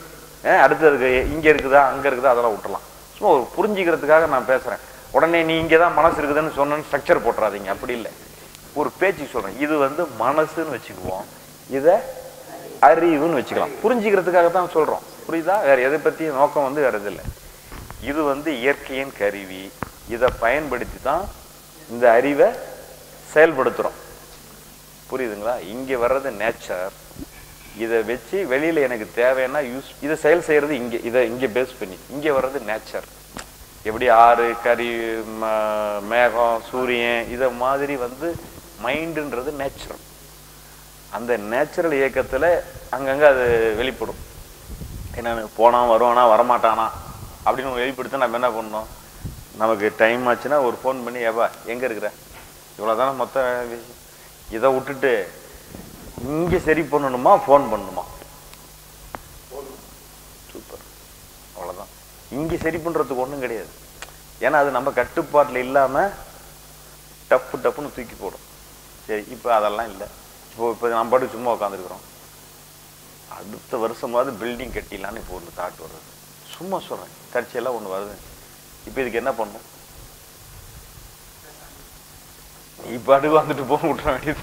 அடுத்து இருக்கு. இங்க இருக்குதா? அங்க இருக்குதா? அதெல்லாம் விட்டுலாம் சும்மா ஒரு புரிஞ்சுக்கிறதுக்காக நான் பேசுறேன். உடனே நீ இங்கே தான் மனசு இருக்குதுன்னு சொன்னேன்னு ஸ்ட்ரக்சர் போட்டுறாதீங்க. அப்படி இல்லை. ஒரு பேச்சு சொல்றேன். இது வந்து மனசுன்னு வச்சுக்குவோம். இதை அறிவுன்னு வச்சுக்கலாம். புரிஞ்சுக்கிறதுக்காக தான் சொல்றோம். புரியுதா? வேற எதை பற்றியும் நோக்கம் வந்து வேறு இது இல்லை இது வந்து இயற்கையின் கருவி. இதை பயன்படுத்தி தான் இந்த அறிவை செயல்படுத்துகிறோம் புரியுதுங்களா? இங்கே வர்றது நேச்சர் இதை வச்சு வெளியில் எனக்கு தேவைன்னா யூஸ் இதை செயல் செய்கிறது இங்கே இதை இங்கே பேஸ் பண்ணி. இங்கே வர்றது நேச்சர் எப்படி ஆறு கறி மேகம் சூரியன் இதை மாதிரி வந்து மைண்டுன்றது நேச்சுரல் அந்த நேச்சுரல் இயக்கத்தில் அங்கங்கே அது வெளிப்படும். என்னன்னு போனால் வருவானா வரமாட்டானா? அப்படின்னு வெளிப்படுத்த நம்ம என்ன பண்ணோம் நமக்கு டைம் ஆச்சுன்னா ஒரு ஃபோன் பண்ணி ஏப்பா எங்கே இருக்கிற? இவ்வளவுதானே மொத்த விஷயம்? இதை விட்டுட்டு இங்க சரி பண்ணணுமா ஃபோன் பண்ணணுமா சூப்பர் அவ்வளவுதான். இங்க சரி பண்றதுக்கு ஒன்றும் கிடையாது. ஏன்னா அது நம்ம கட்டுப்பாட்டுல இல்லாம டப்பு டப்புன்னு தூக்கி போடும். சரி இப்போ அதெல்லாம் இல்லை. இப்போ இப்போ நம்ம பாட்டு சும்மா உட்காந்துருக்குறோம் அடுத்த வருஷமாவது பில்டிங் கட்டிடலான்னு இப்போ ஒன்று தாட் வருது. சும்மா சொல்கிறேன் தற்செயலாக ஒன்று வருது. இப்போ இதுக்கு என்ன பண்ணும் நீ வந்துட்டு போக விட்டுற வேண்டியது.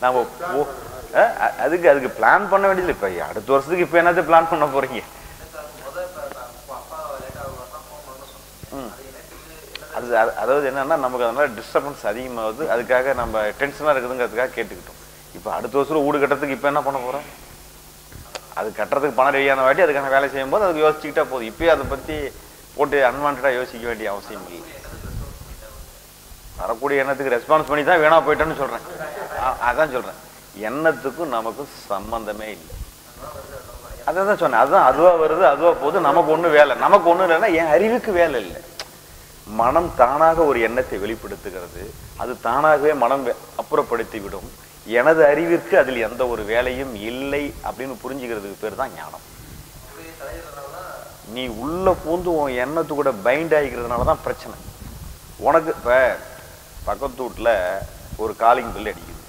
நாம போ அதுக்கு அதுக்கு பிளான் பண்ண வேண்டியது இப்போ அடுத்த வருஷத்துக்கு இப்போ என்னத்தை பிளான் பண்ண போறீங்க? அது அது- அதாவது என்னன்னா நமக்கு அதனால டிஸ்டர்பன்ஸ் அதிகமாகுது. அதுக்காக நம்ம டென்ஷனாக இருக்குதுங்கிறதுக்காக கேட்டுக்கிட்டோம். இப்போ அடுத்த வருஷம் வீடு கட்டுறதுக்கு இப்போ என்ன பண்ண போகிறோம் அது கட்டுறதுக்கு பணம் ரெடியான வாட்டி அதுக்கான வேலை செய்யும்போது அதுக்கு யோசிச்சுக்கிட்டா போதும். இப்போயே அதை பற்றி போட்டு அன்வான்டாக யோசிக்க வேண்டிய அவசியம் இல்லை. வரக்கூடிய எண்ணத்துக்கு ரெஸ்பான்ஸ் பண்ணி தான் வேணா போயிட்டேன்னு சொல்கிறேன் அதான் சொல்கிறேன் எண்ணத்துக்கும் நமக்கும் சம்பந்தமே இல்லை. அதை தான் சொன்னேன். அதுதான் அதுவாக வருது அதுவாக போகுது. நமக்கு ஒன்றும் வேலை நமக்கு ஒன்றும் இல்லைன்னா என் அறிவுக்கு வேலை இல்லை. மனம் தானாக ஒரு எண்ணத்தை வெளிப்படுத்துகிறது. அது தானாகவே மனம் அப்புறப்படுத்தி விடும். எனது அறிவிற்கு அதில் எந்த ஒரு வேலையும் இல்லை அப்படின்னு புரிஞ்சுக்கிறதுக்கு பேர் தான் ஞானம். நீ உள்ள பூந்து உன் எண்ணத்து கூட பைண்ட் ஆகிக்கிறதுனால தான் பிரச்சனை. உனக்கு இப்போ பக்கத்து வீட்டில் ஒரு காலிங் பில் அடிக்குது.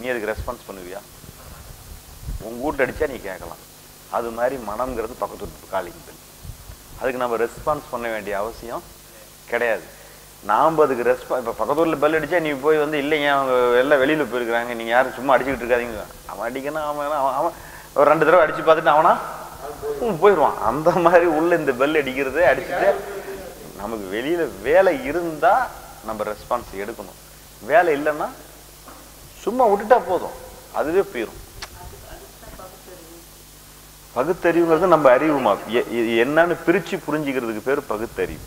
நீ அதுக்கு ரெஸ்பான்ஸ் பண்ணுவியா? உங்கள் வீட்டு அடித்தா நீ கேட்கலாம். அது மாதிரி மனம்ங்கிறது பக்கத்து வீட்டு காலிங் பில் அதுக்கு நம்ம ரெஸ்பான்ஸ் பண்ண வேண்டிய அவசியம் கிடையாது. நாம் அதுக்கு ரெஸ்பான் இப்போ பக்கத்து ஊரில் பெல் அடித்தா நீ போய் வந்து இல்லைங்க அவங்க எல்லாம் வெளியில் போயிருக்கிறாங்க நீங்கள் யாரும் சும்மா அடிச்சுக்கிட்டு இருக்காதீங்க. அவன் அடிக்கணும் அவன் அவன் அவன் ஒரு ரெண்டு தடவை அடித்து பார்த்துட்டு அவனா போயிடுவான் அந்த மாதிரி உள்ள இந்த பெல் அடிக்கிறதே அடிச்சுட்டு நமக்கு வெளியில் வேலை இருந்தால் நம்ம ரெஸ்பான்ஸ் எடுக்கணும். வேலை இல்லைன்னா சும்மா விட்டுட்டா போதும். அதுவே போயிடும் பகுத்தறிவுங்கிறது நம்ம அறிவுமா என்னன்னு பிரிச்சு புரிஞ்சுக்கிறதுக்கு பேர் பகுத்தறிவு.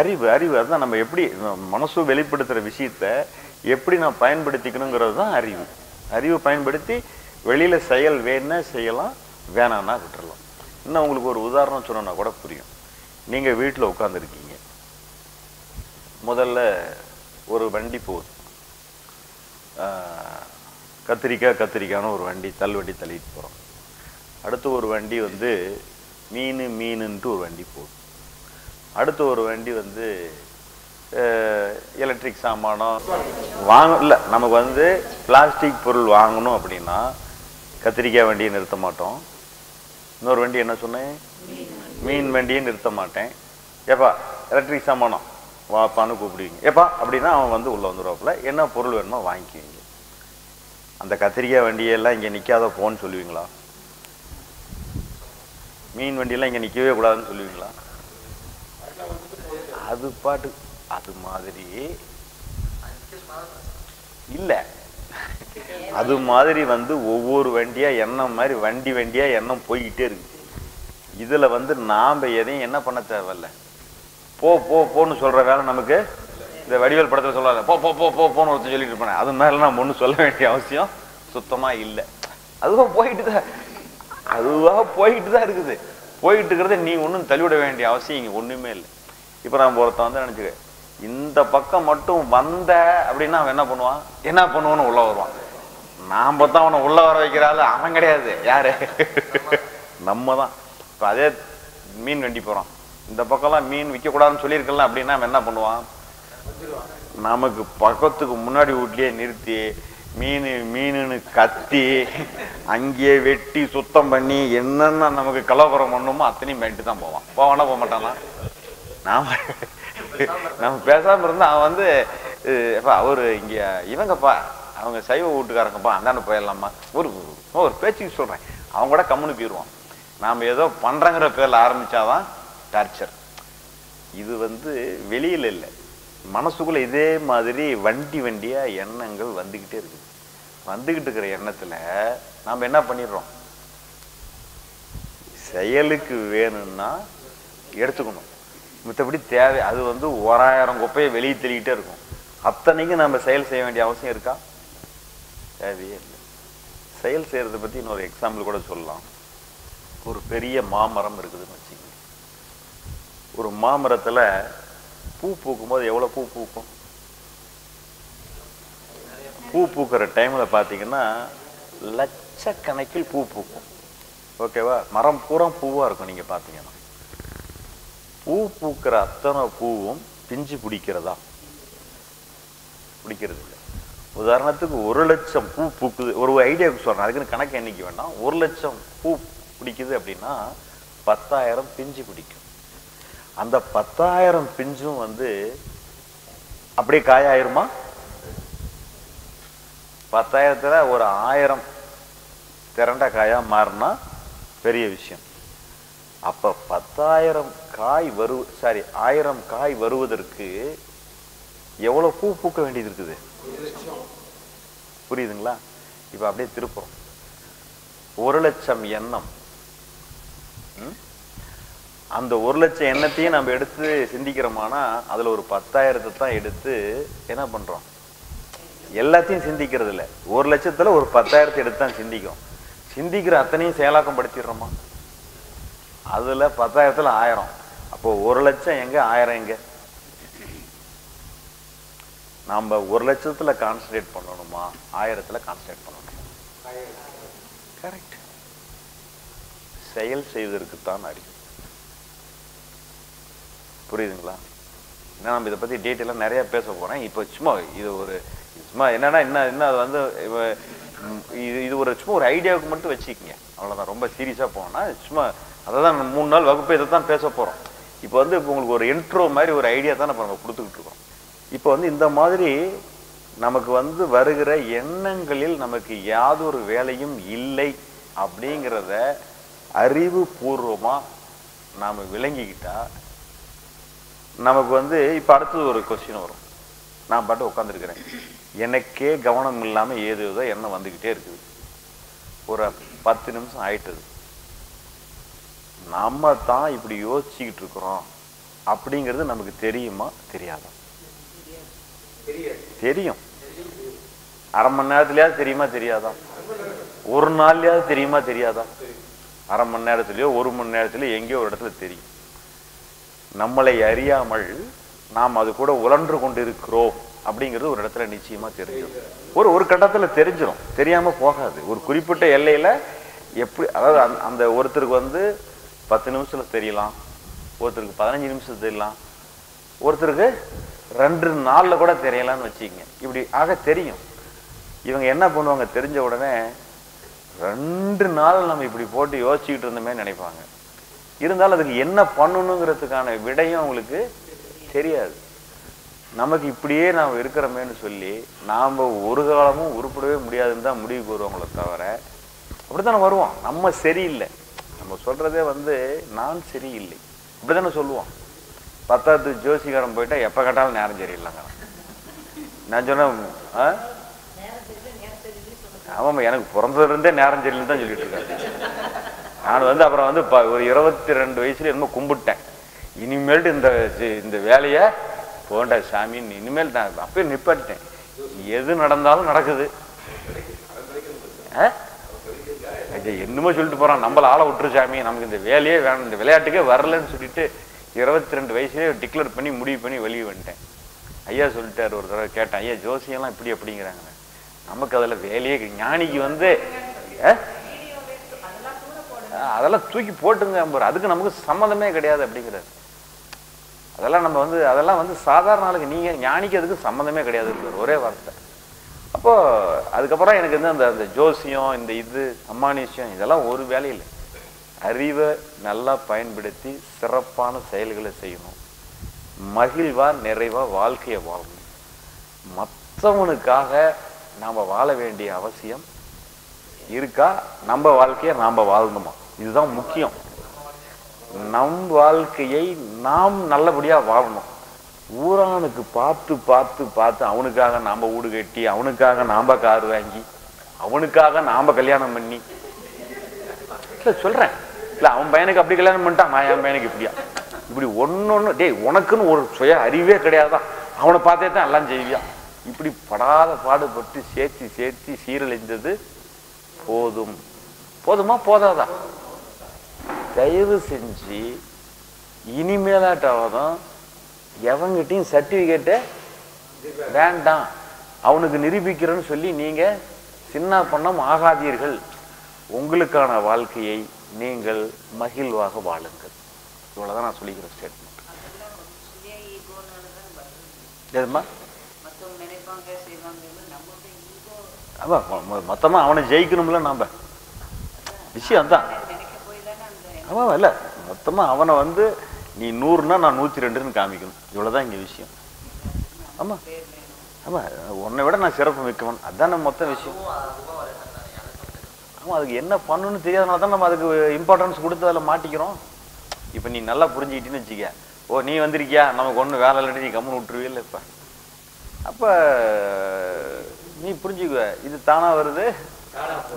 அறிவு அறிவு. அதுதான் நம்ம எப்படி மனசு வெளிப்படுத்துற விஷயத்த எப்படி நான் பயன்படுத்திக்கணுங்கிறது தான் அறிவு. அறிவு பயன்படுத்தி வெளியில செயல் வேணா செய்யலாம் வேணான்னா விட்டுறலாம். இன்னும் உங்களுக்கு ஒரு உதாரணம் சொன்னா கூட புரியும். நீங்கள் வீட்டில் உட்காந்துருக்கீங்க முதல்ல ஒரு வண்டி போகுது கத்திரிக்காய் கத்திரிக்காய்னு ஒரு வண்டி தள்ளுவண்டி தள்ளிட்டு போகிறோம் அடுத்து ஒரு வண்டி வந்து மீன் மீனுன்ட்டு ஒரு வண்டி போகுது அடுத்து ஒரு வண்டி வந்து எலக்ட்ரிக் சாமானம் வாங்க இல்லை நமக்கு வந்து பிளாஸ்டிக் பொருள் வாங்கணும் அப்படின்னா கத்திரிக்காய் வண்டியை நிறுத்த மாட்டோம். இன்னொரு வண்டி என்ன சொன்னேன்? மீன் வண்டியை நிறுத்த மாட்டேன். ஏப்பா எலக்ட்ரிக் சாமானம் வாப்பான்னு கூப்பிடுவீங்க. ஏப்பா அப்படின்னா அவன் வந்து உள்ளே வந்துடுவாப்புல என்ன பொருள் வேணுமோ வாங்கிக்குவீங்க. அந்த கத்திரிக்காய் வண்டியெல்லாம் இங்கே நிற்காத போன்னு சொல்லுவீங்களா? மீன் வண்டியெல்லாம் இங்கே நிற்கவே கூடாதுன்னு சொல்லுவீங்களா? அது பாட்டு அது மாதிரி. இல்லை. அது மாதிரி வந்து ஒவ்வொரு வண்டியாக எண்ணம் மாதிரி வண்டி வண்டியாக எண்ணம் போய்கிட்டே இருக்கு. இதில் வந்து நாம் எதையும் என்ன பண்ண தேவையில்ல. போ போ போன்னு சொல்கிற வேலை நமக்கு இந்த வடிவேல் படத்தில் சொல்லாத. போ போ போ போ போன்னு ஒருத்தன் சொல்லிட்டு இருப்பேன். அது மாதிரிலாம் நம்ம ஒன்றும் சொல்ல வேண்டிய அவசியம் சுத்தமாக இல்லை. அதுவாக போயிட்டு தான் அதுவாக போயிட்டு தான் இருக்குது. போயிட்டு இருக்கிறத நீ ஒன்றும் தள்ளிவிட வேண்டிய அவசியம் இங்கே ஒன்றுமே இல்லை. இப்போ நான் ஒருத்தன் வந்து நினச்சிக்க இந்த பக்கம் மட்டும் வந்த அப்படின்னா அவன் என்ன பண்ணுவான்? என்ன பண்ணுவான்னு உள்ளே வருவான். நாம் தான் அவனை உள்ள வர வைக்கிறாள் அவன் கிடையாது. யாரு? நம்ம தான் இப்போ அதே மீன் வண்டி போகிறோம் இந்த பக்கம்லாம் மீன் விற்கக்கூடாதுன்னு சொல்லியிருக்கலாம் அப்படின்னா அவன் என்ன பண்ணுவான்? நமக்கு பக்கத்துக்கு முன்னாடி வீட்லேயே நிறுத்தி மீன் மீனுன்னு கத்தி அங்கேயே வெட்டி சுத்தம் பண்ணி என்னென்ன நமக்கு கலவரம் பண்ணுமோ அத்தனையும் பண்ணிட்டு தான் போவான். போவானா போக மாட்டானா? நாம நம்ம பேசாமல் இருந்தால் அவன் வந்து அவர் இங்கே இவங்கப்பா அவங்க சைவ வீட்டுக்காரங்கப்பா அந்தாண்ட போயிடலாமா ஒரு ஒரு பேச்சுக்கு சொல்றேன். அவங்க கூட கம்முன்னு போயிடுவான் நாம ஏதோ பண்ணுறங்கிற பேரில் ஆரம்பிச்சாதான் டார்ச்சர் இது வந்து வெளியில இல்லை. மனசுக்குள்ள இதே மாதிரி வண்டி வண்டியா எண்ணங்கள் வந்துக்கிட்டே இருக்குது வந்துக்கிட்டு இருக்கிற எண்ணத்துல நாம என்ன பண்ணிடுறோம்? செயலுக்கு வேணும்னா எடுத்துக்கணும். மற்றபடி தேவை அது வந்து ஓராயிரம் குப்பையை வெளியே தெளிக்கிட்டே இருக்கும். அத்தனைக்கும் நம்ம செயல் செய்ய வேண்டிய அவசியம் இருக்கா? தேவையே இல்லை. செயல் செய்யறதை பத்தி இன்னொரு எக்ஸாம்பிள் கூட சொல்லலாம். ஒரு பெரிய மாமரம் இருக்குதுன்னு வச்சுக்கோங்க. ஒரு மாமரத்துல பூ பூக்கும்போது எவ்வளவு பூ பூக்கும்? பூ பூக்கிற டைம்ல பாத்தீங்கன்னா லட்சக்கணக்கில் பூ பூக்கும். ஓகேவா மரம் பூரா பூவா இருக்கும் நீங்க பாத்தீங்கன்னா. பூ பூக்கிற அத்தனை பூவும் பிஞ்சு பிடிக்கிறதா? பிடிக்கிறது இல்லை உதாரணத்துக்கு ஒரு லட்சம் பூ பூக்குது. ஒரு ஐடியாவுக்கு சொல்கிறேன் அதுக்குன்னு கணக்கு எண்ணிக்க வேண்டாம். ஒரு லட்சம் பூ பிடிக்குது அப்படின்னா பத்தாயிரம் பிஞ்சு பிடிக்கும். அந்த பத்தாயிரம் பிஞ்சும் வந்து அப்படியே காயாயிருமா? பத்தாயிரத்துல ஒரு ஆயிரம் திரண்ட காயாக மாறினா பெரிய விஷயம். அப்போ பத்தாயிரம் காய் வரு சாரி ஆயிரம் காய் வருவதற்கு எவ்வளோ பூ பூக்க வேண்டியது இருக்குது? புரியுதுங்களா? இப்ப அப்படியே திருப்புறோம். ஒரு லட்சம் எண்ணம். அந்த ஒரு லட்சம் எண்ணத்தையும் நம்ம எடுத்து சிந்திக்கிறோமானா அதுல ஒரு பத்தாயிரத்தை தான் எடுத்து என்ன பண்றோம்? எல்லாத்தையும் சிந்திக்கிறது இல்ல ஒரு லட்சத்துல ஒரு பத்தாயிரத்தை எடுத்து தான் சிந்திக்கும் சிந்திக்கிற அத்தனையும் செயலாக்கம் படுத்திடுறோமா? அதுல பத்தாயிரத்துல ஆயிரம். அப்போ ஒரு லட்சம் எங்க? ஆயிரம் எங்க? நாம் ஒரு லட்சத்தில் கான்சன்ட்ரேட் பண்ணணுமா? ஆயிரத்தில் கான்சன்ட்ரேட் பண்ணணும்? கரெக்ட் செயல் செய்வதற்குத்தான் அறிவு. புரியுதுங்களா? ஏன்னா நம்ம இதை பற்றி டீட்டெயிலாக நிறைய பேச போகிறேன் இப்போ சும்மா இது ஒரு சும்மா என்னன்னா என்ன என்ன அது வந்து இது இது ஒரு சும்மா ஒரு ஐடியாவுக்கு மட்டும் வச்சுக்கோங்க. அவ்வளோதான் ரொம்ப சீரியஸாக போனோம்னா சும்மா அதை தான் மூணு நாள் வகுப்பு இதை தான் பேச போகிறோம் இப்போ வந்து இப்போ உங்களுக்கு ஒரு இன்ட்ரோ மாதிரி ஒரு ஐடியா தான் நம்ம நம்ம கொடுத்துக்கிட்டு இருக்கோம். இப்போ வந்து இந்த மாதிரி நமக்கு வந்து வருகிற எண்ணங்களில் நமக்கு யாதொரு வேலையும் இல்லை அப்படிங்கிறத அறிவுபூர்வமா நாம் விளங்கிக்கிட்டா நமக்கு வந்து இப்போ அடுத்தது ஒரு கொஸ்டின் வரும். நான் பாட்டு உட்காந்துருக்கிறேன் எனக்கே கவனம் இல்லாமல் ஏது ஏதோ எண்ணம் வந்துக்கிட்டே இருக்குது. ஒரு பத்து நிமிஷம் ஆயிட்டது. நம்ம தான் இப்படி யோசிச்சுக்கிட்டு இருக்கிறோம். அப்படிங்கிறது நமக்கு தெரியுமா? தெரியாதா? தெரியும். அரை மணி நேரத்துலயாவது தெரியுமா தெரியாதா? ஒரு நாள்லயாவது தெரியுமா தெரியாதா? அரை மணி நேரத்துலயோ ஒரு மணி நேரத்துலயோ எங்கேயோ ஒரு இடத்துல தெரியும். நம்மளை அறியாமல் நாம் அது கூட உழன்று கொண்டிருக்கிறோம் அப்படிங்கிறது ஒரு இடத்துல நிச்சயமா தெரிஞ்சிடும். ஒரு ஒரு கட்டத்துல தெரிஞ்சிடும் தெரியாம போகாது. ஒரு குறிப்பிட்ட எல்லையில எப்படி அதாவது அந்த- அந்த ஒருத்தருக்கு வந்து பத்து நிமிஷத்துல தெரியலாம். ஒருத்தருக்கு பதினஞ்சு நிமிஷத்துல தெரியலாம். ஒருத்தருக்கு ரெண்டு நாள்ல கூட தெரியலான்னு வச்சுக்கங்க. இப்படி ஆக தெரியும். இவங்க என்ன பண்ணுவாங்க தெரிஞ்ச உடனே ரெண்டு நாள் நம்ம இப்படி போட்டு யோசிச்சுக்கிட்டு இருந்தோமே நினைப்பாங்க. இருந்தாலும் அதுக்கு என்ன பண்ணணுங்கிறதுக்கான விடையும் அவங்களுக்கு தெரியாது. நமக்கு இப்படியே நாம் இருக்கிறோமேன்னு சொல்லி நாம் ஒரு காலமும் உருப்படவே முடியாதுன்னு தான் முடிவுக்கு வருவாங்களே தவிர அப்படித்தானே வருவோம். நம்ம சரியில்லை. நம்ம சொல்றதே வந்து நான் சரியில்லை. இப்படித்தானே சொல்லுவோம். பத்தாவது ஜோசிகாரம் போயிட்டா எப்போ கேட்டாலும் நேரம் சரியில்லைங்க. நான் சொன்னேன் ஆ? எனக்கு பிறந்ததுலேருந்தே நேரம் சரியில்லைன்னு தான் சொல்லிட்டு இருக்காரு. நான் வந்து அப்புறம் வந்து ப- ஒரு இருபத்தி ரெண்டு வயசுல என்னமோ கும்பிட்டேன். இனிமேல்ட்டு இந்த இந்த வேலையை போண்டா சாமின்னு இனிமேல் நான் அப்பயே நிப்பாட்டிட்டேன். எது நடந்தாலும் நடக்குது. என்னமோ சொல்லிட்டு போறான். நம்மள ஆளை விட்டுரு சாமி. நமக்கு இந்த வேலையே வேணும். இந்த விளையாட்டுக்கே வரலன்னு சொல்லிட்டு இருபத்தி ரெண்டு வயசுலேயே டிக்ளேர் பண்ணி முடிவு பண்ணி வெளியே வந்துட்டேன். ஐயா சொல்லிட்டாரு ஒரு தடவை கேட்டேன் ஐயா ஜோசியெல்லாம் இப்படி அப்படிங்கிறாங்க நமக்கு அதுல வேலையே ஞானிக்கு வந்து அதெல்லாம் தூக்கி போட்டுங்க அதுக்கு நமக்கு சம்மந்தமே கிடையாது அப்படிங்கிறாரு. அதெல்லாம் நம்ம வந்து அதெல்லாம் வந்து சாதாரண ஆளுக்கு நீங்க ஞானிக்கு அதுக்கு சம்மந்தமே கிடையாது ஒரே வார்த்தை. அப்போ அதுக்கப்புறம் எனக்கு வந்து அந்த அந்த ஜோசியம் இந்த இது அம்மானிஷம் இதெல்லாம் ஒரு வேலையில் அறிவை நல்லா பயன்படுத்தி சிறப்பான செயல்களை செய்யணும். மகிழ்வா நிறைவா வாழ்க்கையை வாழணும். மற்றவனுக்காக நாம் வாழ வேண்டிய அவசியம் இருக்கா? நம்ம வாழ்க்கையை நாம் வாழணுமா? இதுதான் முக்கியம். நம் வாழ்க்கையை நாம் நல்லபடியாக வாழணும். ஊரானுக்கு பார்த்து பார்த்து பார்த்து அவனுக்காக நாம் வீடு கட்டி அவனுக்காக நாம் கார் வாங்கி அவனுக்காக நாம் கல்யாணம் பண்ணி. இல்லை சொல்கிறேன் இல்ல அவன் பையனுக்கு அப்படி கல்யாணம் பண்ணிட்டான். நான் என் பையனுக்கு இப்படியா? இப்படி ஒன்னொன்னு டேய் உனக்குன்னு ஒரு சுய அறிவே கிடையாதான் அவனை பார்த்தே தான் எல்லாம் செய்வியான் இப்படி படாத பாடுபட்டு சேர்த்து சேர்த்து சீரழிந்தது போதும். போதுமா? போதாதா? தயவு செஞ்சு இனிமேலாட்டாவதும் எவங்கிட்டையும் சர்டிஃபிகேட்டை வேண்டாம். அவனுக்கு நிரூபிக்கிறேன்னு சொல்லி நீங்க சின்ன பண்ணம் ஆகாதீர்கள். உங்களுக்கான வாழ்க்கையை நீங்கள் மகிழ்வாக வாழுங்கள். இவ்வளவுதான் நான் சொல்லிக்கிற ஸ்டேட்மெண்ட் எதுமா மொத்தமா அவனை ஜெயிக்கணும்ல நாம. விஷயம் தான் ஆமாம் இல்லை. மொத்தமா அவனை வந்து நீ நூறுனா நான் நூற்றி ரெண்டுன்னு காமிக்கணும். இவ்வளவுதான் இங்க விஷயம். ஆமா. ஆமா உன்னை விட நான் சிறப்பு மிக்கவன். அதான் மொத்த விஷயம். ஆமா அதுக்கு என்ன பண்ணணும்னு தெரியாதனால தான் நம்ம அதுக்கு இம்பார்ட்டன்ஸ் கொடுத்து அதில் மாட்டிக்கிறோம். இப்போ நீ நல்லா புரிஞ்சுக்கிட்டின்னு வச்சுக்க. ஓ நீ வந்திருக்கியா? நமக்கு ஒன்றும் வேலை இல்லை நீ கம்முன்னு விட்டுருவில்ல இப்போ. அப்போ நீ புரிஞ்சுக்குவ. இது தானா வருது?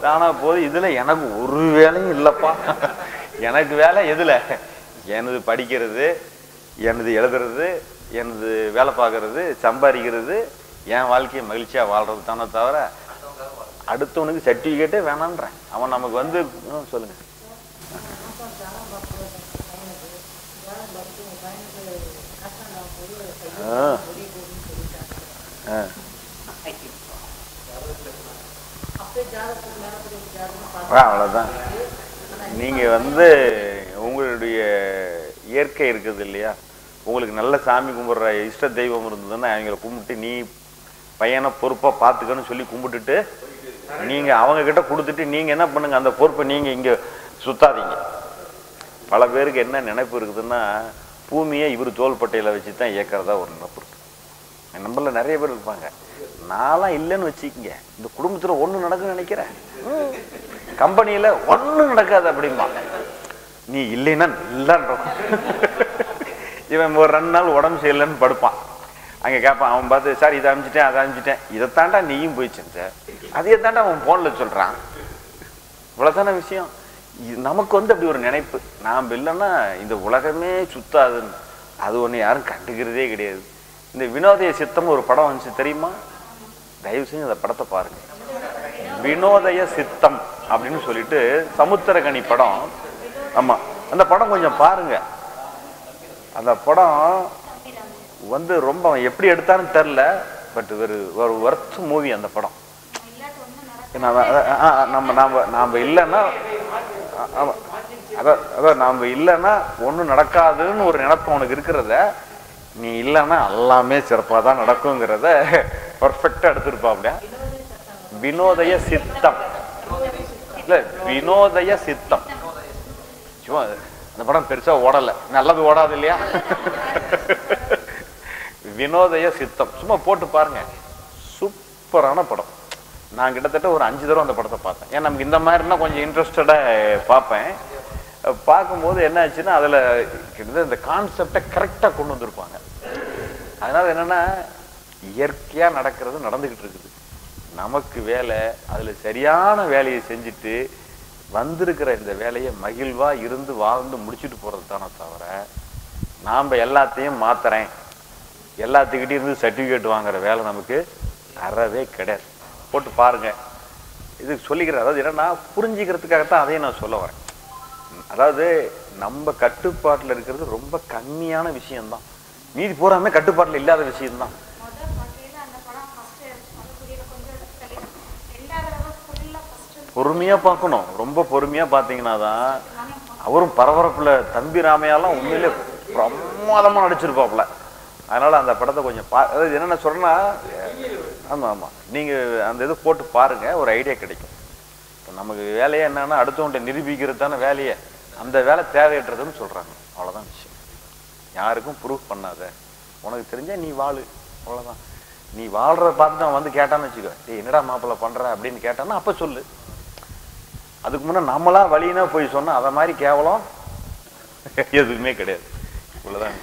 தானா போகுது. இதுல எனக்கு ஒரு வேலையும் இல்லைப்பா. எனக்கு வேலை எதுல? எனது படிக்கிறது எனது எழுதுறது எனது வேலை பார்க்கறது சம்பாதிக்கிறது என் வாழ்க்கையை மகிழ்ச்சியா வாழ்றது தானே தவிர அடுத்தவனுக்கு சர்டிஃபிகேட்டே வேணான்றேன். அவன் நமக்கு வந்து சொல்லுங்க. ஆ. ஆ. வந்து உங்களுடைய இயற்கை இருக்குது இல்லையா? உங்களுக்கு நல்ல சாமி கும்பிட்ற இஷ்ட தெய்வம் இருந்ததுன்னா அவங்கள கும்பிட்டு நீ பையனை பொறுப்பாக பார்த்துக்கன்னு சொல்லி கும்பிட்டுட்டு நீங்க அவங்க கிட்ட கொடுத்துட்டு நீங்க என்ன பண்ணுங்க? அந்த பொறுப்பை நீங்க இங்க சுத்தாதீங்க. பல பேருக்கு என்ன நினைப்பு இருக்குதுன்னா பூமியை இவர் தோள்பட்டையில வச்சு தான் இயக்கிறதா ஒரு நினைப்பு இருக்கு. நம்மள நிறைய பேர் இருப்பாங்க. நான்லாம் இல்லைன்னு வச்சுக்கங்க. இந்த குடும்பத்துல ஒண்ணு நடக்குன்னு நினைக்கிறேன். கம்பெனியில ஒண்ணும் நடக்காது அப்படிம்பா. நீ இல்லைன்னா நல்லா இருக்கும் இவன் ஒரு ரெண்டு நாள் உடம்பு சரியில்லைன்னு படுப்பான். அங்கே கேட்பான் அவன் பார்த்து சார் இதை அனுப்பிச்சிட்டேன் அதை அனுப்பிச்சிட்டேன். இதைத்தாண்டா நீயும் போய் செஞ்ச. அதையே தாண்டா அவன் ஃபோனில் சொல்கிறான் இவ்வளோதான விஷயம்? நமக்கு வந்து அப்படி ஒரு நினைப்பு. நாம் இல்லைன்னா இந்த உலகமே சுத்தாதுன்னு. அது ஒன்று யாரும் கண்டுக்கிறதே கிடையாது. இந்த வினோதய சித்தம் ஒரு படம் வந்துச்சு தெரியுமா? தயவு செஞ்சு அந்த படத்தை பாருங்கள் வினோதய சித்தம் அப்படின்னு சொல்லிட்டு சமுத்திரகனி படம். ஆமாம் அந்த படம் கொஞ்சம் பாருங்கள் அந்த படம் வந்து ரொம்ப அவன் எப்படி எடுத்தான்னு தெரில பட் ஒரு ஒரு ஒர்த் மூவி அந்த படம். நம்ம நாம நாம இல்லைன்னா அதான் அதான் நாம இல்லைன்னா ஒண்ணும் நடக்காதுன்னு ஒரு நினப்பு அவனுக்கு இருக்கிறத நீ இல்லைன்னா எல்லாமே சிறப்பாக தான் நடக்குங்கிறத பர்ஃபெக்டாக எடுத்திருப்பாப்ல. வினோதய சித்தம். இல்லை வினோதய சித்தம். சும்மா அந்த படம் பெருசா ஓடலை. நல்லது ஓடாது இல்லையா? வினோதய சித்தம். சும்மா போட்டு பாருங்க. சூப்பரான படம். நான் கிட்டத்தட்ட ஒரு அஞ்சு தடவை அந்த படத்தை பார்த்தேன். ஏன் நமக்கு இந்த மாதிரினா கொஞ்சம் இன்ட்ரெஸ்டடாக பார்ப்பேன். பார்க்கும்போது என்ன ஆச்சுன்னா அதில் கிட்டத்தட்ட இந்த கான்செப்டை கரெக்டாக கொண்டு வந்திருப்பாங்க. அதனால என்னென்னா இயற்கையாக நடக்கிறது நடந்துக்கிட்டு இருக்குது. நமக்கு வேலை அதில் சரியான வேலையை செஞ்சுட்டு வந்திருக்கிற இந்த வேலையை மகிழ்வாக இருந்து வாழ்ந்து முடிச்சுட்டு போகிறது தானே தவிர நாம் எல்லாத்தையும் மாத்துறேன். எல்லாத்துக்கிட்டையும் இருந்து சர்டிஃபிகேட் வாங்குற வேலை நமக்கு அறவே கிடையாது. போட்டு பாருங்க. இது சொல்லிக்கிறேன் அதாவது என்னன்னா புரிஞ்சுக்கிறதுக்காகத்தான் அதையும் நான் சொல்ல வரேன். அதாவது நம்ம கட்டுப்பாட்டில் இருக்கிறது ரொம்ப கம்மியான விஷயம்தான். மீதி பூராமே கட்டுப்பாட்டில் இல்லாத விஷயம்தான். பொறுமையா பார்க்கணும். ரொம்ப பொறுமையா பார்த்தீங்கன்னா தான் அவரும் பரபரப்புல தம்பி ராமையாலாம் உண்மையிலே பிரமாதமா நடிச்சிருப்பாப்புல. அதனால அந்த படத்தை கொஞ்சம் பா அதாவது என்னென்ன சொல்கிறேன்னா ஆமாம் ஆமாம் நீங்கள் அந்த இது போட்டு பாருங்கள் ஒரு ஐடியா கிடைக்கும். இப்போ நமக்கு வேலையே என்னென்னா அடுத்தவன்ட்ட நிரூபிக்கிறது தானே வேலையே. அந்த வேலை தேவையற்றதுன்னு சொல்கிறாங்க அவ்வளோதான் விஷயம். யாருக்கும் ப்ரூஃப் பண்ணாத. உனக்கு தெரிஞ்சால் நீ வாழு. அவ்வளோதான் நீ வாழ்கிறத பார்த்து தான் வந்து கேட்டான்னு வச்சுக்கோ. டே என்னடா மாப்பிள்ளை பண்ணுற அப்படின்னு கேட்டான்னா அப்போ சொல்லு. அதுக்கு முன்னே நம்மளா வழினா போய் சொன்னால் அதை மாதிரி கேவலம் எதுவுமே கிடையாது. இவ்வளோதான்